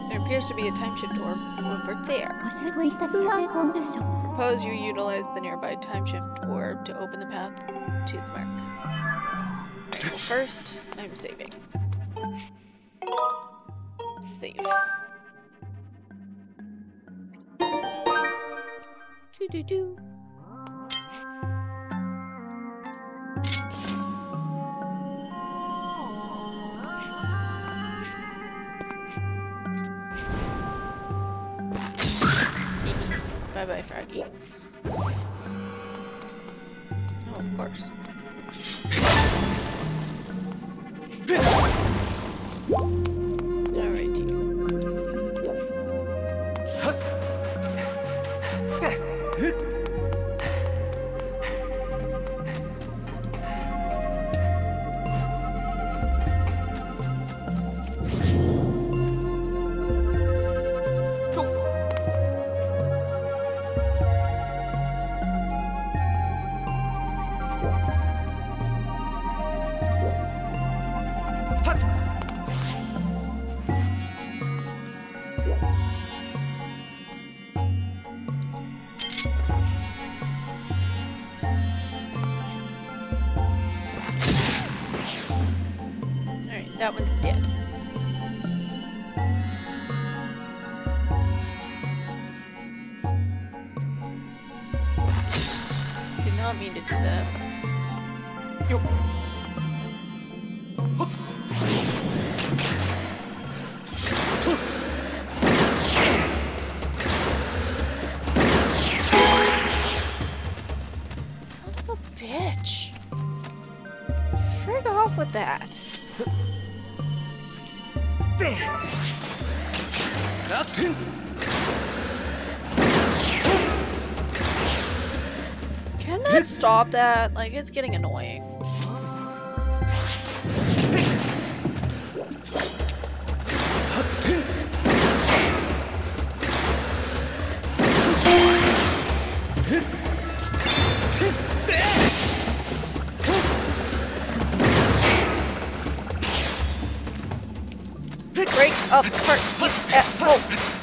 There appears to be a time shift orb over there. Suppose you utilize the nearby time shift orb to open the path to the mark. Well, first, I'm saving. Save. Doo doo doo. Bye bye, Froggy. Oh, of course. Stop that? Like, it's getting annoying. Break up part you at home.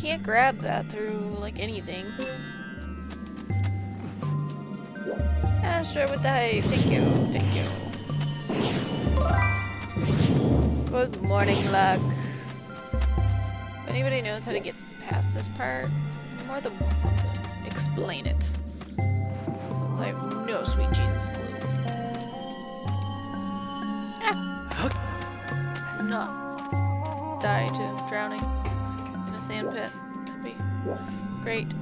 can't grab that through, like, anything. Ah, Astro with the hype. Thank you. Thank you. Good morning, luck. If anybody knows how to get past this part, more than explain it. Great.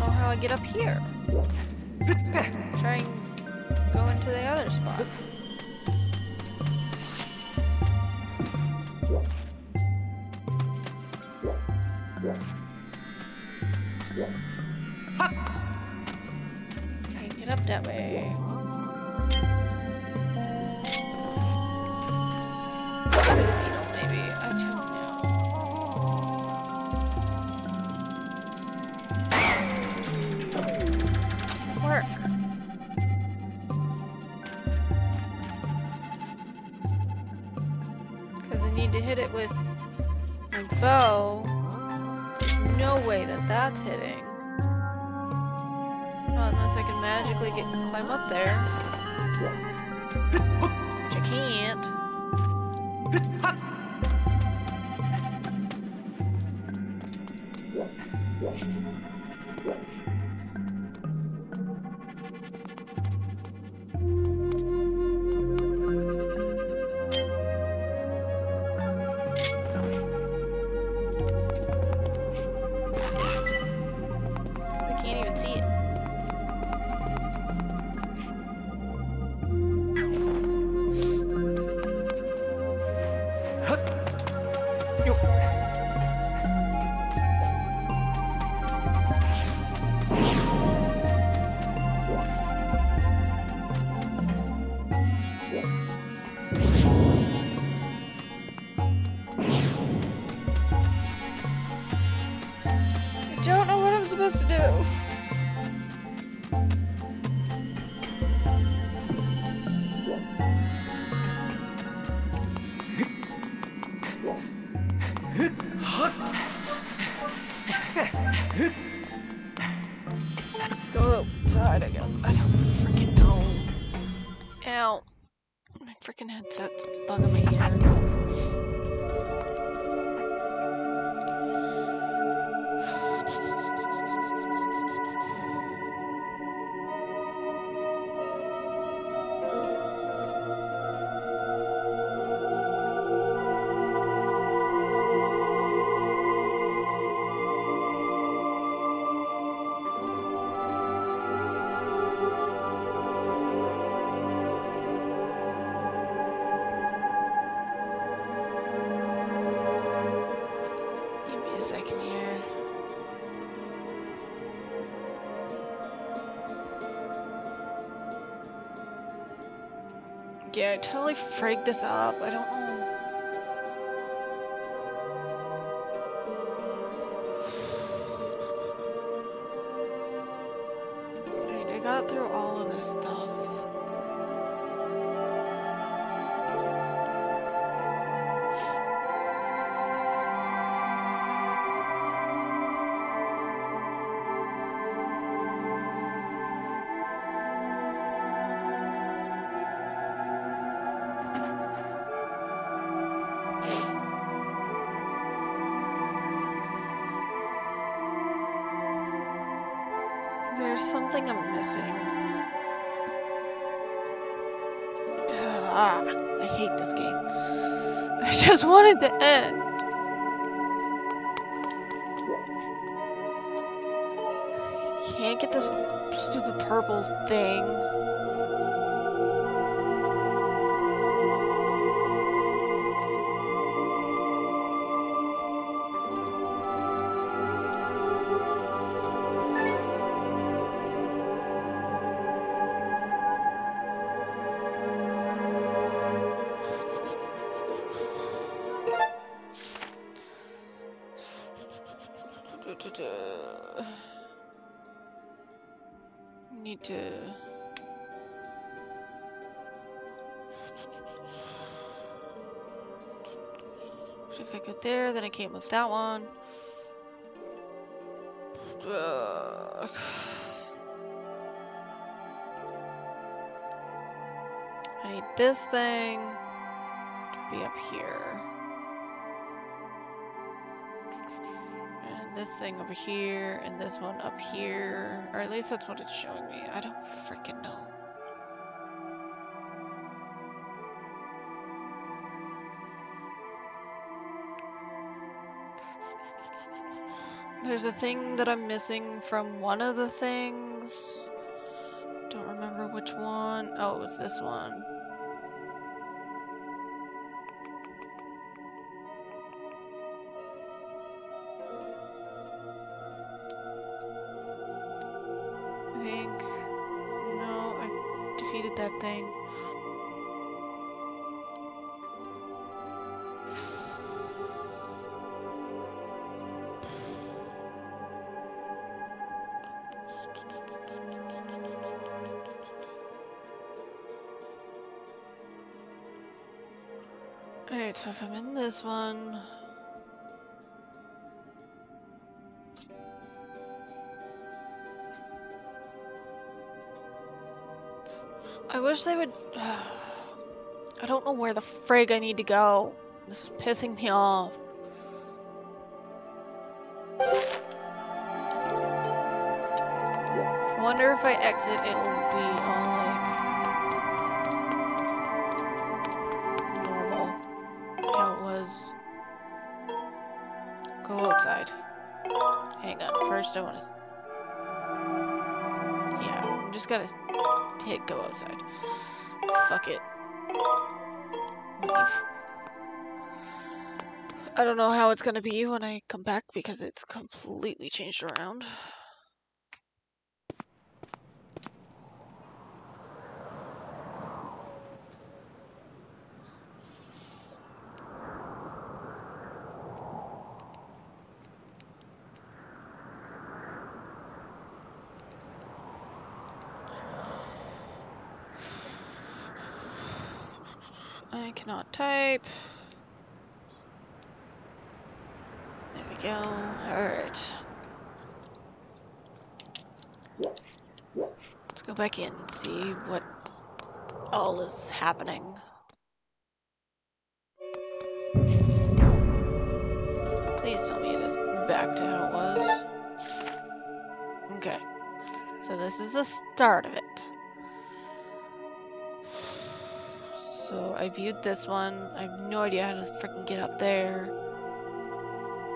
know how I get up here. Try and go into the other spot. I can get up that way. Totally frigged this up. I don't to end. Can't move that one. I need this thing to be up here. And this thing over here, and this one up here. Or at least that's what it's showing me. I don't freaking know. There's a thing that I'm missing from one of the things. Don't remember which one. Oh, it was this one. This one. I wish they would. I don't know where the frig I need to go. This is pissing me off. Gonna hit go outside. Fuck it. Leave. I don't know how it's gonna be when I come back because it's completely changed around. I cannot type. There we go. Alright. Let's go back in see what all is happening. Please tell me it is back to how it was. Okay. So this is the start of it. So I viewed this one. I have no idea how to freaking get up there.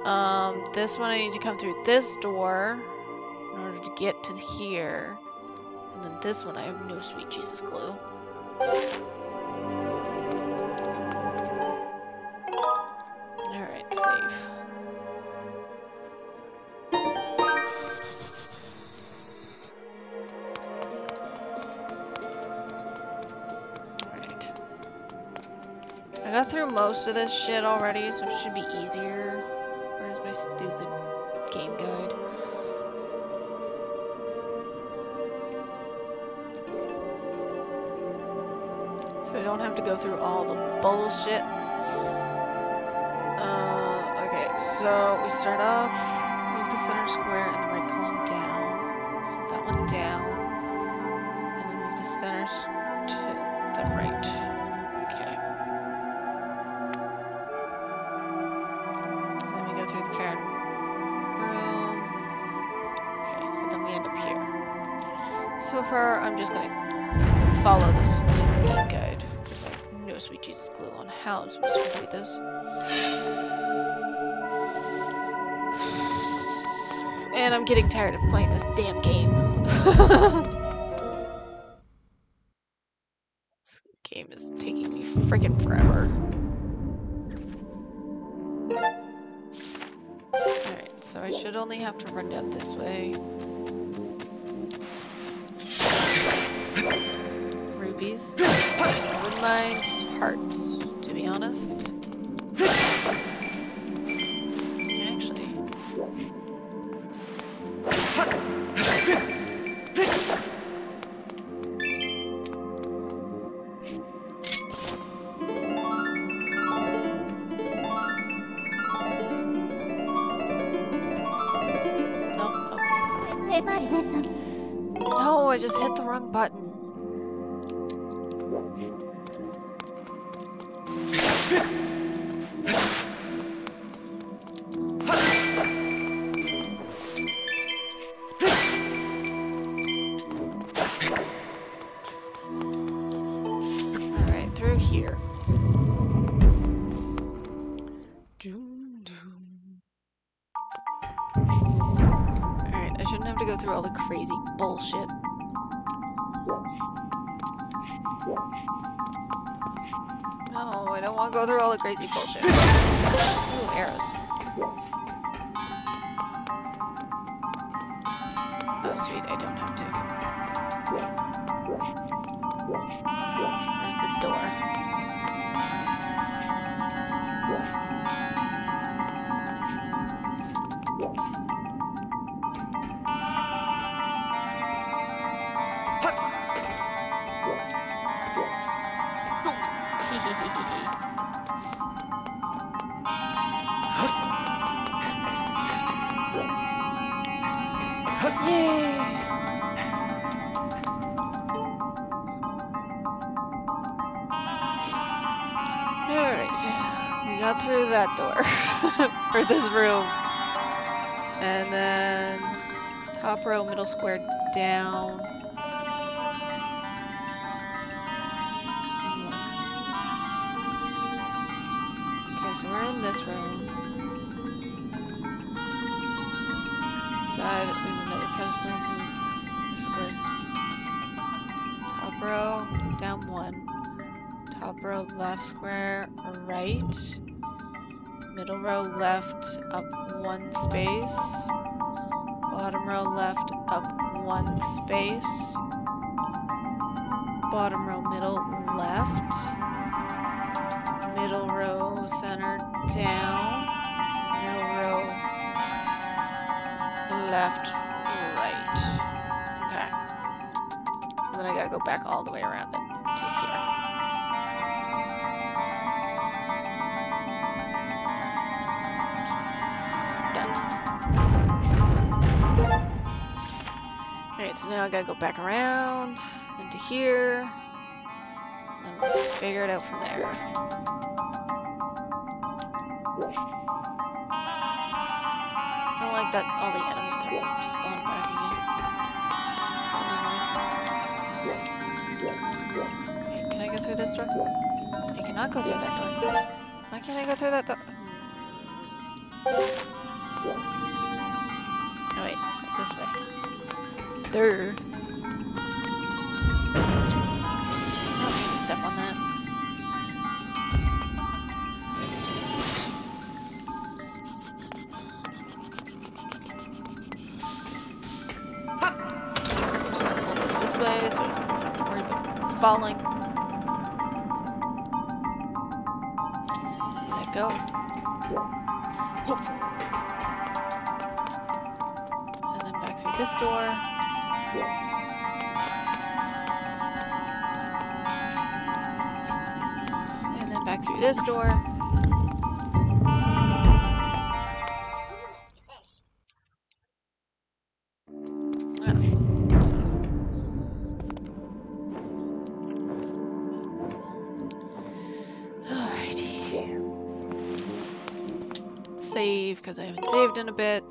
Um, this one I need to come through this door in order to get to here. And then this one I have no sweet Jesus clue. Alright, save. Alright. I got through most of this shit already, so it should be easier. Where's my stupid game guide? Don't have to go through all the bullshit. Uh, okay, so we start off, move the center square and the right column down. So that one down. And then move the center to the right. Okay. And then we go through the fair room. Okay, so then we end up here. So far, I'm just gonna follow this game Jesus clue on how I'm supposed to complete this. And I'm getting tired of playing this damn game. row, left, up one space. Bottom row, left, up one space. Bottom row, middle, left. Middle row, center, down. Middle row, left, right. Okay. So then I gotta go back all the way around it Alright, so now I gotta go back around into here. And figure it out from there. I don't like that all the enemies are spawned back again. Okay, can I go through this door? I cannot go through that door. Why can't I go through that door? Oh wait, this way. There. I don't need to step on that. This way so don't have to worry about falling. go. And then back through this door. This door. Save, because I haven't saved in a bit.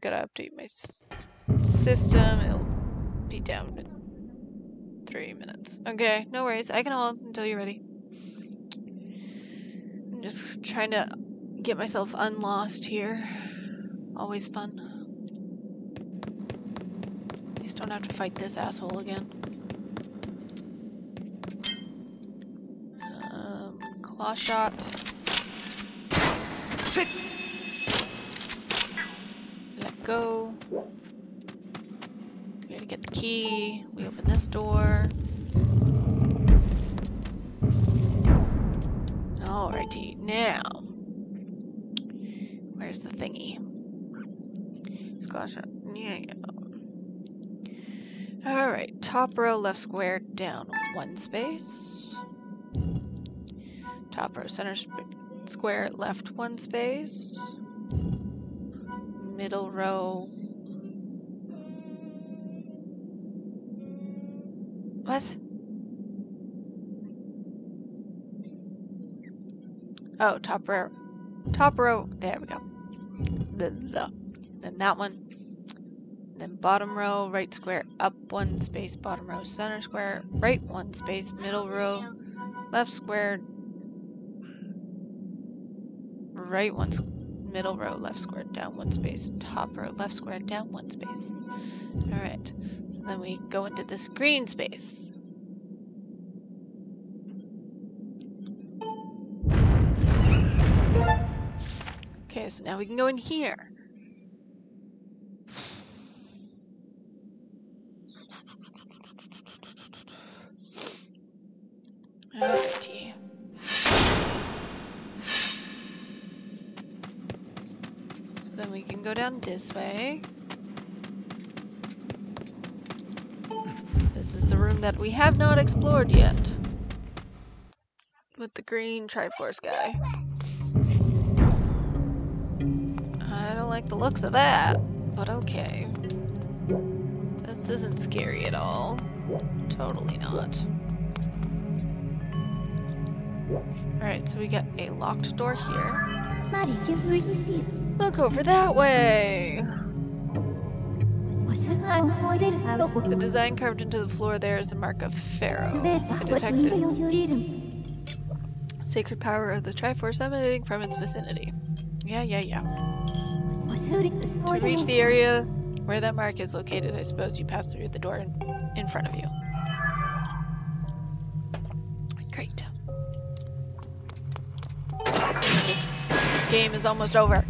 Gotta update my system. It'll be down in three minutes. Okay, no worries. I can hold until you're ready. I'm just trying to get myself unlost here. Always fun. At least don't have to fight this asshole again. Um, claw shot. Let go. We gotta get the key. We open this door. Alrighty, now. Where's the thingy? Claw shot. Yeah, yeah. Alright, top row, left square, down one space. Top row, center square, left one space. Middle row. What? Oh, top row. Top row. There we go. The, the. Then that one. Then bottom row, right square, up one space, bottom row, center square, right one space, middle row, left square, right one, middle row, left square, down one space, top row, left square, down one space. Alright, so then we go into this green space. Okay, so now we can go in here. Alrighty. Then we can go down this way. This is the room that we have not explored yet. With the green Triforce guy. I don't like the looks of that, but okay. This isn't scary at all. Totally not. Alright, so we got a locked door here. Look over that way! The design carved into the floor there is the mark of Farore. Detect sacred power of the Triforce emanating from its vicinity. Yeah, yeah, yeah. To reach the area where that mark is located, I suppose you pass through the door in, in front of you. Great. Game is almost over.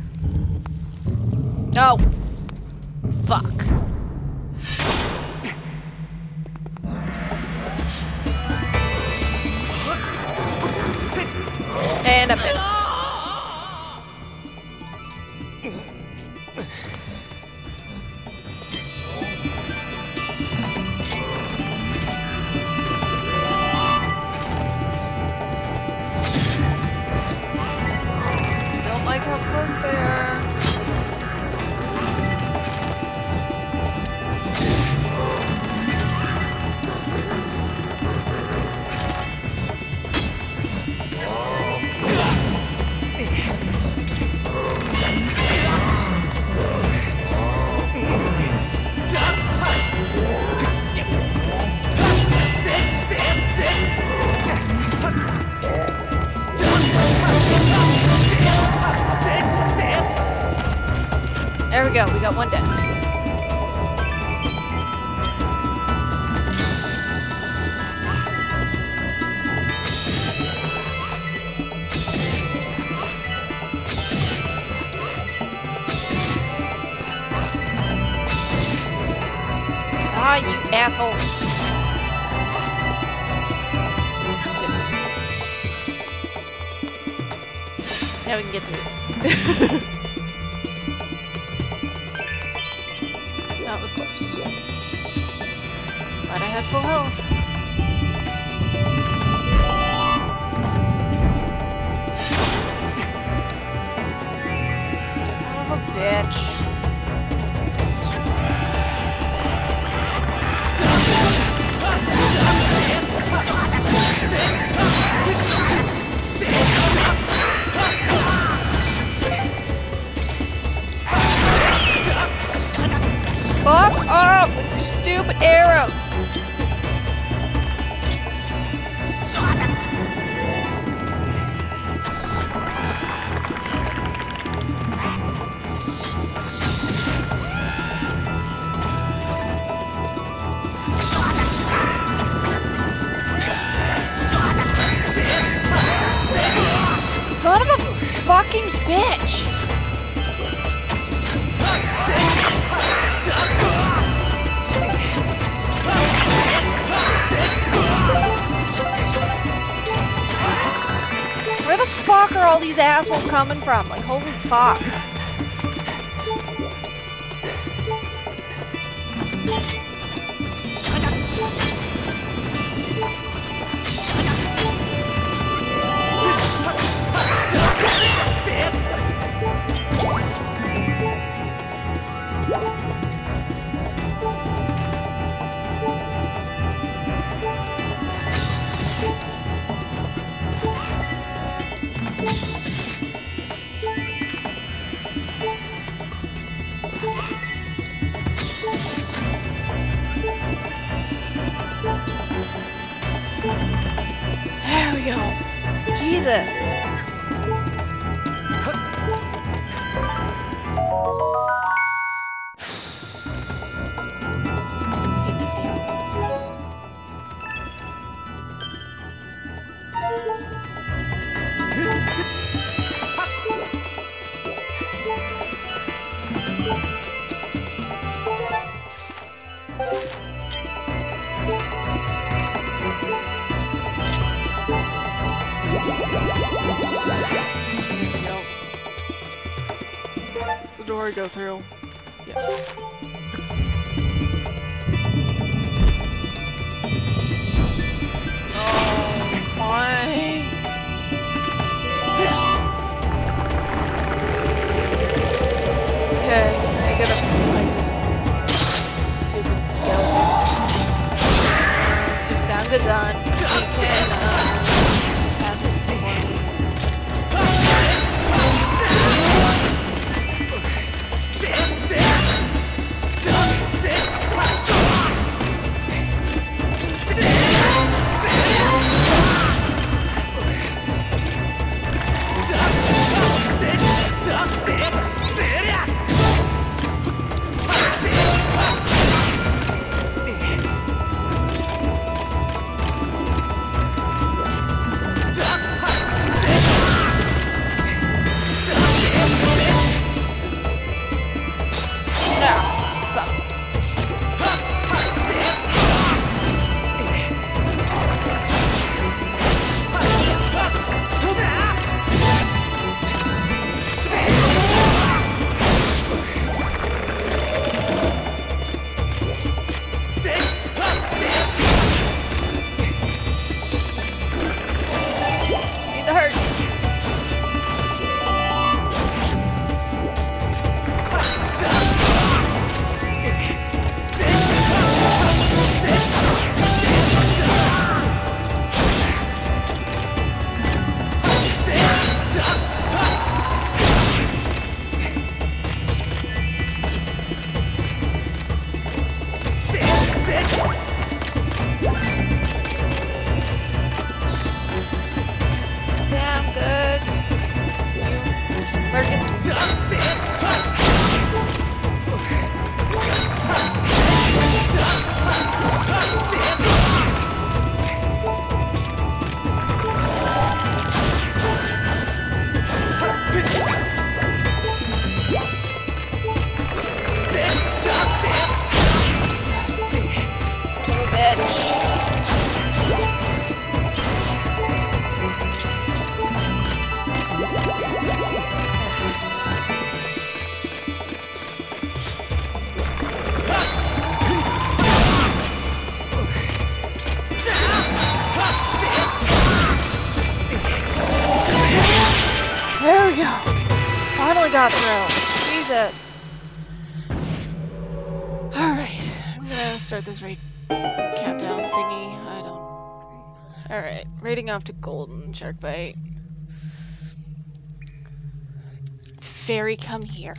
No! Fuck. Coming from? Like, holy fuck. This raid countdown thingy. I don't. Alright. Rating off to golden shark bite. Fairy, come here.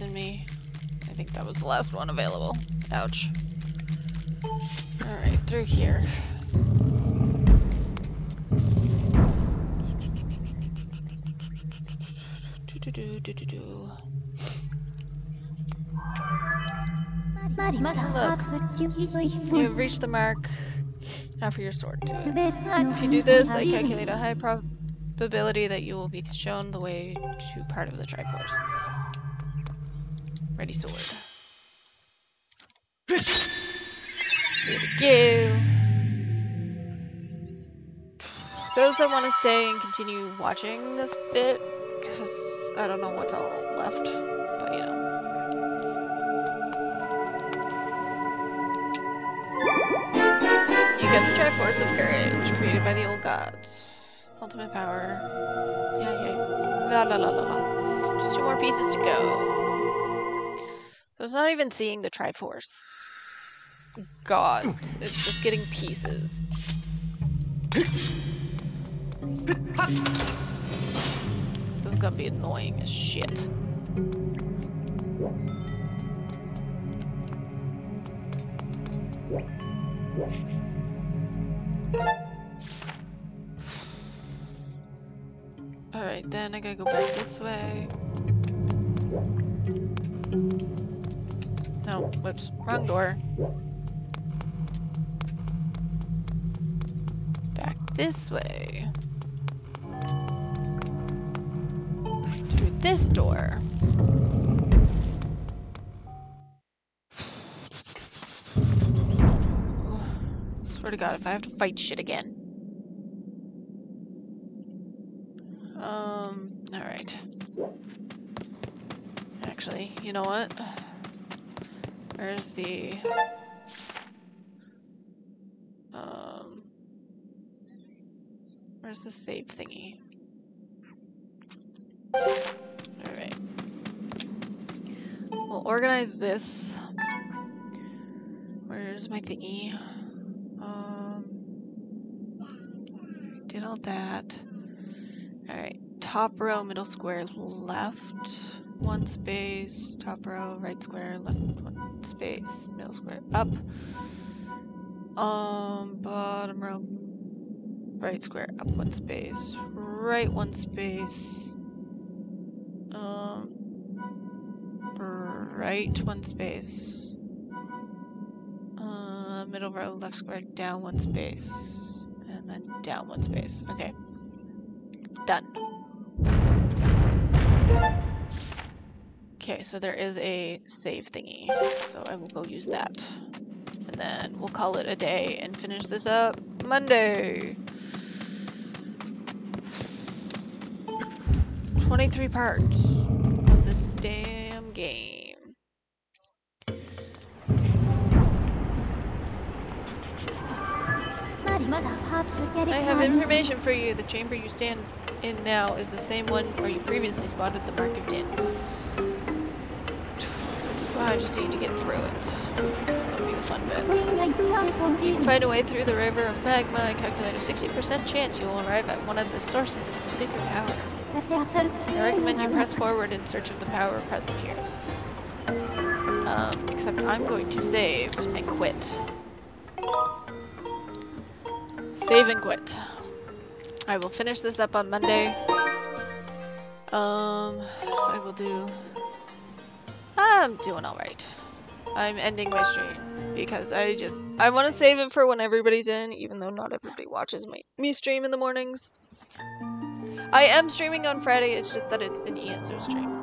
in me. I think that was the last one available. Ouch. Alright, through here. Look, you've reached the mark after your sword to it. If you do this, I calculate a high probability that you will be shown the way to part of the Triforce. Ready sword. Here we go. Those that want to stay and continue watching this bit, because I don't know what's all left, but you know. You get the Triforce of Courage, created by the old gods. Ultimate power. Yeah, yeah. La la la la la. Just two more pieces to go. It's not even seeing the Triforce. God, it's just getting pieces. This is gonna be annoying as shit. Alright, then I gotta go back this way. No, whoops, wrong door. Back this way. To this door. Swear to God, if I have to fight shit again. Um, alright. Actually, you know what? Where's the... Um... Where's the save thingy? Alright. We'll organize this. Where's my thingy? Um... Did all that. Alright, top row, middle square, left, one space, top row, right square, left, one space, middle square, up. Um, bottom row, right square, up one space, right one space, um, right one space, uh, middle row, left square, down one space, and then down one space. Okay. Done. Okay, so there is a save thingy, so I will go use that. And then we'll call it a day and finish this up Monday. 23 parts of this damn game. I have information for you. The chamber you stand in now is the same one where you previously spotted the Mark of Din. I just need to get through it. That'll be the fun bit. You can find a way through the river of magma I calculate a 60% chance you will arrive at one of the sources of the secret power. I recommend you press forward in search of the power present here. Um, except I'm going to save and quit. Save and quit. I will finish this up on Monday. Um, I will do I'm doing alright. I'm ending my stream because I just I want to save it for when everybody's in, even though not everybody watches my me stream in the mornings. I am streaming on Friday. It's just that it's an ESO stream,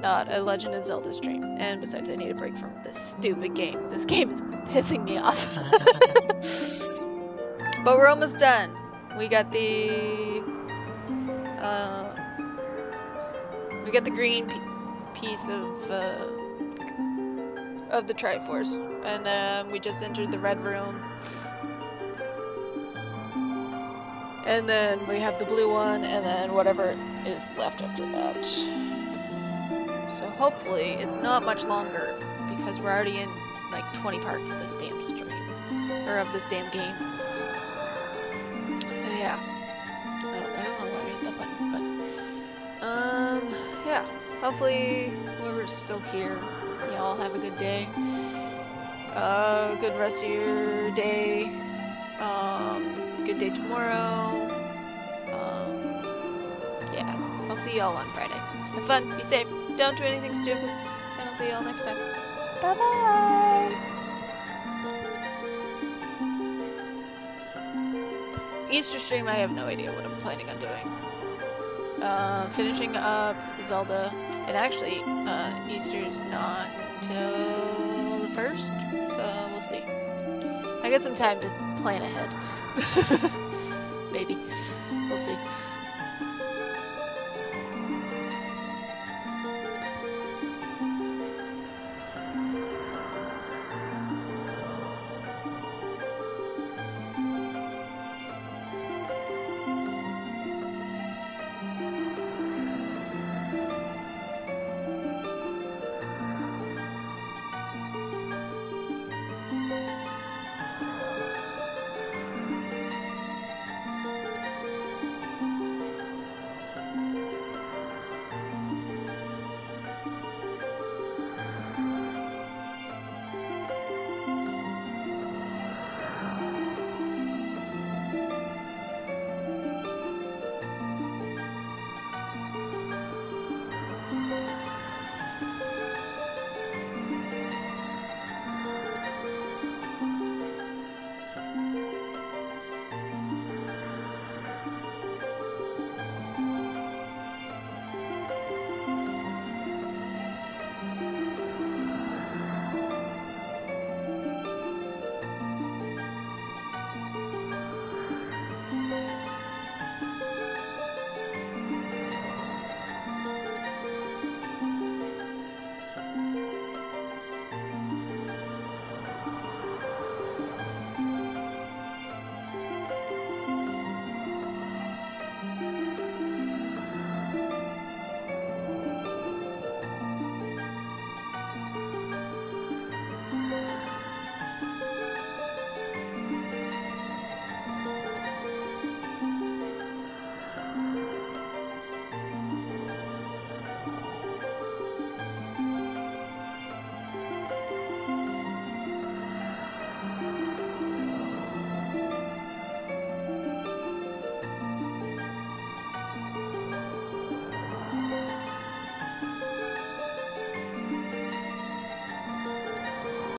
not a Legend of Zelda stream. And besides, I need a break from this stupid game. This game is pissing me off. but we're almost done. We got the uh, we got the green piece of uh, of the Triforce, and then we just entered the red room. And then we have the blue one, and then whatever is left after that. So hopefully it's not much longer because we're already in like 20 parts of this damn stream or of this damn game. So yeah, I don't know why I hit that button, but um, yeah. Hopefully whoever's still here, y'all have a good day. Uh, good rest of your day. Um, good day tomorrow. Um, yeah, I'll see y'all on Friday. Have fun, be safe, don't do anything stupid, and I'll see y'all next time. Bye bye! Easter stream, I have no idea what I'm planning on doing. Uh, finishing up Zelda, and actually, uh, Easter's not until the first, so we'll see. I got some time to plan ahead. Maybe. We'll see.